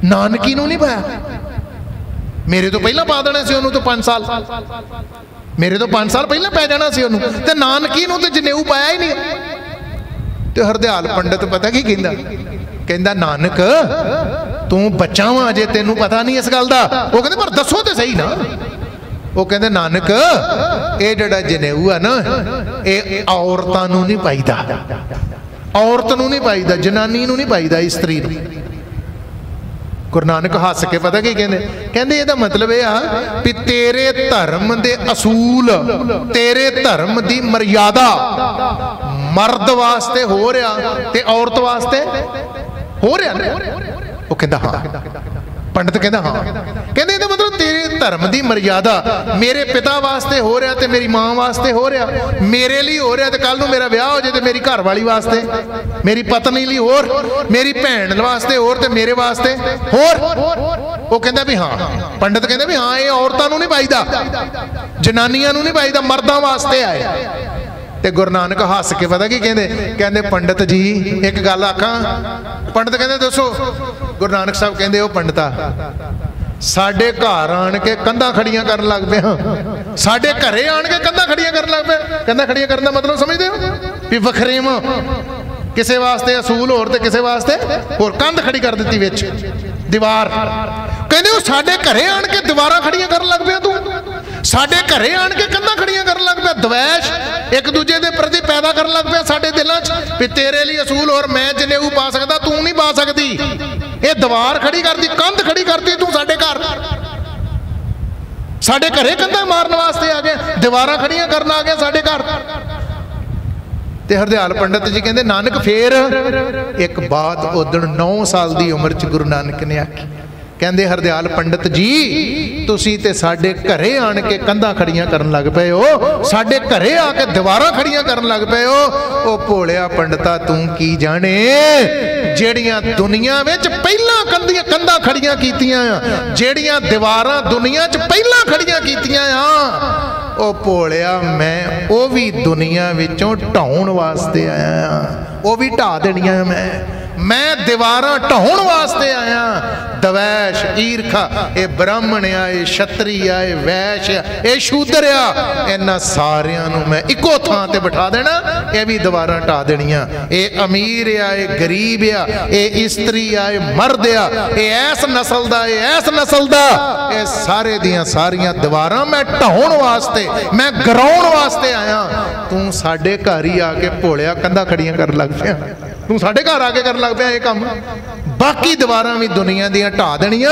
ਨਾਨਕੀ ਨੂੰ ਨਹੀਂ ਪਾਇਆ। ਮੇਰੇ ਤੋਂ ਪਹਿਲਾਂ ਪਾ ਦੇਣਾ ਸੀ, ਉਹਨੂੰ ਤਾਂ 5 ਸਾਲ। ਮੇਰੇ ਤੋਂ 5 ਸਾਲ ਪਹਿਲਾਂ ਪੈ ਜਾਣਾ ਸੀ ਉਹਨੂੰ। ਤੇ ਨਾਨਕੀ ਨੂੰ ਤੇ ਜਨੇਊ ਪਾਇਆ ਹੀ ਨਹੀਂ। ਤੇ ਹਰਦਿਆਲ ਪੰਡਤ ਪਤਾ ਕੀ ਕਹਿੰਦਾ? ਕਹਿੰਦਾ, ਨਾਨਕ, ਤੂੰ ਬੱਚਾ ਵਾਂ, ਅਜੇ ਤੈਨੂੰ ਪਤਾ ਨਹੀਂ ਇਸ ਗੱਲ ਦਾ। ਉਹ ਕਹਿੰਦੇ, ਪਰ ਦੱਸੋ ਤੇ ਸਹੀ ਨਾ। ਉਹ ਕਹਿੰਦੇ, ਨਾਨਕ, ਇਹ ਜਿਹੜਾ ਜਨੇਊ ਆ ਨਾ, ਇਹ ਔਰਤਾਂ ਨੂੰ ਨਹੀਂ ਪਾਈਦਾ। ਔਰਤ ਨੂੰ ਨਹੀਂ ਪਾਈਦਾ, ਜਨਾਨੀ ਨੂੰ ਨਹੀਂ ਪਾਈਦਾ ਇਸਤਰੀ ਨੂੰ। ਗੁਰੂ ਨਾਨਕ ਹੱਸ ਕੇ ਪਤਾ ਕੀ ਕਹਿੰਦੇ? ਕਹਿੰਦੇ ਇਹਦਾ ਮਤਲਬ ਇਹ ਆ ਵੀ ਤੇਰੇ ਧਰਮ ਦੇ ਅਸੂਲ, ਤੇਰੇ ਧਰਮ ਦੀ ਮਰਿਆਦਾ ਮਰਦ ਵਾਸਤੇ ਹੋ ਰਿਹਾ ਤੇ ਔਰਤ ਵਾਸਤੇ ਹੋ ਰਿਹਾ? ਉਹ ਕਹਿੰਦਾ, ਹਾਂ। ਪੰਡਤ ਕਹਿੰਦਾ, ਹਾਂ। ਕਹਿੰਦੇ ਇਹਦਾ ਮਤਲਬ ਤੇਰੇ ਧਰਮ ਦੀ ਮਰਿਆਦਾ ਮੇਰੇ ਪਿਤਾ ਵਾਸਤੇ ਹੋ ਰਿਹਾ ਤੇ ਮੇਰੀ ਮਾਂ ਵਾਸਤੇ ਹੋ ਰਿਹਾ। ਮੇਰੇ ਲਈ ਹੋ ਰਿਹਾ ਤੇ ਕੱਲ ਨੂੰ ਮੇਰਾ ਵਿਆਹ ਹੋ ਜੇ ਤੇ ਮੇਰੀ ਘਰ ਵਾਲੀ ਵਾਸਤੇ, ਮੇਰੀ ਪਤਨੀ ਲਈ ਹੋਰ, ਮੇਰੀ ਭੈਣ ਵਾਸਤੇ ਹੋਰ ਤੇ ਮੇਰੇ ਵਾਸਤੇ ਹੋਰ। ਉਹ ਕਹਿੰਦਾ ਵੀ ਹਾਂ। ਪੰਡਤ ਕਹਿੰਦੇ ਵੀ ਹਾਂ, ਇਹ ਔਰਤਾਂ ਨੂੰ ਨਹੀਂ ਪਾਈਦਾ, ਜਨਾਨੀਆਂ ਨੂੰ ਨਹੀਂ ਪਾਈਦਾ, ਮਰਦਾਂ ਵਾਸਤੇ ਆਏ। ਤੇ ਗੁਰੂ ਨਾਨਕ ਹੱਸ ਕੇ ਪਤਾ ਕੀ ਕਹਿੰਦੇ? ਕਹਿੰਦੇ, ਪੰਡਤ ਜੀ, ਇੱਕ ਗੱਲ ਆਖਾਂ। ਪੰਡਤ ਕਹਿੰਦੇ, ਦੱਸੋ। ਗੁਰੂ ਨਾਨਕ ਸਾਹਿਬ ਕਹਿੰਦੇ, ਉਹ ਪੰਡਤਾ ਸਾਡੇ ਘਰ ਆਣ ਕੇ ਕੰਧਾਂ ਖੜੀਆਂ ਕਰਨ ਲੱਗ ਪਿਆ। ਸਾਡੇ ਘਰੇ ਆਣ ਕੇ ਕੰਧਾਂ ਖੜੀਆਂ ਕਰਨ ਲੱਗ ਪਿਆ। ਕੰਧਾਂ ਖੜੀਆਂ ਕਰਨ ਦਾ ਮਤਲਬ ਸਮਝਦੇ ਹੋ? ਵੀ ਵਖਰੇਮ ਕਿਸੇ ਵਾਸਤੇ ਅਸੂਲ ਹੋਰ ਤੇ ਕਿਸੇ ਵਾਸਤੇ ਹੋਰ। ਕੰਧ ਖੜੀ ਕਰ ਦਿੱਤੀ ਵਿੱਚ। ਦੀਵਾਰ। ਕਹਿੰਦੇ, ਉਹ ਸਾਡੇ ਘਰੇ ਆਣ ਕੇ ਦੀਵਾਰਾਂ ਖੜੀਆਂ ਕਰਨ ਲੱਗ ਪਿਆ ਤੂੰ? ਸਾਡੇ ਘਰੇ ਆਣ ਕੇ ਕੰਧਾਂ ਖੜੀਆਂ ਕਰਨ ਲੱਗ ਪਿਆ, ਦਵੈਸ਼, ਇੱਕ ਦੂਜੇ ਦੇ ਪ੍ਰਤੀ ਪੈਦਾ ਕਰਨ ਲੱਗ ਪਿਆ ਸਾਡੇ ਦਿਲਾਂ 'ਚ, ਵੀ ਤੇਰੇ ਲਈ ਅਸੂਲ ਔਰ ਮੈਂ ਜਨੇਊ ਪਾ ਸਕਦਾ, ਤੂੰ ਨਹੀਂ ਪਾ ਸਕਦੀ। ਇਹ ਦੀਵਾਰ ਖੜੀ ਕਰਦੀ, ਕੰਧ ਖੜੀ ਕਰਦੀ ਤੂੰ ਸਾਡੇ ਘਰ। ਸਾਡੇ ਘਰੇ ਕੰਧਾਂ ਮਾਰਨ ਵਾਸਤੇ ਆ ਗਏ, ਦੀਵਾਰਾਂ ਖੜੀਆਂ ਕਰਨ ਆ ਗਏ ਸਾਡੇ ਘਰ। ਤੇ ਹਰਦਿਆਲ ਪੰਡਤ ਜੀ ਕਹਿੰਦੇ, ਨਾਨਕ ਫੇਰ, ਇੱਕ ਬਾਤ ਉਦਣ 9 ਸਾਲ ਦੀ ਉਮਰ 'ਚ ਗੁਰੂ ਨਾਨਕ ਨੇ ਆਖੀ। ਕਹਿੰਦੇ, ਹਰਦਿਆਲ ਪੰਡਤ ਜੀ, ਤੁਸੀਂ ਤੇ ਸਾਡੇ ਘਰੇ ਆਣ ਕੇ ਕੰਧਾਂ ਖੜੀਆਂ ਕਰਨ ਲੱਗ ਪਏ ਹੋ। ਸਾਡੇ ਘਰੇ ਆ ਕੇ ਦੀਵਾਰਾਂ ਖੜੀਆਂ ਕਰਨ ਲੱਗ ਪਏ ਹੋ। ਉਹ ਭੋਲਿਆ ਪੰਡਤਾ, ਤੂੰ ਕੀ ਜਾਣੇ? ਜਿਹੜੀਆਂ ਦੁਨੀਆ ਵਿੱਚ ਪਹਿਲਾਂ ਕੰਧੀਆਂ ਕੰਧਾਂ ਖੜੀਆਂ ਕੀਤੀਆਂ ਆ, ਜਿਹੜੀਆਂ ਦੀਵਾਰਾਂ ਦੁਨੀਆ 'ਚ ਪਹਿਲਾਂ ਖੜੀਆਂ ਕੀਤੀਆਂ ਆ, ਉਹ ਭੋਲਿਆ, ਮੈਂ ਉਹ ਵੀ ਦੁਨੀਆ ਵਿੱਚੋਂ ਢਾਉਣ ਵਾਸਤੇ ਆਇਆ ਆ। ਉਹ ਵੀ ਢਾ ਦੇਣੀਆਂ ਮੈਂ। ਮੈਂ ਦੀਵਾਰਾਂ ਢਾਉਣ ਵਾਸਤੇ ਆਇਆ। ਦਵੈਸ਼, ਈਰਖਾ, ਇਹ ਬ੍ਰਾਹਮਣ ਆ, ਇਹ ਛਤਰੀ ਆ, ਇਹ ਵੈਸ਼ ਆ, ਇਹ ਸ਼ੂਦਰ ਆ। ਇਹਨਾਂ ਸਾਰਿਆਂ ਨੂੰ ਮੈਂ ਇੱਕੋ ਥਾਂ ਤੇ ਬਿਠਾ ਦੇਣਾ, ਇਹ ਵੀ ਦੀਵਾਰਾਂ ਢਾ ਦੇਣੀਆਂ। ਇਹ ਅਮੀਰ ਆ, ਇਹ ਗਰੀਬ ਆ, ਇਹ ਇਸਤਰੀ ਆ, ਇਹ ਮਰਦ ਆ, ਇਹ ਐਸ ਨਸਲ ਦਾ, ਇਹ ਐਸ ਨਸਲ ਦਾ। ਇਹ ਸਾਰੇ ਦੀਆਂ ਸਾਰੀਆਂ ਦੀਵਾਰਾਂ ਮੈਂ ਢਾਉਣ ਵਾਸਤੇ, ਮੈਂ ਗਰਾਉਣ ਵਾਸਤੇ ਆਇਆ। ਤੂੰ ਸਾਡੇ ਘਰ ਹੀ ਆ ਕੇ ਭੋਲਿਆ, ਕੰਧਾਂ ਖੜੀਆਂ ਕਰਨ ਲੱਗ ਪਿਆ। ਤੂੰ ਸਾਡੇ ਘਰ ਆ ਕੇ ਕਰਨ ਲੱਗ ਪਿਆ ਇਹ ਕੰਮ। ਬਾਕੀ ਦੀਵਾਰਾਂ ਵੀ ਦੁਨੀਆ ਦੀਆਂ ਢਾ ਦੇਣੀਆਂ।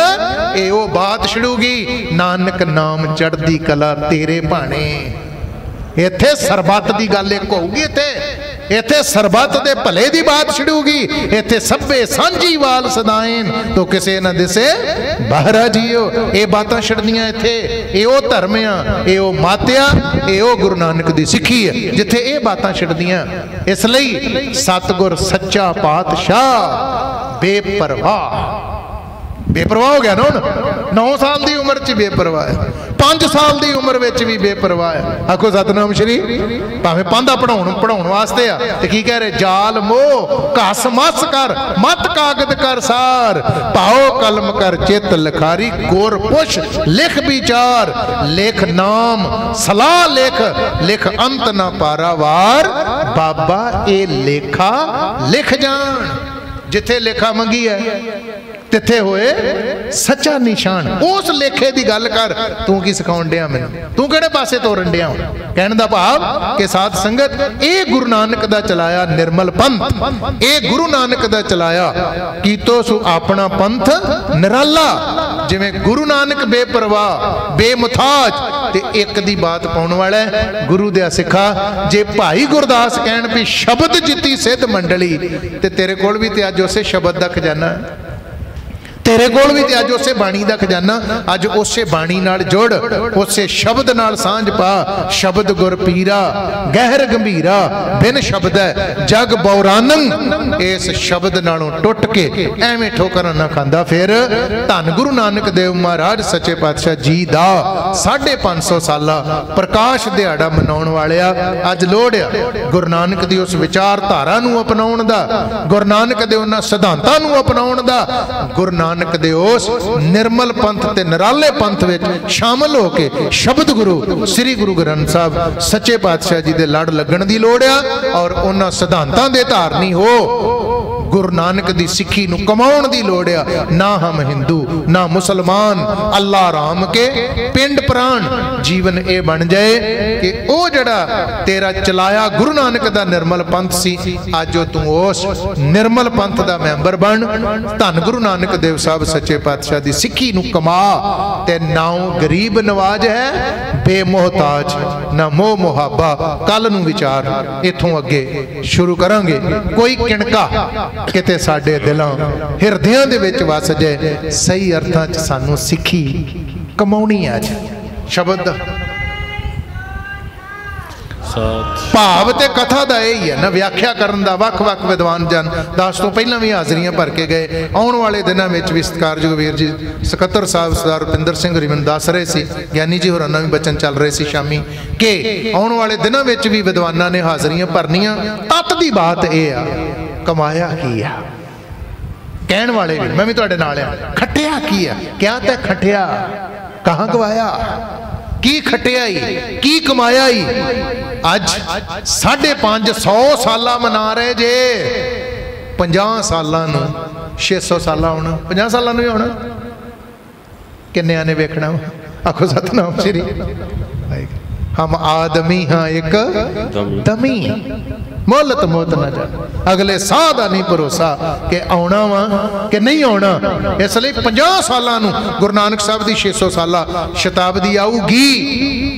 ਇਹ ਉਹ ਬਾਤ ਛੜੂਗੀ, ਨਾਨਕ ਨਾਮ ਚੜਦੀ ਕਲਾ ਤੇਰੇ ਭਾਣੇ। ਇੱਥੇ ਸਰਬੱਤ ਦੀ ਗੱਲ ਇੱਕ ਹੋਊਗੀ ਇੱਥੇ। ਇੱਥੇ ਸਰਬੱਤ ਦੇ ਭਲੇ ਦੀ ਬਾਤ ਛਿੜੂਗੀ। ਇੱਥੇ ਸਭੇ ਸਾਂਝੀ ਵਾਲ ਸਦਾਇਨ। ਤੋ ਕਿਸੇ ਨਾ ਦਿਸੇ ਬਾਹਰਾ ਜੀਓ। ਇਹ ਬਾਤਾਂ ਛਿੜਦੀਆਂ ਇੱਥੇ। ਇਹ ਉਹ ਧਰਮ ਆ, ਇਹ ਉਹ ਮਾਤਿਆ ਇਹ ਉਹ ਗੁਰੂ ਨਾਨਕ ਦੀ ਸਿੱਖੀ ਹੈ ਜਿੱਥੇ ਇਹ ਬਾਤਾਂ ਛਿੜਦੀਆਂ। ਇਸ ਲਈ ਸਤਗੁਰ ਸੱਚਾ ਪਾਤਸ਼ਾਹ ਬੇਪਰਵਾਹ। ਬੇਪਰਵਾਹ ਹੋ ਗਿਆ ਨਾ ਹੁਣ? 9 ਸਾਲ ਦੀ ਉਮਰ 'ਚ ਬੇਪਰਵਾਹ ਹੈ। 5 ਸਾਲ ਦੀ ਉਮਰ ਵਿੱਚ ਵੀ ਬੇਪਰਵਾਹ ਹੈ। ਆਖੋ ਸਤਨਾਮ ਸ਼੍ਰੀ, ਭਾਵੇਂ ਪਾਂਦਾ ਪੜਾਉਣ ਪੜਾਉਣ ਵਾਸਤੇ ਆ, ਤੇ ਕੀ ਕਹਿ ਰਹੇ? ਜਾਲ, ਮੋਹ, ਘਸ, ਮਸ ਕਰ, ਮਤ ਕਾਗਦ ਕਰ ਸਾਰ, ਪਾਓ ਕਲਮ ਕਰ ਚਿੱਤ, ਲਖਾਰੀ, ਗੁਰ ਪੁਸ਼ ਲਿਖ ਵਿਚਾਰ, ਲਿਖ ਨਾਮ, ਸਲਾਹ ਲਿਖ ਲਿਖ ਅੰਤ ਨਾ ਪਾਰਾਵਾਰ, ਬਾਬਾ ਇਹ ਲੇਖਾ ਲਿਖ ਜਾਣ, ਜਿੱਥੇ ਲੇਖਾ ਮੰਗੀ ਹੈ। ਤਿੱਥੇ ਹੋਏ ਸੱਚਾ ਨਿਸ਼ਾਨ। ਉਸ ਲੇਖੇ ਦੀ ਗੱਲ ਕਰ, ਤੂੰ ਕੀ ਸਿਖਾਉਣ ਡਿਆ ਮੈਨੂੰ? ਤੂੰ ਕਿਹੜੇ ਪਾਸੇ ਤੋਰਨ ਡਿਆ ਕਹਿਣ ਦਾ ਭਾਵ ਕਿ ਸਾਧ ਸੰਗਤ, ਇਹ ਗੁਰੂ ਨਾਨਕ ਦਾ ਚਲਾਇਆ ਨਿਰਮਲ ਪੰਥ। ਇਹ ਗੁਰੂ ਨਾਨਕ ਦਾ ਚਲਾਇਆ ਕੀਤੋ ਸੁ ਆਪਣਾ ਪੰਥ ਨਿਰਾਲਾ। ਜਿਵੇਂ ਗੁਰੂ ਨਾਨਕ ਬੇਪਰਵਾਹ ਬੇਮੁਤਾਜ ਤੇ ਇੱਕ ਦੀ ਬਾਤ ਪਾਉਣ ਵਾਲਾ ਗੁਰੂ ਦੇ ਸਿੱਖਾ, ਜੇ ਭਾਈ ਗੁਰਦਾਸ ਕਹਿਣ ਵੀ ਸ਼ਬਦ ਜਿੱਤੀ ਸਿੱਧ ਮੰਡਲੀ, ਤੇ ਤੇਰੇ ਕੋਲ ਵੀ ਤੇ ਅੱਜ ਉਸੇ ਸ਼ਬਦ ਦਾ ਖਜ਼ਾਨਾ ਤੇਰੇ ਕੋਲ ਵੀ ਤੇ ਅੱਜ ਉਸੇ ਬਾਣੀ ਦਾ ਖਜ਼ਾਨਾ, ਅੱਜ ਉਸੇ ਬਾਣੀ ਨਾਲ ਜੁੜ, ਉਸੇ ਸ਼ਬਦ ਨਾਲ ਸਾਂਝ ਪਾ, ਸ਼ਬਦ ਗੁਰ ਪੀਰਾ, ਗਹਿਰ ਗੰਭੀਰਾ, ਬਿਨ ਸ਼ਬਦ ਹੈ, ਜਗ ਬੌਰਾਨੰ, ਇਸ ਸ਼ਬਦ ਨਾਲੋਂ ਟੁੱਟ ਕੇ ਐਵੇਂ ਠੋਕਰਾਂ ਨਾ ਖਾਂਦਾ ਫਿਰ। ਧੰਨ ਗੁਰੂ ਨਾਨਕ ਦੇਵ ਮਹਾਰਾਜ ਸੱਚੇ ਪਾਤਸ਼ਾਹ ਜੀ ਦਾ 550 ਸਾਲਾ ਪ੍ਰਕਾਸ਼ ਦਿਹਾੜਾ ਮਨਾਉਣ ਵਾਲਿਆ। ਅੱਜ ਲੋੜ ਆ ਗੁਰੂ ਨਾਨਕ ਦੀ ਉਸ ਵਿਚਾਰਧਾਰਾ ਨੂੰ ਅਪਣਾਉਣ ਦਾ, ਗੁਰੂ ਨਾਨਕ ਦੇ ਉਹਨਾਂ ਸਿਧਾਂਤਾਂ ਨੂੰ ਅਪਣਾਉਣ ਦਾ, ਗੁਰੂ ਨਾਨਕ ਦੇ ਉਸ ਨਿਰਮਲ ਪੰਥ ਤੇ ਨਿਰਾਲੇ ਪੰਥ ਵਿੱਚ ਸ਼ਾਮਲ ਹੋ ਕੇ ਸ਼ਬਦ ਗੁਰੂ, ਸ੍ਰੀ ਗੁਰੂ ਗ੍ਰੰਥ ਸਾਹਿਬ, ਸੱਚੇ ਪਾਤਸ਼ਾਹ ਜੀ ਦੇ ਲੜ ਲੱਗਣ ਦੀ ਲੋੜ ਆ ਔਰ ਉਹਨਾਂ ਸਿਧਾਂਤਾਂ ਦੇ ਧਾਰਨੀ ਹੋ। ਗੁਰੂ ਨਾਨਕ ਦੀ ਸਿੱਖੀ ਨੂੰ ਕਮਾਉਣ ਦੀ ਲੋੜ ਆ। ਨਾ ਹਮ ਹਿੰਦੂ, ਨਾ ਮੁਸਲਮਾਨ। ਅੱਲਾ ਰਾਮ ਕੇ ਪਿੰਡ ਪ੍ਰਾਣ। ਜੀਵਨ ਇਹ ਬਣ ਜਾਏ ਕਿ ਉਹ ਜਿਹੜਾ ਤੇਰਾ ਚਲਾਇਆ ਗੁਰੂ ਨਾਨਕ ਦਾ ਨਿਰਮਲ ਪੰਥ ਸੀ, ਅੱਜ ਉਹ ਤੂੰ ਉਸ ਨਿਰਮਲ ਪੰਥ ਦਾ ਮੈਂਬਰ ਬਣ। ਧੰਨ ਗੁਰੂ ਨਾਨਕ ਦੇਵ ਸਾਹਿਬ ਸੱਚੇ ਪਾਤਸ਼ਾਹ ਦੀ ਸਿੱਖੀ ਨੂੰ ਕਮਾ। ਤੇ ਨਾਉ ਗਰੀਬ ਨਵਾਜ ਹੈ, ਬੇਮੋਹਤਾਜ, ਨਾ ਮੋਹ ਮੁਹਾਬਾ। ਕੱਲ ਨੂੰ ਵਿਚਾਰ, ਇਥੋਂ ਅੱਗੇ ਸ਼ੁਰੂ ਕਰਾਂਗੇ। ਕੋਈ ਕਿਣਕਾ ਕਿਤੇ ਸਾਡੇ ਦਿਲਾਂ, ਹਿਰਦਿਆਂ ਦੇ ਵਿੱਚ ਵਸ ਜੇ, ਸਹੀ ਅਰਥਾਂ 'ਚ ਸਾਨੂੰ ਸਿੱਖੀ ਕਮਾਉਣੀ ਹੈ ਅੱਜ। ਸ਼ਬਦ। ਦਾ ਭਾਵ ਤੇ ਕਥਾ ਦਾ ਇਹ ਹੀ ਹੈ ਨਾ, ਵਿਆਖਿਆ ਕਰਨ ਦਾ ਵੱਖ-ਵੱਖ ਵਿਦਵਾਨ ਜਨ ਦਾਸ ਤੋਂ ਪਹਿਲਾਂ ਵੀ ਹਾਜ਼ਰੀਆਂ ਭਰ ਕੇ ਗਏ। ਆਉਣ ਵਾਲੇ ਦਿਨਾਂ ਵਿੱਚ ਵੀ ਸਤਿਕਾਰਯੋਗ ਵੀਰ ਜੀ, ਸਕੱਤਰ ਸਾਹਿਬ ਸਰਦਾਰ ਰੁਪਿੰਦਰ ਸਿੰਘ ਰਿਮਨ ਦੱਸ ਰਹੇ ਸੀ, ਗਿਆਨੀ ਜੀ ਹੋਰਾਂ ਨਾਲ ਵੀ ਬਚਨ ਚੱਲ ਰਹੇ ਸੀ ਸ਼ਾਮੀ, ਕਿ ਆਉਣ ਵਾਲੇ ਦਿਨਾਂ ਵਿੱਚ ਵੀ ਵਿਦਵਾਨਾਂ ਨੇ ਹਾਜ਼ਰੀਆਂ ਭਰਨੀਆਂ। ਤਤ ਦੀ ਬਾਤ ਇਹ ਆ ਕਮਾਇਆ ਕੀ ਆ? ਕਹਿਣ ਵਾਲੇ ਵੀ ਮੈਂ ਵੀ ਤੁਹਾਡੇ ਨਾਲ ਆ। ਖੱਟਿਆ ਕੀ ਆ? ਕਿਆ ਤੇ ਖੱਟਿਆ? ਕਹਾਂ ਗਵਾਇਆ? ਕੀ ਖਟਿਆਈ ਕੀ ਕਮਾਇਆਈ ਅੱਜ 550 ਸਾਲਾਂ ਮਨਾ ਰਹੇ ਜੇ। 50 ਸਾਲਾਂ ਨੂੰ 600 ਸਾਲਾਂ ਹੋਣਾ 50 ਸਾਲਾਂ ਨੂੰ ਵੀ ਹੋਣਾ। ਕਿੰਨਿਆਂ ਨੇ ਵੇਖਣਾ ਆਖੋ ਸਤਨਾਮ ਸ੍ਰੀ। ਹਮ ਆਦਮੀ ਹਾਂ ਇੱਕ ਦਮੀ। ਮੋਲਤ ਮੋਤ ਨਾ ਜਾ ਅਗਲੇ ਸਾਹ ਦਾ ਨਹੀਂ ਭਰੋਸਾ ਕਿ ਆਉਣਾ ਵਾ ਕਿ ਨਹੀਂ ਆਉਣਾ। ਇਸ ਲਈ 50 ਸਾਲਾਂ ਨੂੰ ਗੁਰੂ ਨਾਨਕ ਸਾਹਿਬ ਦੀ 600 ਸਾਲਾ ਸ਼ਤਾਬਦੀ ਆਊਗੀ।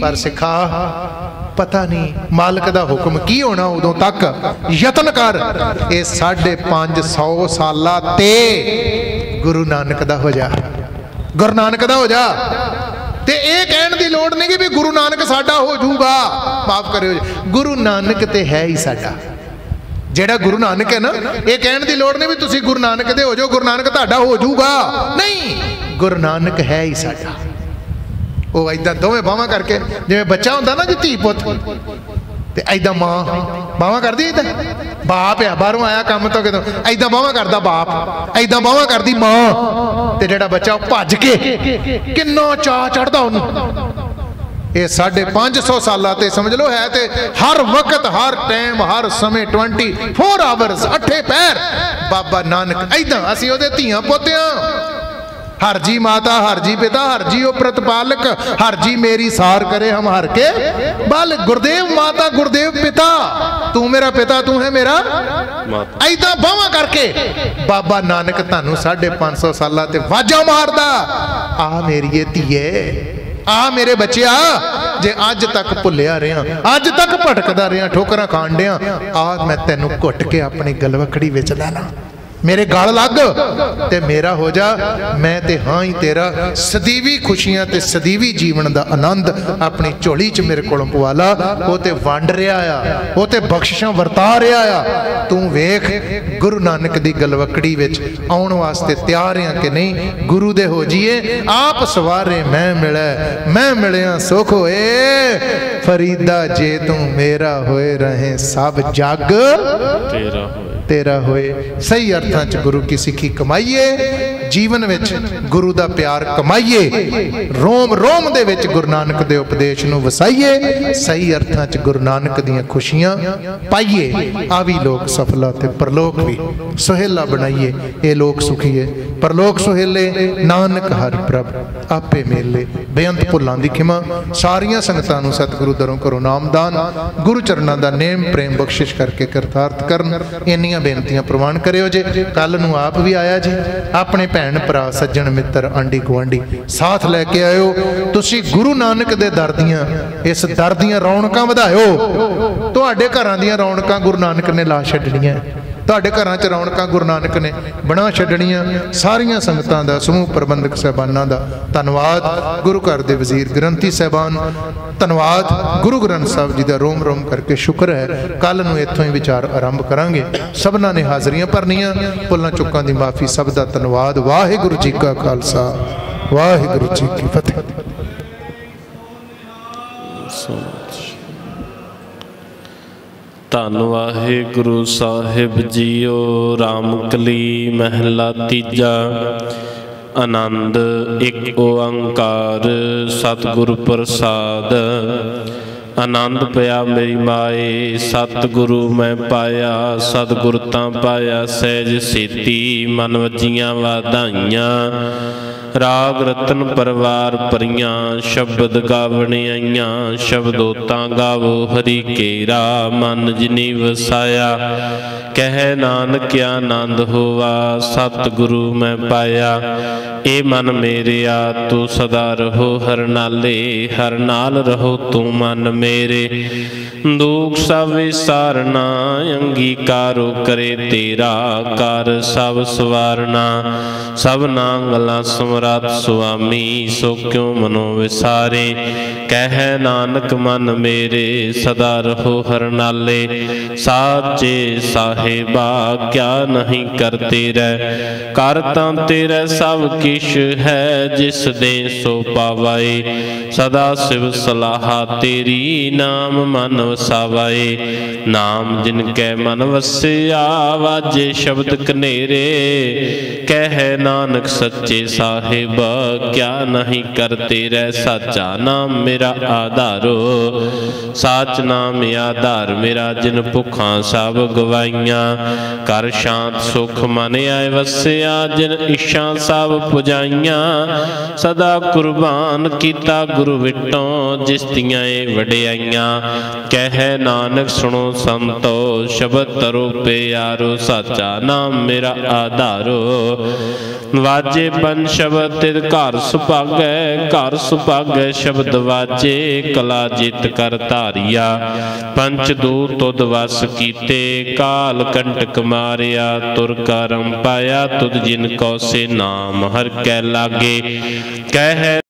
ਪਰ ਸਿੱਖਾ, ਪਤਾ ਨਹੀਂ ਮਾਲਕ ਦਾ ਹੁਕਮ ਕੀ ਹੋਣਾ ਉਦੋਂ ਤੱਕ। ਯਤਨ ਕਰ, ਇਹ 550 ਸਾਲਾਂ ਤੇ ਗੁਰੂ ਨਾਨਕ ਦਾ ਹੋ ਜਾ। ਗੁਰੂ ਨਾਨਕ ਦਾ ਹੋ ਜਾ। ਤੇ ਇਹ ਕਹਿਣ ਦੀ ਲੋੜ ਨਹੀਂ ਕਿ ਵੀ ਗੁਰੂ ਨਾਨਕ ਸਾਡਾ ਹੋ ਜਾਊਗਾ। ਮਾਫ ਕਰਿਓ ਗੁਰੂ ਨਾਨਕ ਤੇ ਹੈ ਹੀ ਸਾਡਾ। ਜਿਹੜਾ ਗੁਰੂ ਨਾਨਕ ਹੈ ਨਾ, ਇਹ ਕਹਿਣ ਦੀ ਲੋੜ ਨਹੀਂ ਵੀ ਤੁਸੀਂ ਗੁਰੂ ਨਾਨਕ ਦੇ ਹੋ ਜਾਓ, ਗੁਰੂ ਨਾਨਕ ਤੁਹਾਡਾ ਹੋ ਜਾਊਗਾ। ਨਹੀਂ, ਗੁਰੂ ਨਾਨਕ ਹੈ ਹੀ ਸਾਡਾ। ਉਹ ਐਦਾਂ ਦੋਵੇਂ ਬਾਹਾਂ ਕਰਕੇ, ਜਿਵੇਂ ਬੱਚਾ ਹੁੰਦਾ ਨਾ ਜੀ ਧੀ ਪੁੱਤ ਤੇ ਐਦਾਂ ਮਾਂ, ਬਾਹਾਂ ਕਰਦੀ ਐਦਾਂ ਬਾਪ ਆ, ਬਾਹਰੋਂ ਆਇਆ ਕੰਮ ਤੋਂ ਕਿਦੋਂ ਐਦਾਂ ਬਾਹਾਂ ਕਰਦਾ ਬਾਪ ਐਦਾਂ ਬਾਹਾਂ ਕਰਦੀ ਮਾਂ। ਤੇ ਜਿਹੜਾ ਬੱਚਾ ਭੱਜ ਕੇ ਕਿੰਨਾ ਚਾਹ ਚੜਦਾ ਉਹਨੂੰ। ਇਹ 550 ਸਾਲਾਂ ਤੇ ਸਮਝ ਲਓ, ਹੈ ਤੇ ਹਰ ਵਕਤ, ਹਰ ਟਾਈਮ ਹਰ ਸਮੇਂ 24 ਆਵਰਸ ਅੱਠੇ ਪੈਰ। ਬਾਬਾ ਨਾਨਕ ਐਦਾਂ ਅਸੀਂ ਉਹਦੇ ਧੀਆਂ ਪੋਤਿਆਂ ਹਰ ਜੀ ਮਾਤਾ ਹਰ ਜੀ ਪਿਤਾ ਹਰ ਜੀ ਉਹ ਪ੍ਰਤਪਾਲਕ ਹਰ ਜੀ ਮੇਰੀ ਸਾਰ ਕਰੇ ਹਮ ਹਰ ਕੇ ਬਲ। ਗੁਰਦੇਵ ਮਾਤਾ ਗੁਰਦੇਵ ਪਿਤਾ ਤੂੰ ਮੇਰਾ ਪਿਤਾ ਤੂੰ ਹੈ ਮੇਰਾ ਮਾਤਾ। ਐਦਾਂ ਬਾਹਾਂ ਕਰਕੇ। ਬਾਬਾ ਨਾਨਕ ਤੁਹਾਨੂੰ 550 ਸਾਲਾਂ ਤੇ ਵਾਜਾ ਮਾਰਦਾ। ਆ ਮੇਰੀਏ ਧੀਏ ਆ ਮੇਰੇ ਬੱਚਿਆ ਜੇ ਅੱਜ ਤੱਕ ਭੁੱਲਿਆ ਰਿਆਂ ਅੱਜ ਤੱਕ ਭਟਕਦਾ ਰਿਆਂ ਠੋਕਰਾਂ ਖਾਣ ਡਿਆਂ ਆ ਮੈਂ ਤੈਨੂੰ ਘੁੱਟ ਕੇ ਆਪਣੀ ਗਲਵਕੜੀ ਵਿੱਚ ਲੈ ਲਾਂ। ਮੇਰੇ ਗਲ ਲੱਗ ਤੇ ਮੇਰਾ ਹੋ ਜਾ, ਮੈਂ ਤੇ ਹਾਂ ਹੀ ਤੇਰਾ। ਸਦੀਵੀ ਖੁਸ਼ੀਆਂ ਤੇ ਸਦੀਵੀ ਜੀਵਨ ਦਾ ਆਨੰਦ ਆਪਣੀ ਝੋਲੀ 'ਚ ਮੇਰੇ ਕੋਲੋਂ ਪਵਾ ਲਾ ਉਹ ਤੇ ਵੰਡ ਰਿਹਾ ਆ, ਉਹ ਤੇ ਬਖਸ਼ਿਸ਼ਾਂ ਵਰਤਾ ਰਿਹਾ ਆ। ਤੂੰ ਵੇਖ, ਗੁਰੂ ਨਾਨਕ ਦੀ ਗਲਵਕੜੀ ਵਿੱਚ ਆਉਣ ਵਾਸਤੇ ਤਿਆਰ ਆ ਕਿ ਨਹੀਂ? ਗੁਰੂ ਦੇ ਹੋ ਜੀਏ, ਆਪ ਸਵਾਰੇ ਮੈਂ ਮਿਲੈ, ਮੈਂ ਮਿਲਿਆ ਸੁਖ ਹੋਏ। ਫਰੀਦਾ ਜੇ ਤੂੰ ਮੇਰਾ ਹੋਏ ਰਹੇ, ਸਭ ਜੱਗ ਤੇਰਾ ਹੋਏ। ਤੇਰਾ ਹੋਏ। ਸਹੀ ਅਰਥਾਂ 'ਚ ਗੁਰੂ ਕੀ ਸਿੱਖੀ ਕਮਾਈਏ। ਜੀਵਨ ਵਿੱਚ ਗੁਰੂ ਦਾ ਪਿਆਰ ਕਮਾਈਏ, ਰੋਮ ਰੋਮ ਦੇ ਵਿੱਚ ਗੁਰੂ ਨਾਨਕ ਦੇ ਉਪਦੇਸ਼ ਨੂੰ ਵਸਾਈਏ, ਸਹੀ ਅਰਥਾਂ 'ਚ ਗੁਰੂ ਨਾਨਕ ਦੀਆਂ ਖੁਸ਼ੀਆਂ ਪਾਈਏ। ਆ ਵੀ ਲੋਕ ਸਫਲਾ ਤੇ ਪਰਲੋਕ ਵੀ ਸੁਹੇਲਾ ਬਣਾਈਏ। ਇਹ ਲੋਕ ਸੁਖੀਏ ਪਰਲੋਕ ਸੁਹੇਲੇ, ਨਾਨਕ ਹਰ ਪ੍ਰਭ, ਆਪੇ ਮੇਲੇ। ਬੇਅੰਤ ਭੁੱਲਾਂ ਦੀ ਖਿਮਾ, ਸਾਰੀਆਂ ਸੰਗਤਾਂ ਨੂੰ ਸਤਿਗੁਰੂ ਦਰੋਂ ਕਰੋ ਨਾਮਦਾਨ ਗੁਰੂ ਚਰਨਾਂ ਦਾ ਨੇਮ, ਪ੍ਰੇਮ ਬਖਸ਼ਿਸ਼ ਕਰਕੇ ਕਰਤਾਰਤ ਕਰਨ। ਇੰਨੀਆਂ ਬੇਨਤੀਆਂ ਪ੍ਰਵਾਨ ਕਰਿਓ ਜੇ। ਕੱਲ ਨੂੰ ਆਪ ਵੀ ਆਇਆ ਜੀ। ਆਪਣੇ ਭੈਣ, ਭਰਾ, ਸੱਜਣ, ਮਿੱਤਰ ਆਂਡੀ ਗੁਆਂਢੀ, ਸਾਥ ਲੈ ਕੇ ਆਇਓ। ਤੁਸੀਂ ਗੁਰੂ ਨਾਨਕ ਦੇ ਦਰ ਦੀਆਂ, ਇਸ ਦਰ ਦੀਆਂ ਰੌਣਕਾਂ ਵਧਾਇਓ। ਤੁਹਾਡੇ ਘਰਾਂ ਦੀਆਂ ਰੌਣਕਾਂ ਗੁਰੂ ਨਾਨਕ ਨੇ ਲਾ ਛੱਡਣੀਆਂ। ਤੁਹਾਡੇ ਘਰਾਂ 'ਚ ਰੌਣਕਾਂ ਗੁਰੂ ਨਾਨਕ ਨੇ ਬਣਾ ਛੱਡਣੀਆਂ ਸਾਰੀਆਂ ਸੰਗਤਾਂ ਦਾ, ਸਮੂਹ ਪ੍ਰਬੰਧਕ ਸਹਿਬਾਨਾਂ ਦਾ। ਧੰਨਵਾਦ ਗੁਰੂ ਘਰ ਦੇ ਵਜ਼ੀਰ ਗ੍ਰੰਥੀ ਸਹਿਬਾਨ। ਧੰਨਵਾਦ ਗੁਰੂ ਗ੍ਰੰਥ ਸਾਹਿਬ ਜੀ ਦਾ ਰੋਮ ਰੋਮ ਕਰਕੇ ਸ਼ੁਕਰ ਹੈ। ਕੱਲ ਨੂੰ ਇੱਥੋਂ ਹੀ ਵਿਚਾਰ ਆਰੰਭ ਕਰਾਂਗੇ। ਸਭਨਾਂ ਨੇ ਹਾਜ਼ਰੀਆਂ ਭਰਨੀਆਂ। ਭੁੱਲਾਂ ਚੁੱਕਾਂ ਦੀ ਮਾਫੀ, ਸਭ ਦਾ ਧੰਨਵਾਦ। ਵਾਹਿਗੁਰੂ ਜੀ ਕਾ ਖਾਲਸਾ। ਵਾਹਿਗੁਰੂ ਜੀ ਕੀ ਫਤਿਹ। ਧੰਨ ਵਾਹਿਗੁਰੂ ਸਾਹਿਬ ਜੀਓ ਰਾਮਕਲੀ ਮਹਿਲਾ ਤੀਜਾ, ਆਨੰਦ ਇੱਕ ਓੰਕਾਰ ਸਤਿਗੁਰ ਪ੍ਰਸਾਦ। ਆਨੰਦ ਪਿਆ ਮੇਰੀ ਮਾਏ, ਸਤਿਗੁਰੂ ਮੈਂ ਪਾਇਆ, ਸਤਿਗੁਰ ਤਾਂ ਪਾਇਆ, ਸਹਿਜ ਸੇਤੀ ਮਨ ਵਜੀਆਂ ਵਾਧਾਈਆਂ। ਰਾਗ ਰਤਨ ਪਰਵਾਰ ਪਰੀਆਂ, ਸ਼ਬਦ ਗਾਵਣ ਆਈਆਂ ਸ਼ਬਦੋ ਤਾਂ ਗਾਵੋ ਹਰੀ ਕੇਰਾ, ਮਨ ਜਿਨੀ ਵਸਾਇਆ। ਕਹਿ ਨਾਨਕ ਆਨੰਦ ਹੋਵਾ ਸਤਿਗੁਰੂ ਮੈਂ ਪਾਇਆ। ਏ ਮਨ ਮੇਰਿਆ, ਤੂੰ ਸਦਾ ਰਹੋ ਹਰ ਨਾਲੇ, ਹਰ ਨਾਲ ਰਹੋ ਤੂੰ ਮਨ ਮੇਰੇ। ਦੁਖ ਸਭ ਵਿਸਾਰਨਾ, ਅੰਗੀਕਾਰੋ ਕਰੇ ਤੇਰਾ, ਕਰ ਸਭ ਸਵਾਰਨਾ। ਸਭ ਨਾਂਗਲਾ ਸਮਰੱਥ ਸੁਆਮੀ ਸੋ ਕਿਉ ਮਨੋ ਵਿਸਾਰੇ। ਕਹਿ ਨਾਨਕ ਮਨ ਮੇਰੇ, ਸਦਾ ਰਹੋ ਹਰਨਾਲੇ ਸਾਚੇ ਸਾਹਿਬਾ, ਕਿਆ ਨਹੀਂ ਕਰਤੇ ਰਹਿ। ਕਰ ਤਾਂ ਤੇਰਾ ਸਭ ਕਿਛ ਹੈ, ਜਿਸ ਦੇ ਸੋ ਪਾਵਾਏ। ਸਦਾ ਸਿਵ ਸਲਾਹਾ ਤੇਰੀ, ਨਾਮ ਮਨ ਵਸਾਵਾਏ। ਨਾਮ ਜਿਨ ਕੈ ਮਨ ਵਸਿਆ, ਵਾਜੇ ਸ਼ਬਦ ਕਨੇਰੇ। ਕਹਿ ਨਾਨਕ ਸੱਚੇ ਸਾਹਿਬ ਕਿਆ ਨਹੀਂ ਕਰਤੇ ਰਹਿ ਸਾਚਾ ਨਾਮ ਮੇਰਾ ਆਧਾਰੋ। ਸਾਚ ਨਾਮ ਆਧਾਰ ਮੇਰਾ, ਜਿਨ ਭੁੱਖਾਂ ਸਭ ਗਵਾਈਆਂ। ਕਰ ਸ਼ਾਂਤ ਸੁਖ ਮਨ ਆਏ ਵਸਿਆ, ਜਿਨ ਇਸ਼ਾਂ ਸਭ ਪੁਜਾਈਆਂ। ਸਦਾ ਕੁਰਬਾਨ ਕੀਤਾ ਗੁਰੂ ਵਿਟੋਂ, ਜਿਸ ਦੀਆਂ ਏ ਵਡਿਆਈਆਂ। ਕਹਿ ਨਾਨਕ, ਸੁਣੋ ਸੰਤੋ, ਸ਼ਬਦ ਤਰੋ ਪਿਆਰੋ, ਸਾਚਾ ਨਾਮ ਮੇਰਾ ਆਧਾਰੋ। ਵਾਜੇ ਪੰਜ ਸ਼ਬਦ ਤਿਦ ਘਰ ਸੁਭਾਗੈ ਘਰ ਸੁਭਾਗੈ ਸ਼ਬਦ ਵਾਜੇ, ਕਲਾ ਜਿਤ ਕਰ ਧਾਰਿਆ। ਪੰਚ ਦੂ ਤੁਦ ਵਸ ਕੀਤੇ, ਕਾਲ ਕੰਟਕ ਮਾਰਿਆ, ਤੁਰ ਕਰਮ ਪਾਇਆ ਤੁਦ ਜਿਨ ਕੋ ਸੇ ਨਾਮ ਹਰ ਕੈ ਲਾਗੇ। ਕਹਿ